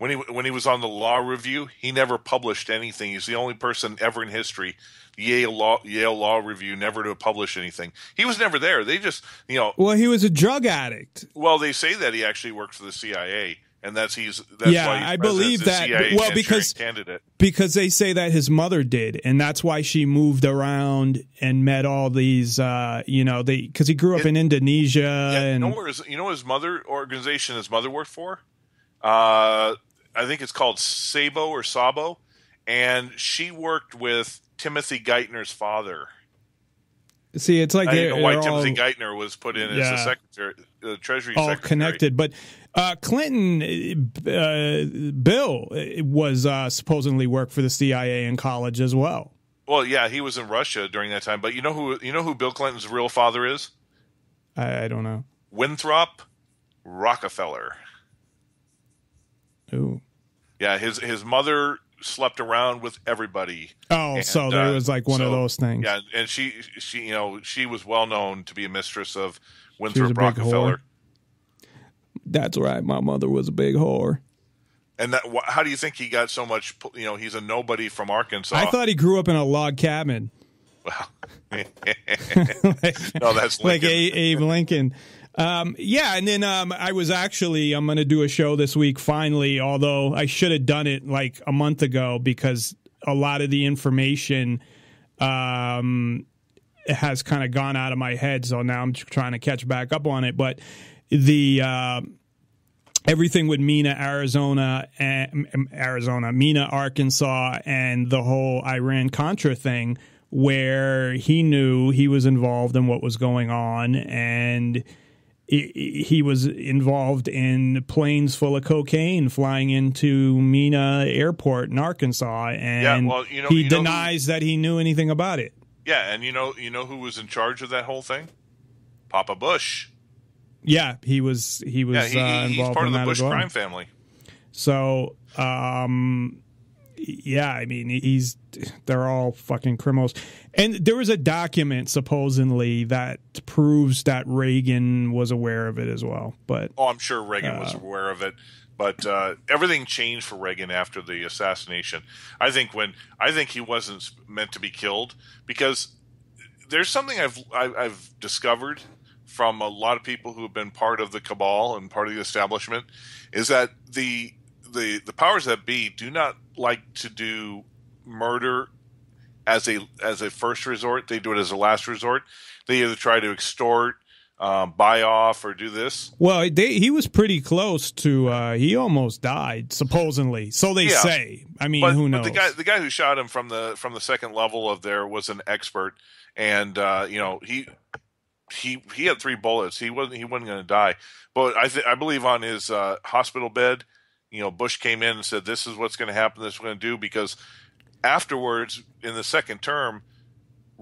when he when he was on the law review. He never published anything. He's the only person ever in history, Yale law Yale law review, never to publish anything. He was never there. They just you know Well, he was a drug addict. well they say that he actually worked for the CIA and that's he's that's Yeah, why he's I believe that. CIA Well, because- candidate. because they say that his mother did, and that's why she moved around and met all these. Uh, you know, they because he grew up It- in Indonesia Yeah, you and know his, you know his mother organization his mother worked for? Uh, I think it's called Sabo or Sabo, and she worked with Timothy Geithner's father. See, it's like I didn't know why Timothy all, Geithner was put in as the secretary, the Treasury all secretary. connected. But uh, Clinton, uh, Bill was uh, supposedly worked for the CIA in college as well. Well, yeah, he was in Russia during that time. But you know who you know who Bill Clinton's real father is? I, I don't know. Winthrop Rockefeller. Ooh. Yeah, his his mother slept around with everybody. Oh, And, so there uh, was like one of those things. Yeah, and she she you know she was well known to be a mistress of Winthrop Rockefeller. That's right. My mother was a big whore. And that wh- how do you think he got so much? You know, he's a nobody from Arkansas. I thought he grew up in a log cabin. no, that's like Lincoln. A- Abe Lincoln. Um, yeah, and then um, I was actually I'm going to do a show this week finally. Although I should have done it like a month ago because a lot of the information um, has kind of gone out of my head. So now I'm trying to catch back up on it. But the uh, everything with Mena, Arizona, and Arizona, Mena, Arkansas, and the whole Iran Contra thing, where he knew he was involved in what was going on, and he was involved in planes full of cocaine flying into Mena Airport in Arkansas, and well, you know- he you know who- denies that he knew anything about it. yeah, and you know you know who was in charge of that whole thing? Papa Bush. Yeah, he was he was Yeah, he, uh, he's part in of the that Bush crime family. So, um, yeah, I mean, he's they're all fucking criminals. And there was a document supposedly that proves that Reagan was aware of it as well. But Oh, I'm sure Reagan was Uh, aware of it, but uh, everything changed for Reagan after the assassination. I think when I think he wasn't meant to be killed because there's something I've I've discovered from a lot of people who have been part of the cabal and part of the establishment is that the the the powers that be do not like to do murder as a as a first resort. They do it as a last resort. They either try to extort, um, buy off, or do this. well, they, he was pretty close to. Uh, he almost died supposedly. So they Yeah. say. I mean, but, who but knows? the guy the guy who shot him from the from the second level of there was an expert, and uh, you know he he he had three bullets. He wasn't he wasn't going to die. But I th- I believe on his uh, hospital bed, you know, Bush came in and said, "This is what's going to happen. This is what we're going to do." Because afterwards, in the second term.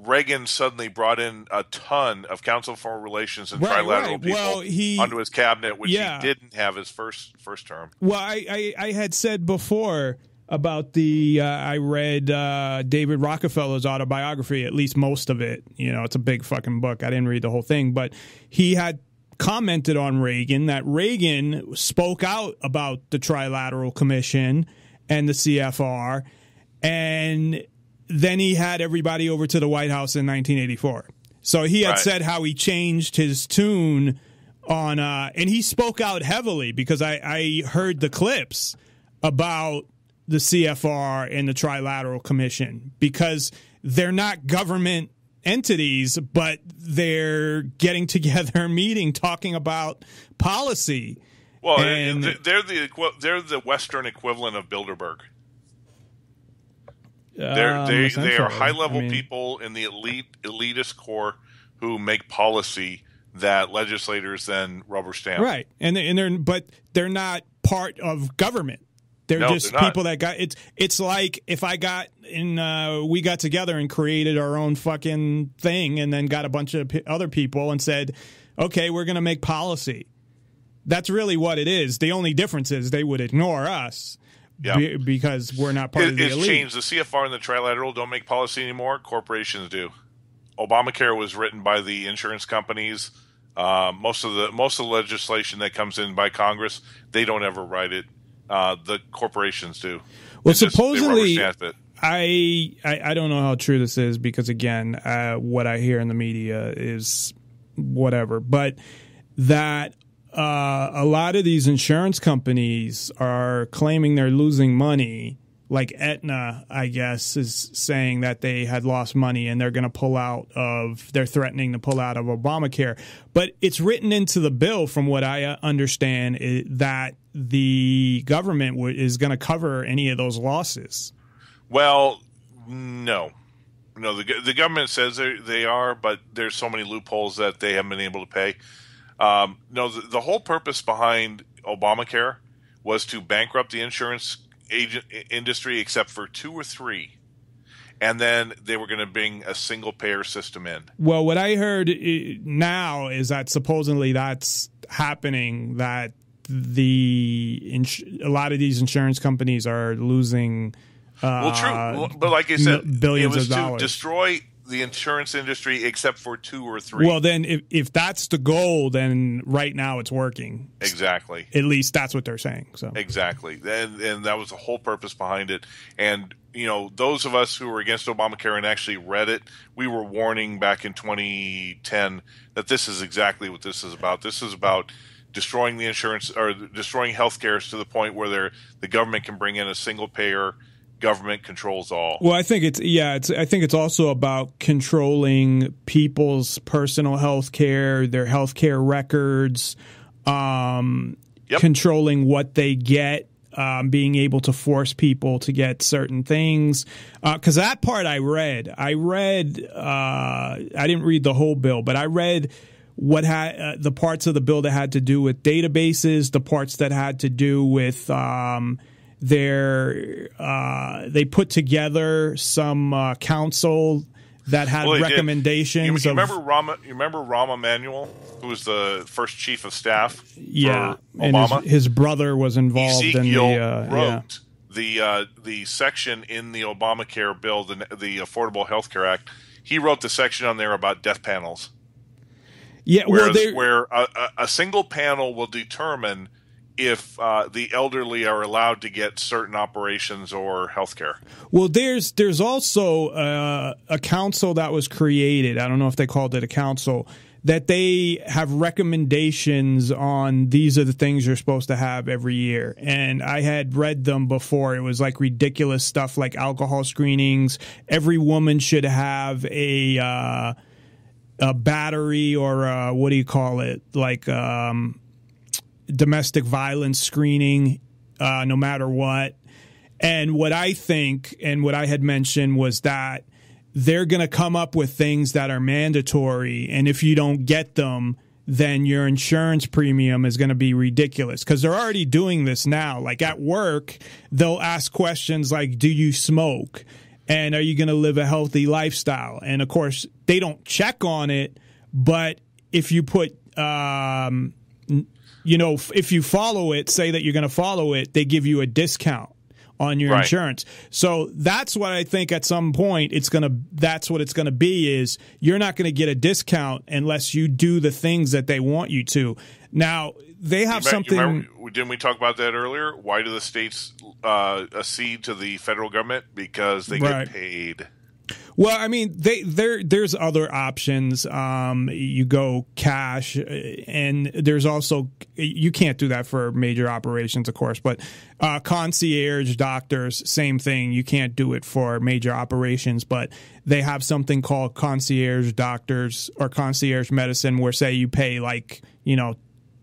Reagan suddenly brought in a ton of Council of Foreign Relations and Right, trilateral right. people Well, he- onto his cabinet, which Yeah. he didn't have his first first term. Well, I, I, I had said before about the uh, I read uh, David Rockefeller's autobiography, at least most of it. You know, it's a big fucking book. I didn't read the whole thing, but he had commented on Reagan that Reagan spoke out about the Trilateral Commission and the CFR, and then he had everybody over to the White House in 1984. So he had Right. said how he changed his tune on, uh, and he spoke out heavily because I, I heard the clips about the CFR and the Trilateral Commission because they're not government entities, but they're getting together, meeting, talking about policy. Well, And- they're the they're the Western equivalent of Bilderberg. They're, Um, they they are high level I mean- people in the elite elitist core who make policy that legislators then rubber stamp. Right. And they, and they're but they're not part of government. They're No, just they're people that got it's it's like if I got in uh we got together and created our own fucking thing and then got a bunch of p- other people and said, "Okay, we're going to make policy." That's really what it is. The only difference is they would ignore us Yeah. be- because we're not part It, of the it's elite. changed. The CFR and the trilateral don't make policy anymore. Corporations do. Obamacare was written by the insurance companies. Uh, most of the most of the legislation that comes in by Congress, they don't ever write it. Uh, the corporations do. Well, They just- they rubber supposedly, it. I, I I don't know how true this is because again, uh, what I hear in the media is whatever, but that uh, a lot of these insurance companies are claiming they're losing money like Aetna, I guess, is saying that they had lost money and they're going to pull out of, they're threatening to pull out of Obamacare. But it's written into the bill, from what I uh, understand, that the government is going to cover any of those losses. Well, no. No, the, the government says they, they are, but there's so many loopholes that they haven't been able to pay. Um, no, the, the whole purpose behind Obamacare was to bankrupt the insurance agent industry, except for two or three, and then they were going to bring a single payer system in. Well, what I heard now is that supposedly that's happening. That the a lot of these insurance companies are losing. Uh, Well, true, but like I said, billions it was of to dollars. destroy the insurance industry, except for two or three. Well, then, if, if that's the goal, then right now it's working. exactly. At least that's what they're saying. So Exactly, and, and that was the whole purpose behind it. And you know, those of us who were against Obamacare and actually read it, we were warning back in 2010 that this is exactly what this is about. This is about destroying the insurance or destroying healthcare to the point where the government can bring in a single payer. Government controls all. Well, I think it's yeah, it's I think it's also about controlling people's personal health care, their health care records, um, Yep. controlling what they get, um, being able to force people to get certain things. Because that part I read, I read, uh, I didn't read the whole bill, but I read what had uh, the parts of the bill that had to do with databases, the parts that had to do with um, their uh, they put together some uh, council that had Well, recommendations. You, you of, remember Rama? You remember Rahm Emanuel, who was the first chief of staff yeah, for and Obama? his, his brother was involved Ezekiel in the uh, wrote yeah. the uh, the section in the Obamacare bill, the the Affordable Health Care Act. He wrote the section on there about death panels, Yeah, well, where a, a, a single panel will determine if uh, the elderly are allowed to get certain operations or health care. Well, there's there's also uh, a council that was created. I don't know if they called it a council that they have recommendations on these are the things you're supposed to have every year. And I had read them before. It was like ridiculous stuff like alcohol screenings. Every woman should have a uh, a battery or uh what do you call it? Like um, domestic violence screening, uh, no matter what. And what I think and what I had mentioned was that they're going to come up with things that are mandatory. And if you don't get them, then your insurance premium is going to be ridiculous because they're already doing this now. Like at work, they'll ask questions like, Do you smoke? And are you going to live a healthy lifestyle? And of course, they don't check on it. But if you put, um, you know, if you follow it, say that you're going to follow it, they give you a discount on your Right. insurance. So that's what I think at some point it's going to that's what it's going to be is you're not going to get a discount unless you do the things that they want you to. Now, they have You me- you something remember- didn't we talk about that earlier? Why do the states uh, accede to the federal government? Because they Right. get paid. Well, I mean, they there there's other options. Um, you go cash, and there's also you can't do that for major operations, of course. But uh, concierge doctors, same thing. You can't do it for major operations, but they have something called concierge doctors or concierge medicine, where say you pay like you know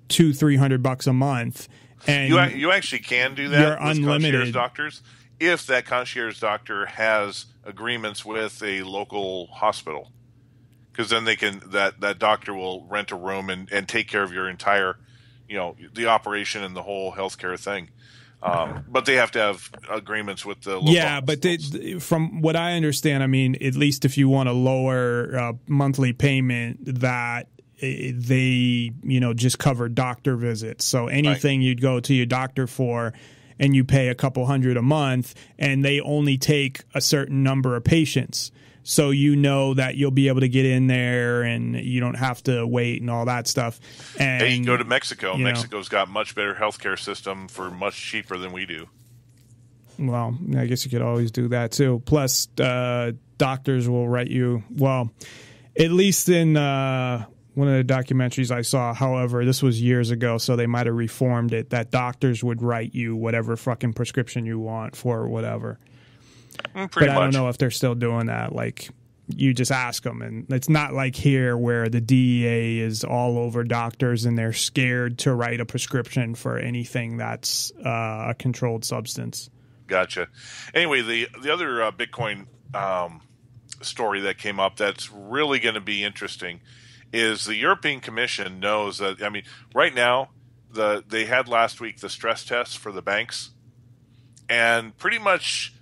two three hundred bucks a month, and You, you actually can do that You're unlimited. doctors if that concierge doctor has agreements with a local hospital. Because then they can that that doctor will rent a room and, and take care of your entire, you know, the operation and the whole healthcare thing. Um, but they have to have agreements with the local yeah, but they, from what I understand, I mean, at least if you want a lower uh, monthly payment, that eh, they you know just cover doctor visits. So anything you'd go to your doctor for. And you pay a couple hundred a month, and they only take a certain number of patients. So you know that you'll be able to get in there, and you don't have to wait and all that stuff. And you go to Mexico. you know. Mexico's got much better healthcare system for much cheaper than we do. Well, I guess you could always do that too. Plus, uh, doctors will write you. Well, at least in uh, one of the documentaries I saw. However, this was years ago, so they might have reformed it. That doctors would write you whatever fucking prescription you want for whatever. Mm, pretty but I much. don't know if they're still doing that. Like you just ask them, and it's not like here where the DEA is all over doctors and they're scared to write a prescription for anything that's uh, a controlled substance. Gotcha. Anyway, the the other uh, Bitcoin um, story that came up that's really going to be interesting is the European Commission knows that. I mean, right now, the they had last week the stress tests for the banks, and pretty much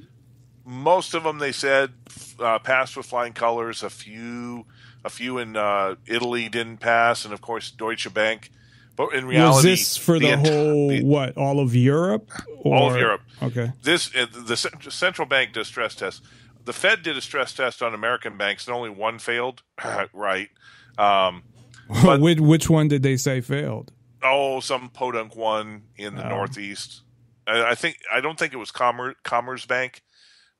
most of them they said uh, passed with flying colors. A few, a few in uh, Italy didn't pass, and of course Deutsche Bank. But in reality, was this for the, ent- whole the- what? All of Europe? all of Europe. Okay. This uh, the central bank does stress tests. The Fed did a stress test on American banks, and only one failed. right. Um, But- which, which one did they say failed? oh, some podunk one in the Oh. Northeast. I, I think I don't think it was Commerce Commerce Bank,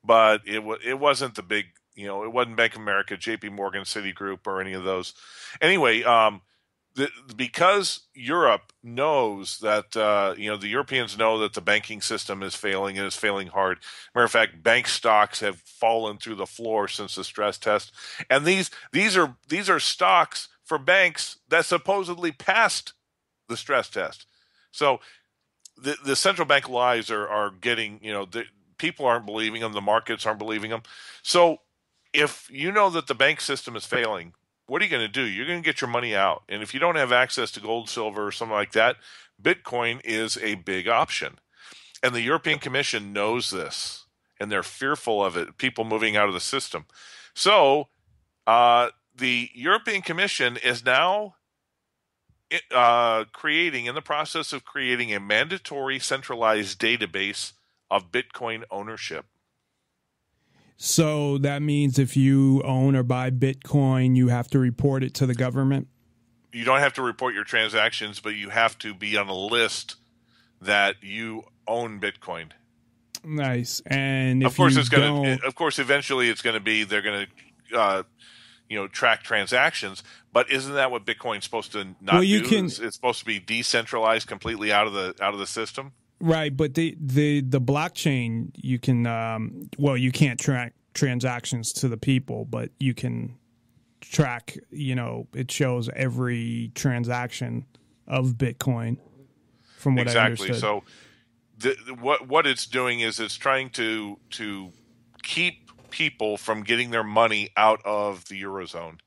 but it was it wasn't the big. You know, it wasn't Bank of America, J.P. Morgan, Citigroup, or any of those. Anyway, um, the, because Europe knows that uh, you know the Europeans know that the banking system is failing and is failing hard. Matter of fact, bank stocks have fallen through the floor since the stress test, and these these are these are stocks for banks that supposedly passed the stress test. So the the central bank lies are are getting you know the people aren't believing them, the markets aren't believing them. So if you know that the bank system is failing, what are you going to do? You're going to get your money out. And if you don't have access to gold, silver, or something like that, Bitcoin is a big option. And the European Commission knows this, and they're fearful of it, people moving out of the system. So uh, the European Commission is now uh, creating, in the process of creating a mandatory centralized database of Bitcoin ownership. So that means if you own or buy Bitcoin, you have to report it to the government. you don't have to report your transactions, but you have to be on a list that you own Bitcoin. Nice. And if of course, it's going to. Of course, eventually it's going to be they're going to, uh, you know, track transactions. But isn't that what Bitcoin's supposed to not Well, you do? can- it's, it's supposed to be decentralized completely out of the out of the system. Right? But the the the blockchain, you can um, well, you can't track transactions to the people, but you can track. You know, it shows every transaction of Bitcoin. From what I exactly. understood. So, the, the- what what it's doing is it's trying to to keep people from getting their money out of the eurozone,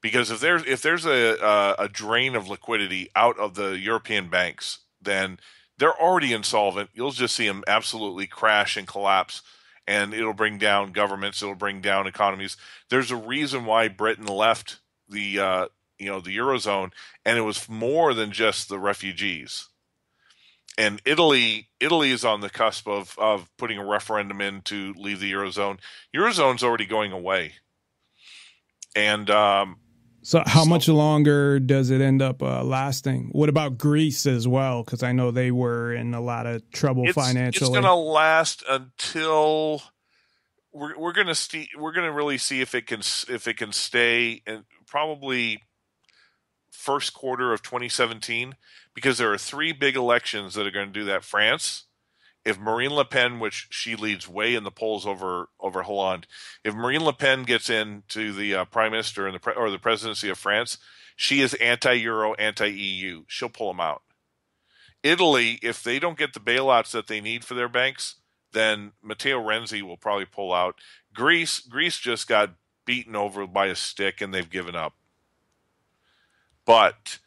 because if there's if there's a a, a drain of liquidity out of the European banks, then they're already insolvent. You'll just see them absolutely crash and collapse. And it'll bring down governments. It'll bring down economies. There's a reason why Britain left the uh, you know the eurozone, and it was more than just the refugees and Italy Italy is on the cusp of of putting a referendum in to leave the eurozone. Eurozone's already going away, and um, So how much longer does it end up uh, lasting? What about Greece as well? Because I know they were in a lot of trouble it's, financially. it's going to last until we're we're going to see we're going to really see if it can if it can stay and probably first quarter of 2017 because there are three big elections that are going to do that. France, if Marine Le Pen, which she leads way in the polls over over Hollande, if Marine Le Pen gets into the uh, prime minister and the pre- or the presidency of France, she is anti-euro, anti-EU. She'll pull them out. Italy, if they don't get the bailouts that they need for their banks, then Matteo Renzi will probably pull out. Greece, Greece just got beaten over by a stick and they've given up. But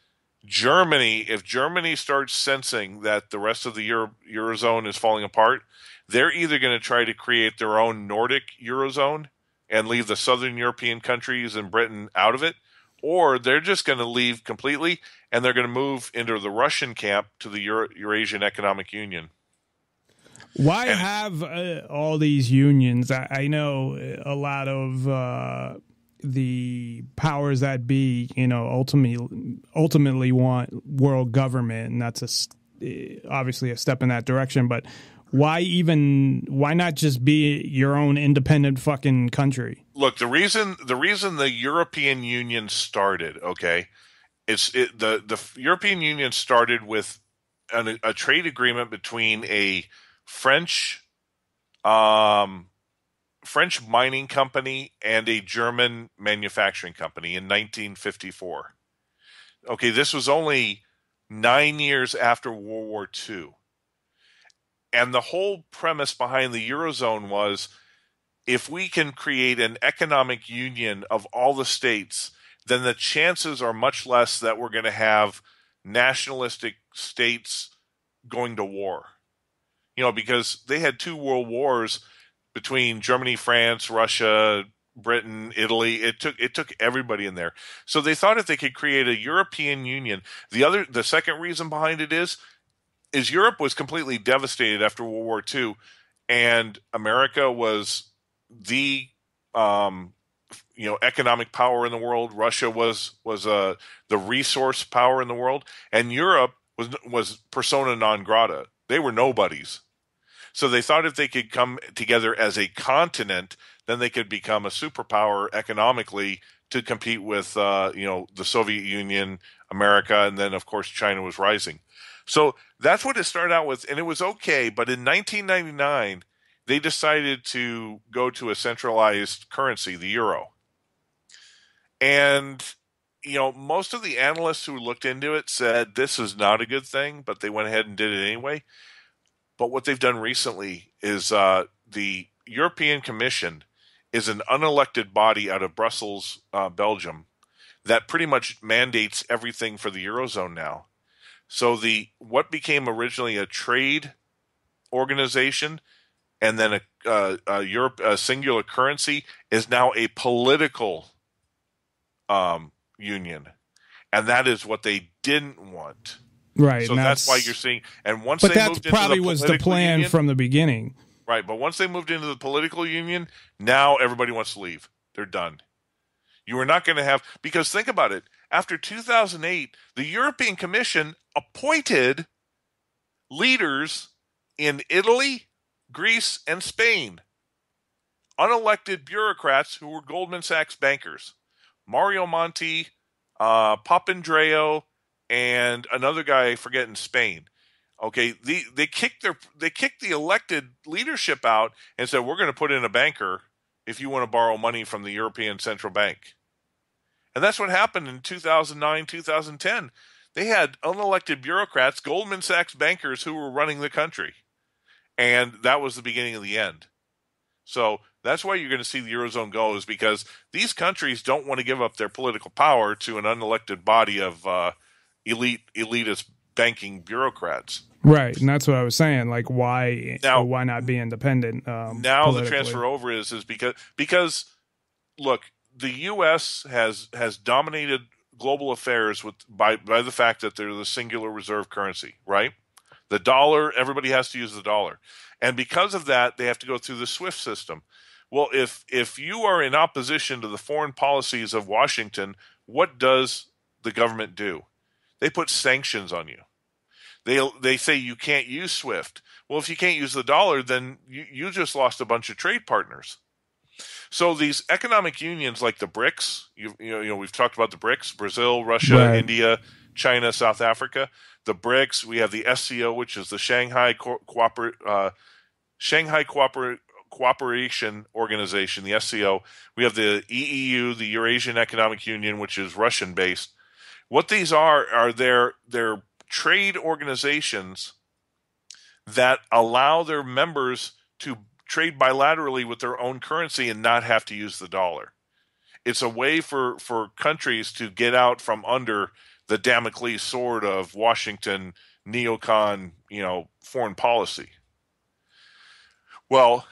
Germany, if Germany starts sensing that the rest of the Euro, eurozone is falling apart, they're either going to try to create their own Nordic eurozone and leave the southern European countries and Britain out of it, or they're just going to leave completely and they're going to move into the Russian camp to the Euro- Eurasian Economic Union. Why have uh, all these unions? I, I know a lot of uh, the powers that be, you know, ultimately ultimately want world government, and that's a eh, obviously a step in that direction. But why even? Why not just be your own independent fucking country? Look, the reason the reason the European Union started, okay, It's it, the the European Union started with an, a trade agreement between a French um, French mining company and a German manufacturing company in 1954. Okay, this was only nine years after World War II. And the whole premise behind the Eurozone was if we can create an economic union of all the states, then the chances are much less that we're going to have nationalistic states going to war. You know, because they had two world wars between Germany, France, Russia, Britain, Italy. It took it took everybody in there. So they thought if they could create a European Union. The other the second reason behind it is is Europe was completely devastated after World War II, and America was the um, you know economic power in the world. Russia was was uh, the resource power in the world, and Europe was was persona non grata. They were nobodies. So they thought if they could come together as a continent, then they could become a superpower economically to compete with uh, you know the Soviet Union, America, and then of course China was rising. So that's what it started out with, and it was okay. But in 1999, they decided to go to a centralized currency, the euro. And you know, most of the analysts who looked into it said this is not a good thing, but they went ahead and did it anyway. But what they've done recently is uh, the European Commission is an unelected body out of Brussels, uh, Belgium, that pretty much mandates everything for the eurozone now. So the what became originally a trade organization and then a, uh, a Europe a singular currency is now a political um, union, and that is what they didn't want. Right. So that's, that's, why you're seeing. And once but they that probably the was the plan union, from the beginning. Right. But once they moved into the political union, now everybody wants to leave. They're done. You are not going to have because think about it. After 2008, the European Commission appointed leaders in Italy, Greece, and Spain, unelected bureaucrats who were Goldman Sachs bankers. Mario Monti, uh, Papandreou, and another guy I forget in Spain. Okay, the, they kicked their they kicked the elected leadership out and said we're going to put in a banker if you want to borrow money from the European Central Bank. And that's what happened in 2009, 2010. They had unelected bureaucrats, Goldman Sachs bankers who were running the country. And that was the beginning of the end. So that's why you're going to see the Eurozone go, is because these countries don't want to give up their political power to an unelected body of uh, elite elitist banking bureaucrats. Right, and that's what I was saying. Like, why now, why not be independent? Um, now the transfer over is is because because look, the U.S. has has dominated global affairs with by by the fact that they're the singular reserve currency, right? The dollar, everybody has to use the dollar, and because of that, they have to go through the SWIFT system. Well, if if you are in opposition to the foreign policies of Washington, what does the government do? They put sanctions on you. They they say you can't use SWIFT. Well, if you can't use the dollar, then you, you just lost a bunch of trade partners. So these economic unions like the BRICS, you, you know, you know, we've talked about the BRICS: Brazil, Russia, right. India, China, South Africa. The BRICS, we have the SCO, which is the Shanghai Co- Cooper, uh, Shanghai Cooper, Cooperation Organization, the SCO. We have the EEU, the Eurasian Economic Union, which is Russian based. What these are are their their trade organizations that allow their members to trade bilaterally with their own currency and not have to use the dollar. It's a way for, for countries to get out from under the Damocles sword of Washington neocon, you know, foreign policy. Well,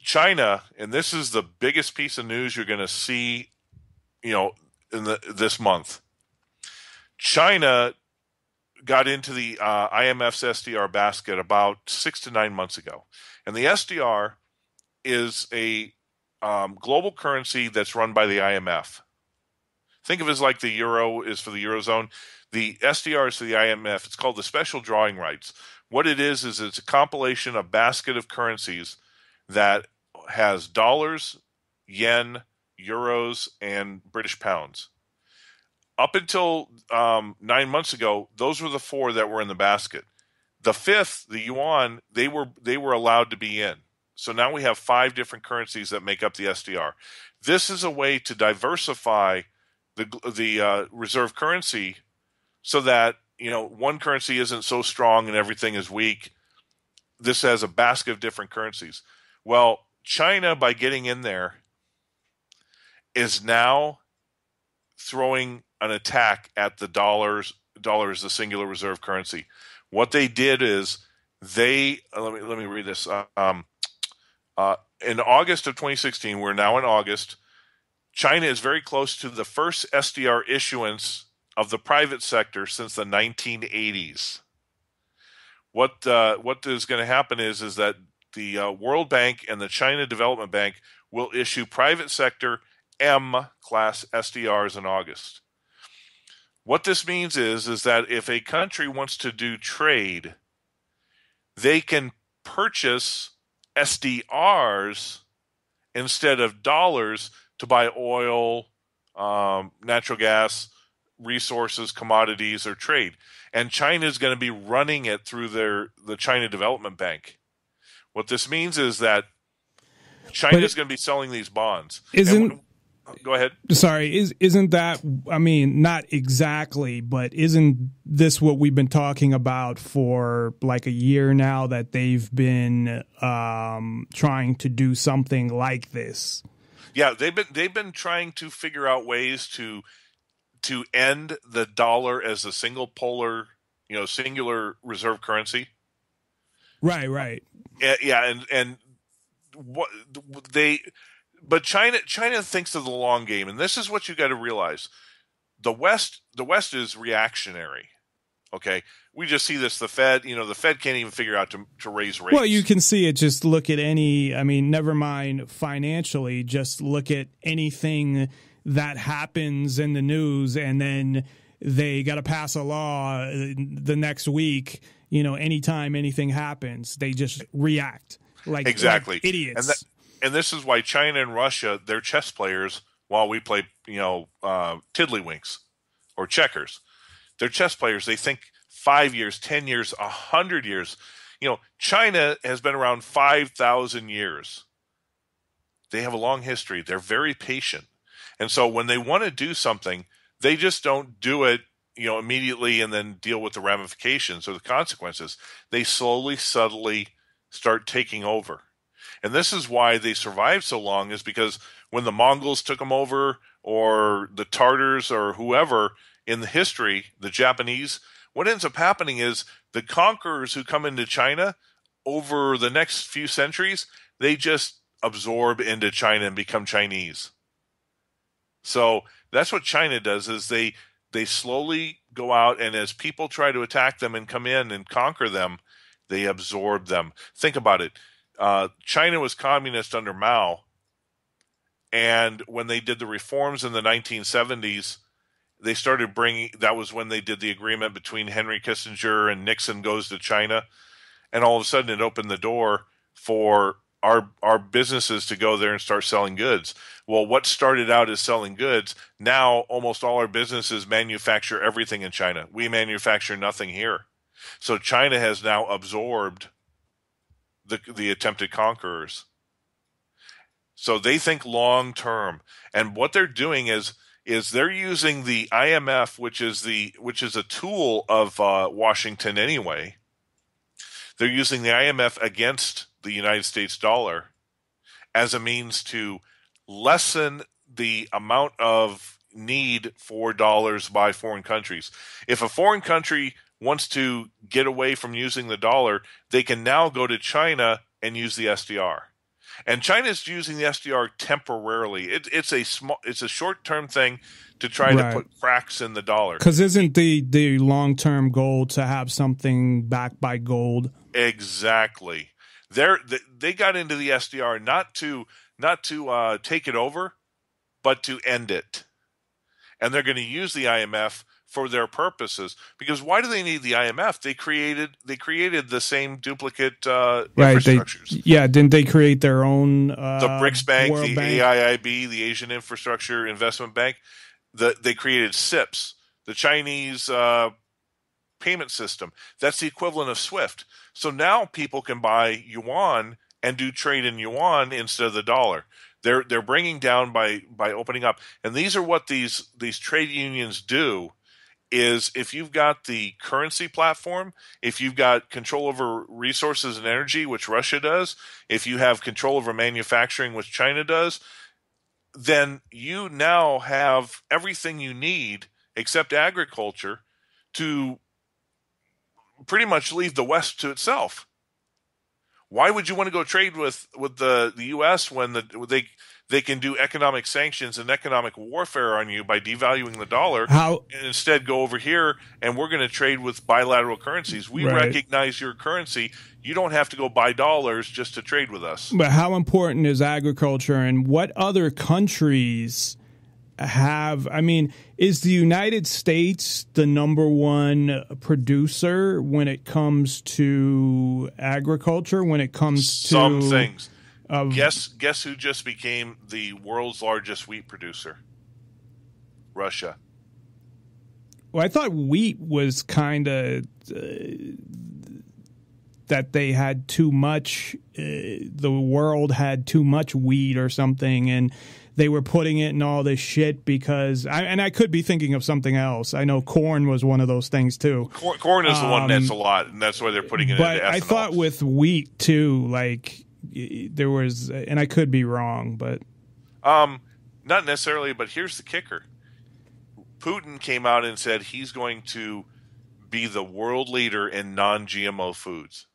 China, and this is the biggest piece of news you're going to see, you know, in the this month. China got into the uh, IMF's SDR basket about six to nine months ago, and the SDR is a um, global currency that's run by the IMF. Think of it as like the euro is for the eurozone. The SDR is for the IMF. It's called the special drawing rights. What it is is it's a compilation, a basket of currencies that has dollars, yen, euros, and British pounds up until um, nine months ago, those were the four that were in the basket. The fifth, the yuan, they were they were allowed to be in. So now we have five different currencies that make up the SDR. This is a way to diversify the the uh, reserve currency so that you know one currency isn't so strong and everything is weak. This has a basket of different currencies. Well, China by getting in there is now throwing an attack at the dollars dollar is the singular reserve currency. What they did is they uh, let me let me read this. Uh, um, uh, in August of 2016, we're now in August. China is very close to the first SDR issuance of the private sector since the 1980s. What uh, what is going to happen is is that the uh, World Bank and the China Development Bank will issue private sector M class SDRs in August. What this means is is that if a country wants to do trade, they can purchase SDRs instead of dollars to buy oil, um, natural gas, resources, commodities, or trade. And China is going to be running it through their the China Development Bank. What this means is that China is going to be selling these bonds. Isn't go ahead. Sorry, is isn't that I mean not exactly, but isn't this what we've been talking about for like a year now that they've been um, trying to do something like this? Yeah, they've been they've been trying to figure out ways to to end the dollar as a single polar, you know, singular reserve currency. Right, right. Yeah, yeah and and what they but China China thinks of the long game and this is what you got to realize. The West the West is reactionary. Okay, we just see this. The Fed, you know, the Fed can't even figure out to, to raise rates. Well, you can see it. Just look at any. I mean, never mind financially. Just look at anything that happens in the news, and then they got to pass a law uh, the next week. You know, anytime anything happens, they just react like exactly like idiots. And, this is why China and Russia, they're chess players, while we play, you know, uh, tiddlywinks or checkers they're chess players. They think five years, 10 years, a 100 years. You know, China has been around 5,000 years. They have a long history. They're very patient. And so when they want to do something, they just don't do it, you know, immediately and then deal with the ramifications or the consequences. They slowly, subtly start taking over. And this is why they survived so long is because when the Mongols took them over or the Tartars or whoever, in the history, the Japanese, what ends up happening is the conquerors who come into China over the next few centuries, they just absorb into China and become Chinese. So that's what China does is they they slowly go out and as people try to attack them and come in and conquer them, they absorb them. Think about it. Uh, China was communist under Mao, and when they did the reforms in the 1970s, they started bringing that was when they did the agreement between Henry Kissinger and Nixon goes to China and all of a sudden it opened the door for our our businesses to go there and start selling goods. Well, what started out as selling goods, now almost all our businesses manufacture everything in China. We manufacture nothing here. So China has now absorbed the the attempted conquerors. So they think long term. And what they're doing is is they're using the IMF, which is the which is a tool of uh, Washington anyway. They're using the IMF against the United States dollar as a means to lessen the amount of need for dollars by foreign countries. If a foreign country wants to get away from using the dollar, they can now go to China and use the SDR and China's using the SDR temporarily. It, it's a small, it's a short term thing to try right. to put cracks in the dollar. Because isn't the the long term goal to have something backed by gold? Exactly. They're, they got into the SDR not to not to uh, take it over, but to end it, and they're going to use the IMF for their purposes. Because why do they need the IMF? They created they created the same duplicate uh, right, infrastructures. They, yeah, didn't they create their own? Uh, the BRICS Bank, World the Bank? AIIB, the Asian Infrastructure Investment Bank. the, they created CIPS, the Chinese uh, payment system. That's the equivalent of SWIFT. So now people can buy yuan and do trade in yuan instead of the dollar. They're they're bringing down by by opening up, and these are what these these trade unions do. Is if you've got the currency platform, if you've got control over resources and energy, which Russia does, if you have control over manufacturing, which China does, then you now have everything you need except agriculture to pretty much leave the West to itself. Why would you want to go trade with with the the U.S. when the they they can do economic sanctions and economic warfare on you by devaluing the dollar? How and instead go over here and we're going to trade with bilateral currencies. We Right. recognize your currency. You don't have to go buy dollars just to trade with us. But how important is agriculture and what other countries have? I mean, is the United States the number one producer when it comes to agriculture? When it comes to Some things. Of- guess guess who just became the world's largest wheat producer? Russia. Well, I thought wheat was kind of uh, that they had too much. Uh, the world had too much wheat or something, and they were putting it in all this shit because. I, and I could be thinking of something else. I know corn was one of those things too. Corn, corn is the one Um, that's a lot, and that's why they're putting it But I thought with wheat too, like there was, and I could be wrong, but Um, not necessarily, but here's the kicker. Putin came out and said he's going to be the world leader in non-GMO foods.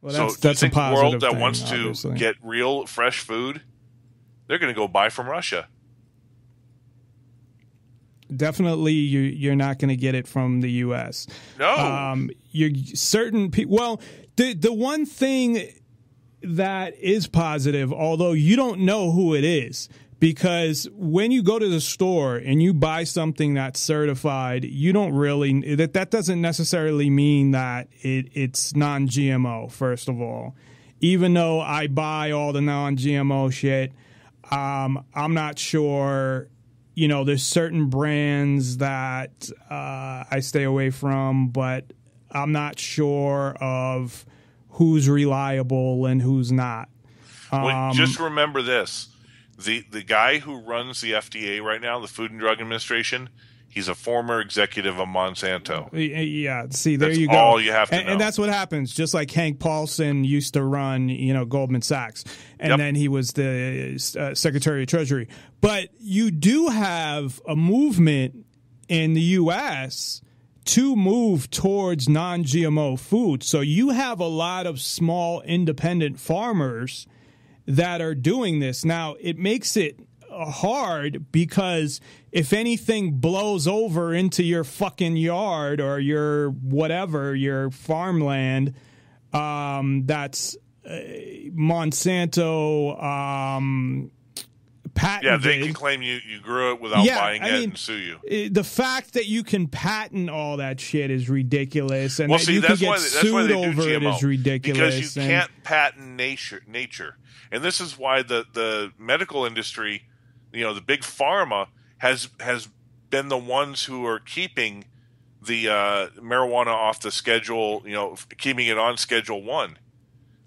well, so that's do you that's a think the positive world that thing, wants to obviously. get real fresh food, they're going to go buy from Russia. definitely you you're not going to get it from the U.S. No. um, you're certain people. Well, the the one thing that is positive, although you don't know who it is. Because when you go to the store and you buy something that's certified, you don't really that that doesn't necessarily mean that it, it's non-GMO. First of all, even though I buy all the non-GMO shit, um, I'm not sure. You know, there's certain brands that uh, I stay away from, but I'm not sure of who's reliable and who's not. Well, Um, just remember this: the the guy who runs the FDA right now, the Food and Drug Administration, he's a former executive of Monsanto. Yeah, see, there That's you go. all you have to and, know. and that's what happens. Just like Hank Paulson used to run, you know, Goldman Sachs, and Yep. then he was the uh, Secretary of Treasury. But you do have a movement in the U.S. to move towards non-GMO food. So you have a lot of small independent farmers that are doing this. Now, it makes it uh, hard because if anything blows over into your fucking yard or your whatever, your farmland, um, that's uh, Monsanto um, patented. Yeah, they can claim you you grew it without Yeah, buying I it mean, and sue you. Uh, The fact that you can patent all that shit is ridiculous, and well, that see, you that's can get why they, that's why they do over it GMO is ridiculous. because you and- can't patent nature. Nature, and this is why the the medical industry, you know, the big pharma has has been the ones who are keeping the uh, marijuana off the schedule. You know, keeping it on Schedule One.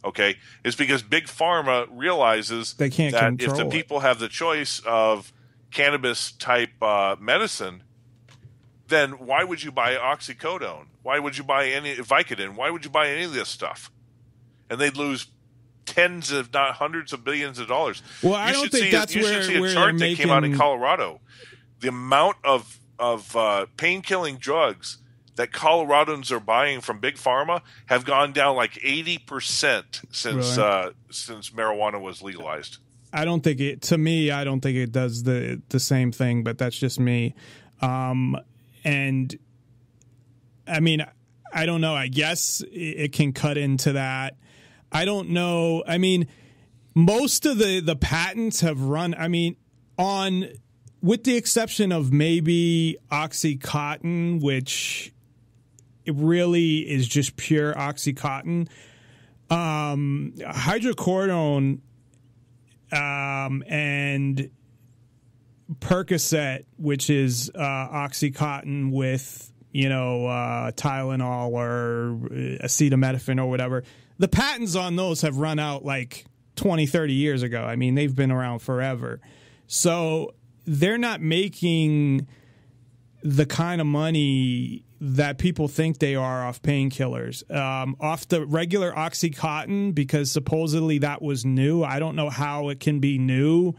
Okay, it's because big pharma realizes They can't that if the it. people have the choice of cannabis type uh, medicine, then why would you buy oxycodone? Why would you buy any Vicodin? Why would you buy any of this stuff? And they'd lose tens, if not hundreds of billions of dollars. Well, I You don't should think that's you where- should see a where chart that came out in making- Colorado. The amount of of uh, pain killing drugs that Coloradans are buying from big pharma have gone down like eighty percent since Really? uh, since marijuana was legalized. I don't think it. To me, I don't think it does the the same thing. But that's just me. Um, and I mean, I don't know. I guess it, it can cut into that. I don't know. I mean, most of the the patents have run. I mean, on with the exception of maybe OxyContin, which it really is just pure OxyContin. Um, hydrocodone um, and Percocet, which is uh, OxyContin with you know uh, Tylenol or uh, acetaminophen or whatever, the patents on those have run out like 20, 30 years ago. I mean, they've been around forever. So they're not making the kind of money that people think they are off painkillers. Um, off the regular Oxycontin, because supposedly that was new. I don't know how it can be new.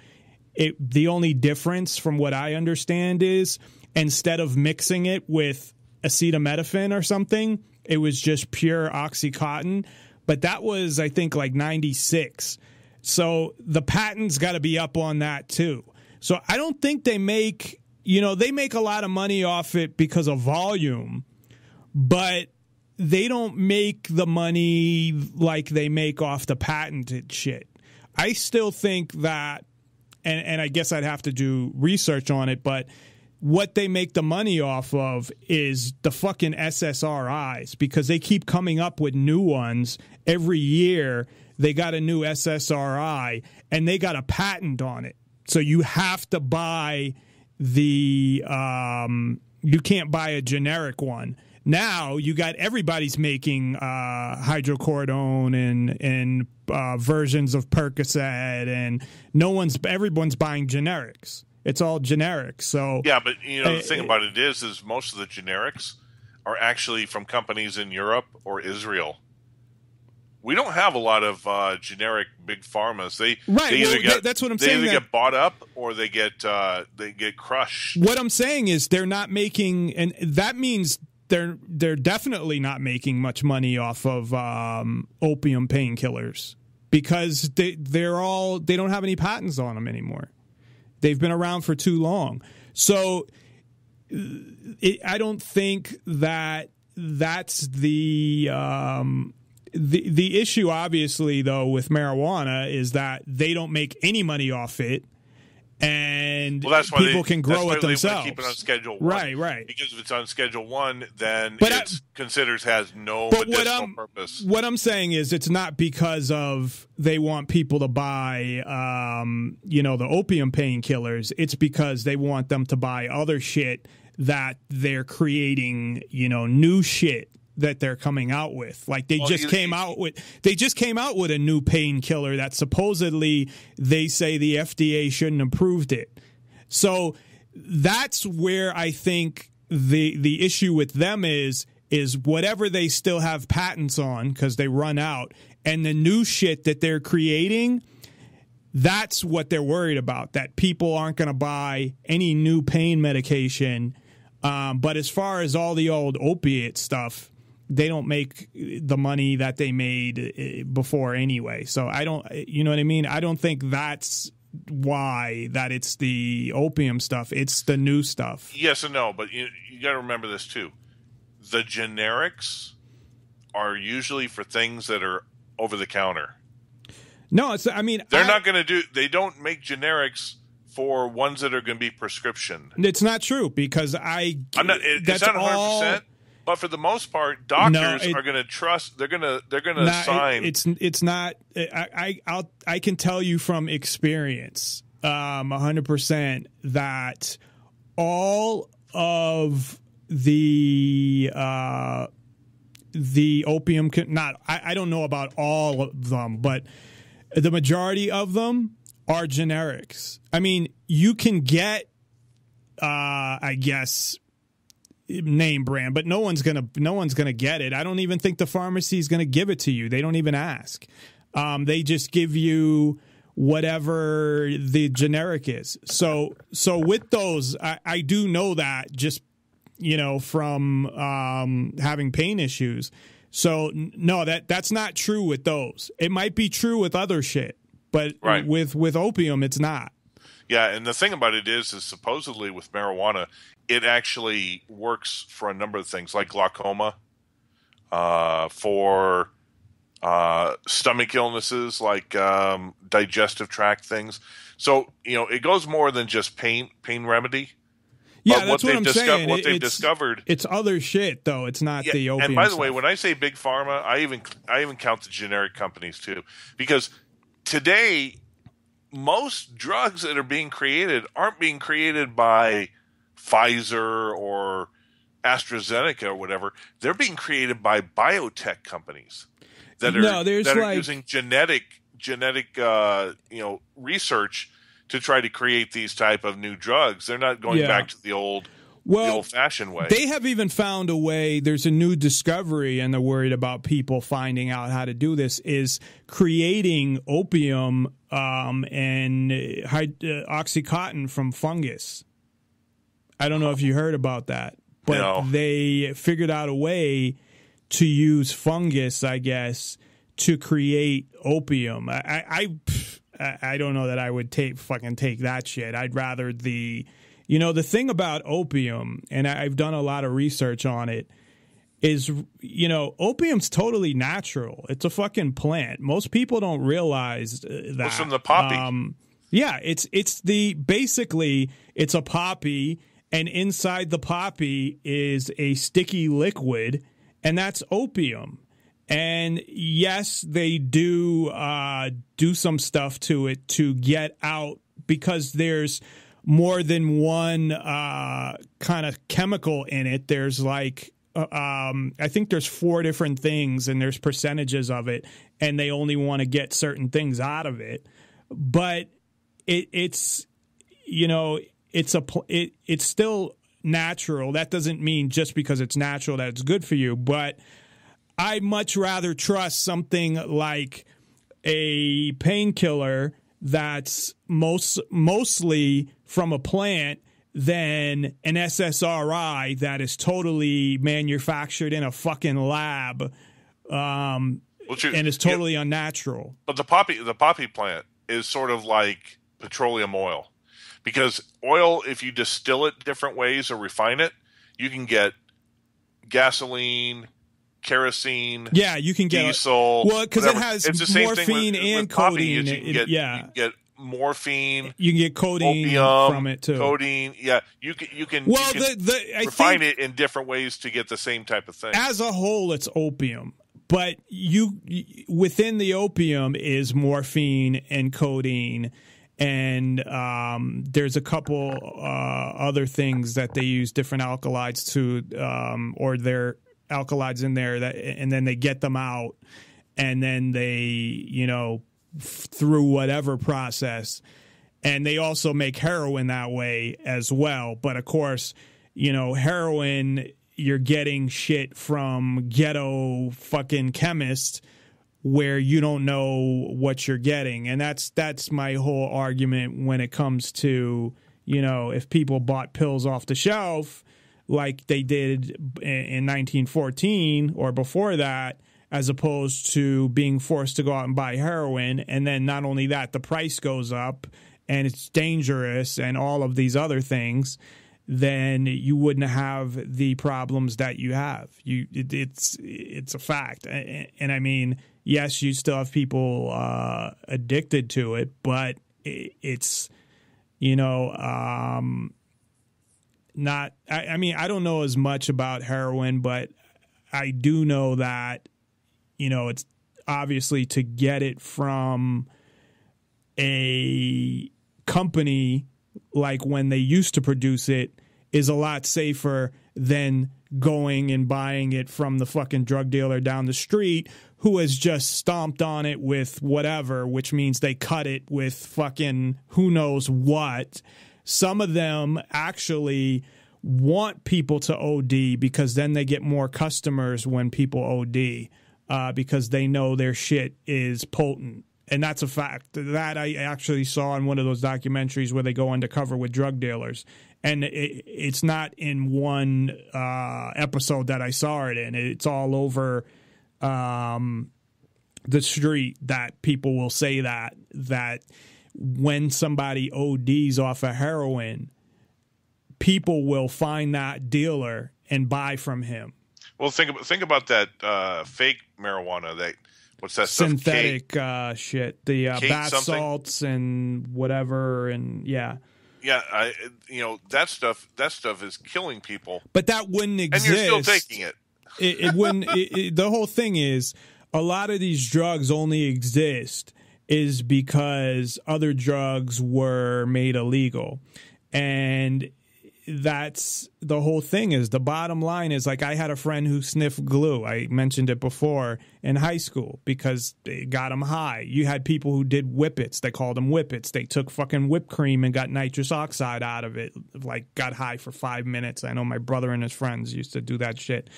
It, the only difference from what I understand is instead of mixing it with acetaminophen or something, it was just pure Oxycontin. But that was, I think, like 96. So the patent's got to be up on that too. So I don't think they make, you know, they make a lot of money off it because of volume, but they don't make the money like they make off the patented shit. I still think that, and, and I guess I'd have to do research on it, but what they make the money off of is the fucking SSRIs because they keep coming up with new ones every year. They got a new SSRI and they got a patent on it. So you have to buy the um, you can't buy a generic one. Now you got everybody's making uh, hydrocodone and and uh, versions of Percocet, and no one's everyone's buying generics. It's all generic. So yeah, but you know the uh, thing about it is, is most of the generics are actually from companies in Europe or Israel. We don't have a lot of uh, generic big pharmas. They Right, They either well, get, that's what I'm they saying, either that- get bought up or they get uh, they get crushed. what I'm saying is they're not making, and that means they're they're definitely not making much money off of um, opium painkillers because they they're all they don't have any patents on them anymore. They've been around for too long. So it, I don't think that that's the um, the the issue. Obviously, though, with marijuana is that they don't make any money off it, and Well, that's why people they, can that's grow why it they themselves. Keep it on Schedule One. Right, right. Because if it's on Schedule One, then But it considers has no But what medicinal I'm purpose. what I'm saying is it's not because of they want people to buy um, you know the opium painkillers. It's because they want them to buy other shit that they're creating. You know, new shit that they're coming out with. Like they Well, just came out with they just came out with a new painkiller that supposedly they say the FDA shouldn't have approved it. So that's where I think the the issue with them is is whatever they still have patents on because they run out and the new shit that they're creating that's what they're worried about that people aren't going to buy any new pain medication um, but as far as all the old opiate stuff they don't make the money that they made uh, before anyway so i don't you know what i mean i don't think that's why that it's the opium stuff it's the new stuff Yes and no, but you, you got to remember this too. The generics are usually for things that are over the counter. no it's i mean They're I- not going to do. They don't make generics for ones that are going to be prescription. it's not true because i I'm not. It, that's it's not 100, all percent but for the most part, doctors it- are going to trust. They're going to. They're going to Nah, it- sign. it's it's not. I I I'll, I can tell you from experience, um, hundred percent that all of the uh, the opium not I, I don't know about all of them, but the majority of them are generics. I mean, you can get, uh, I guess, name brand, but no one's gonna no one's gonna get it. I don't even think the pharmacy is gonna give it to you. They don't even ask. Um, they just give you whatever the generic is. So so with those, I, I do know that just you know from um, having pain issues. So no, that that's not true with those. It might be true with other shit, but Right. with with opium, it's not. Yeah, and the thing about it is, is supposedly with marijuana, it actually works for a number of things, like glaucoma, uh, for uh, stomach illnesses, like um, digestive tract things. So you know, it goes more than just pain pain remedy. Yeah, But that's what what, I'm they've saying. what they've it's- discovered- it's other shit though. It's not the opium. and by the way, when I say big pharma, I even I even count the generic companies too, because today most drugs that are being created aren't being created by Pfizer or AstraZeneca or whatever. They're being created by biotech companies that are, No, there's that are like- using genetic genetic uh, you know research to try to create these type of new drugs. They're not going Yeah. back to the old Well, the old fashioned way. They have even found a way. There's a new discovery, and they're worried about people finding out how to do this. Is creating opium um, and uh, oxycontin from fungus. I don't know if you heard about that, but No. they figured out a way to use fungus, I guess, to create opium. I, I, I, I I don't know that I would take fucking take that shit. I'd rather the, you know, the thing about opium, and I've done a lot of research on it, is you know, opium's totally natural. It's a fucking plant. Most people don't realize uh, that. It's from the poppy. Um, yeah, it's it's the basically it's a poppy, and inside the poppy is a sticky liquid, and that's opium. And yes, they do uh, do some stuff to it to get out because there's more than one uh, kind of chemical in it. There's like uh, um, I think there's four different things, and there's percentages of it, and they only want to get certain things out of it. But it, it's you know it's a it it's still natural. That doesn't mean just because it's natural that it's good for you, but I much rather trust something like a painkiller that's most mostly from a plant than an SSRI that is totally manufactured in a fucking lab um, Well, you- and is yeah, totally unnatural. But the poppy the poppy plant is sort of like petroleum oil. Because oil, if you distill it different ways or refine it, you can get gasoline, kerosene, Yeah, you can get diesel. well because it has It's the same thing morphine with- and with codeine. is You can It- get, yeah, get morphine, you can get codeine opium from it too. Codeine, yeah, you can you can, Well, you can the- the- I refine think- it in different ways to get the same type of thing. as a whole it's opium but you within the opium is morphine and codeine and um, there's a couple uh, other things that they use different alkalides to um, or their alkalides in there that and then they get them out and then they you know through whatever process. And they also make heroin that way as well. But of course you know heroin you're getting shit from ghetto fucking chemists where you don't know what you're getting. And that's that's my whole argument when it comes to you know if people bought pills off the shelf like they did in 1914 or before that as opposed to being forced to go out and buy heroin. And then not only that the price goes up and it's dangerous and all of these other things then you wouldn't have the problems that you have. You it, it's it's a fact. And, and i mean yes you still have people uh, addicted to it but it, it's you know um not I, I mean i don't know as much about heroin but i do know that you know it's obviously to get it from a company like when they used to produce it is a lot safer than going and buying it from the fucking drug dealer down the street who has just stomped on it with whatever, which means they cut it with fucking who knows what. Some of them actually want people to OD because then they get more customers when people OD uh, because they know their shit is potent. And that's a fact. That I actually saw in one of those documentaries where they go undercover with drug dealers. And it, it's not in one uh, episode that I saw it in. It's all over um, the street that people will say that that when somebody ODs off of heroin, people will find that dealer and buy from him. Well, think about think about that uh, fake marijuana. That what's that Synthetic uh, shit, the uh, bath something? salts and whatever, and yeah. yeah, I, you know that stuff. That stuff is killing people, But that wouldn't exist. and you're still taking it. it, it wouldn't. it, it, the whole thing is a lot of these drugs only exist is because other drugs were made illegal. And that's the whole thing is the bottom line is like I had a friend who sniffed glue. I mentioned it before in high school because it got him high. You had people who did whippets. They called them whippets. They took fucking whipped cream and got nitrous oxide out of it. Like got high for five minutes. I know my brother and his friends used to do that shit.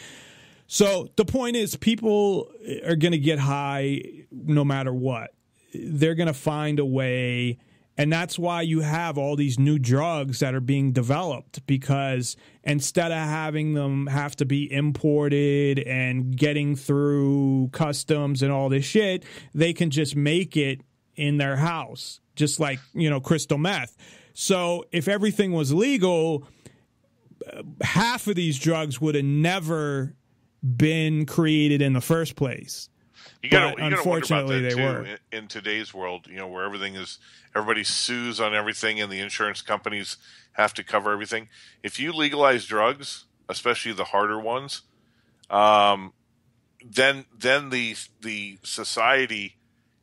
So the point is, people are going to get high no matter what. They're going to find a way. And that's why you have all these new drugs that are being developed because instead of having them have to be imported and getting through customs and all this shit, they can just make it in their house, just like, you know, crystal meth. So if everything was legal, half of these drugs would have never been created in the first place. You you gotta unfortunately, they that, were. too, in, in today's world. You know, where everything is, everybody sues on everything, and the insurance companies have to cover everything. If you legalize drugs, especially the harder ones, um, then then the the society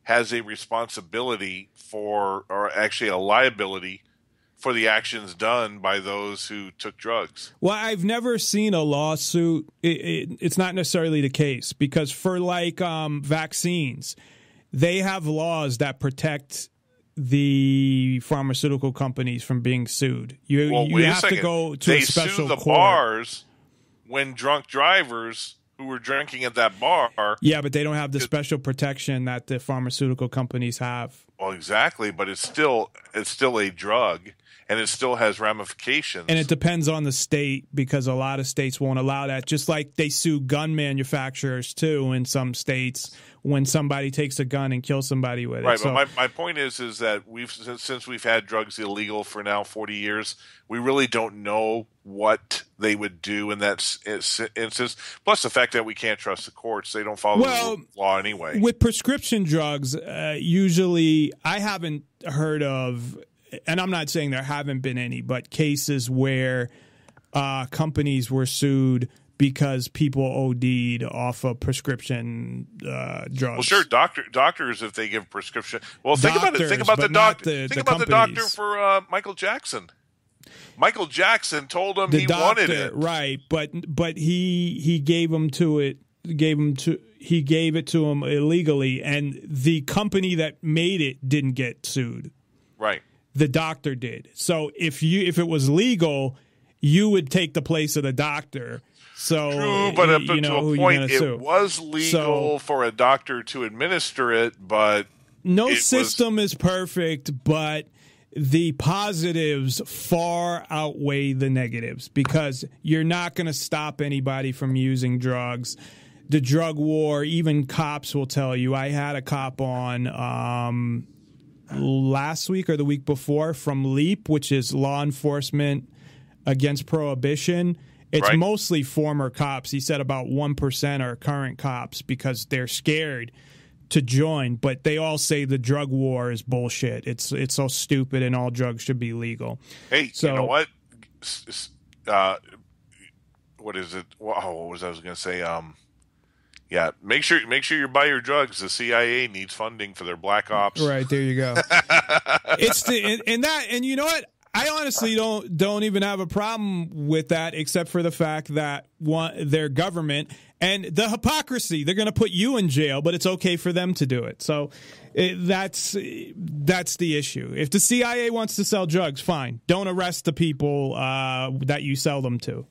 has a responsibility for, or actually a liability for the actions done by those who took drugs. Well, I've never seen a lawsuit. It, it, it's not necessarily the case because for like um, vaccines, they have laws that protect the pharmaceutical companies from being sued. You Well, you have to go to they a special the court. bars when drunk drivers who were drinking at that bar. Yeah, but they don't have the special protection that the pharmaceutical companies have. Well, exactly, but it's still it's still a drug, and it still has ramifications. And it depends on the state because a lot of states won't allow that. Just like they sue gun manufacturers too in some states when somebody takes a gun and kills somebody with it. Right, So- but my, my point is is that we've since, since we've had drugs illegal for now forty years, we really don't know what they would do in that instance. Plus the fact that we can't trust the courts; they don't follow Well, the law anyway. with prescription drugs, uh, usually I haven't heard of, and I'm not saying there haven't been any, but cases where uh, companies were sued because people OD'd off of prescription uh, drugs. Well, sure, doctor doctors if they give prescription. Well, think about it. Think about the doctor. the- think the about the doctor for uh, Michael Jackson. Michael Jackson told him the he doctor, wanted it. right? But but he he gave him to it, gave him to he gave it to him illegally, and the company that made it didn't get sued. Right. The doctor did. So if you if it was legal, you would take the place of the doctor. So True, but up you know, to a point, it sue. was legal So- for a doctor to administer it, but no it was- system is perfect, but the positives far outweigh the negatives because you're not going to stop anybody from using drugs. The drug war, even cops will tell you. I had a cop on um, last week or the week before from LEAP, which is Law Enforcement Against Prohibition. It's Right. mostly former cops. He said about 1% are current cops because they're scared to join, but they all say the drug war is bullshit. It's it's so stupid and all drugs should be legal. hey, So- you know what? Uh, what is it? Oh, what was I was going to say? Um, yeah, make sure make sure you buy your drugs. The CIA needs funding for their black ops. Right there you go. it's the and, and that and you know what? I honestly don't don't even have a problem with that, except for the fact that one their government and the hypocrisy. They're going to put you in jail, but it's okay for them to do it. So it, that's that's the issue. If the CIA wants to sell drugs, fine. Don't arrest the people uh, that you sell them to.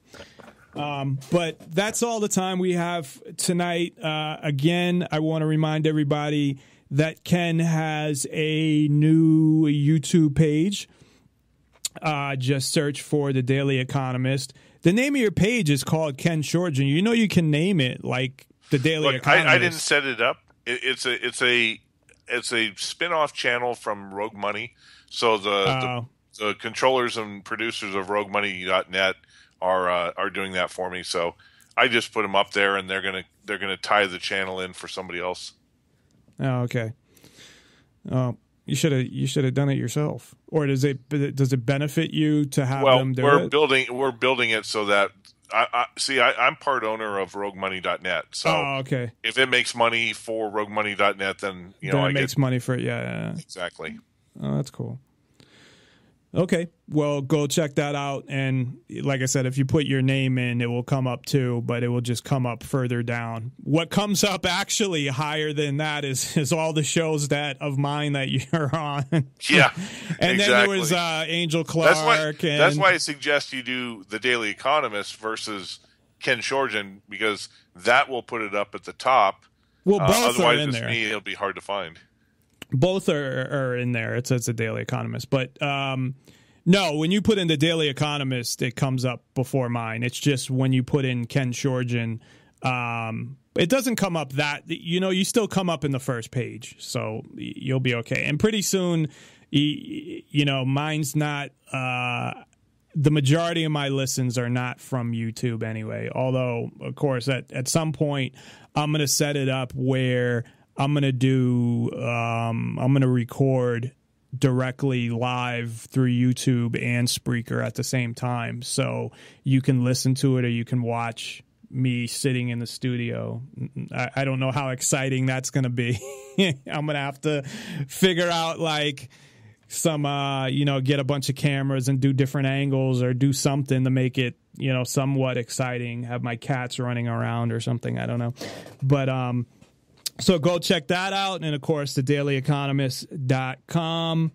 Um, but that's all the time we have tonight. Uh, again, I want to remind everybody that Ken has a new YouTube page. Uh, just search for the Daily Economist. The name of your page is called Ken Schortgen. You know you can name it like the Daily Look, Economist. I, I didn't set it up. It, it's a it's a it's a spin-off channel from Rogue Money. So the, Oh. the the controllers and producers of RogueMoney.net are uh, are doing that for me. So I just put them up there, and they're gonna they're gonna tie the channel in for somebody else. Oh, okay. Oh, you should have you should have done it yourself. Or does it does it benefit you to have well, them do we're it? building we're building it so that I, I see. I, I'm part owner of RogueMoney.net, so oh, okay. if it makes money for RogueMoney.net, then you know then I it makes get money for it. Yeah, yeah, yeah. exactly. Oh, that's cool. Okay, well, go check that out. And like I said, if you put your name in, it will come up too, but it will just come up further down. What comes up actually higher than that is is all the shows that of mine that you're on. Yeah, and then there was uh, Angel Clark. That's why. and, That's why I suggest you do the Daily Economist versus Ken Schortgen because that will put it up at the top. Well, Uh, both are otherwise, in it's there. me. It'll be hard to find. Both are, are in there. It's it's a Daily Economist, but um, no, when you put in the Daily Economist, it comes up before mine. It's just when you put in Ken Schortgen, um, it doesn't come up that you know you still come up in the first page, so you'll be okay. And pretty soon, you know, mine's not. Uh, the majority of my listens are not from YouTube anyway. Although, of course, at, at some point, I'm going to set it up where I'm going to do, um, I'm going to record directly live through YouTube and Spreaker at the same time. So you can listen to it or you can watch me sitting in the studio. I, I don't know how exciting that's going to be. I'm going to have to figure out like, some uh you know get a bunch of cameras and do different angles or do something to make it you know somewhat exciting have my cats running around or something i don't know but um so go check that out. And of course the dailyeconomist.com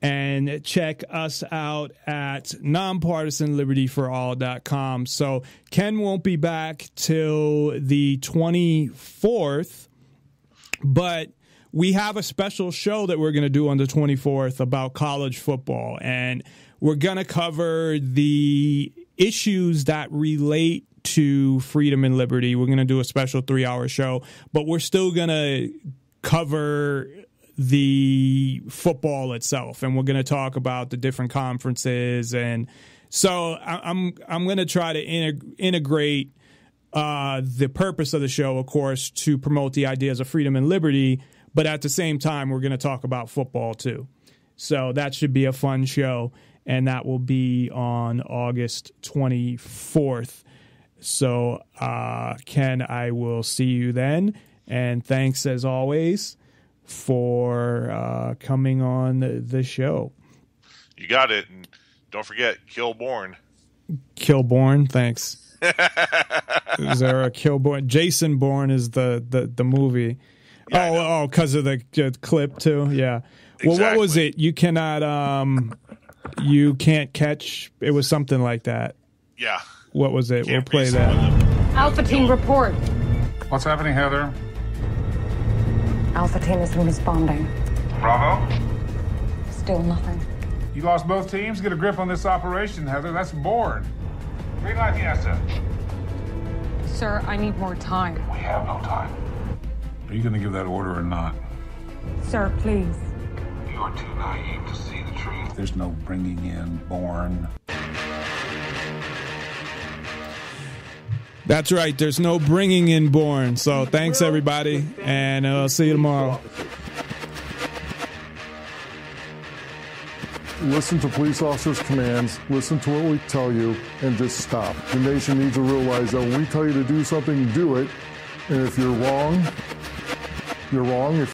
and check us out at nonpartisanlibertyforall.com so ken won't be back till the 24th but we have a special show that we're going to do on the 24th about college football. And we're going to cover the issues that relate to freedom and liberty we're going to do a special three hour show but we're still going to cover the football itself and we're going to talk about the different conferences and so I- i'm i'm going to try to integ- integrate uh, the purpose of the show, of course, to promote the ideas of freedom and liberty. But at the same time, we're going to talk about football too. So that should be a fun show. And that will be on August 24th. So, uh, Ken, I will see you then. And thanks as always for uh, coming on the, show. You got it. And don't forget, kill Bourne. Killborn, thanks. is there a Killborn? Jason Bourne is the the, the movie. Yeah, oh, oh, because of the uh, clip too. Yeah. Well, what was it? You cannot. Um, you can't catch. It was something like that. Yeah. What was it? Can't we'll play that. Alpha team report. What's happening, Heather? Alpha team isn't responding. Bravo? Still nothing. You lost both teams? Get a grip on this operation, Heather. That's bored. Green light the asset. Sir, I need more time. We have no time. Are you going to give that order or not? Sir, please. You're too naive to see the truth. There's no bringing in Bourne. That's right. There's no bringing in Bourne. So thanks everybody, and uh, I'll see you tomorrow. Listen to police officers' commands, listen to what we tell you, and just stop. The nation needs to realize that when we tell you to do something, do it. And if you're wrong, you're wrong. If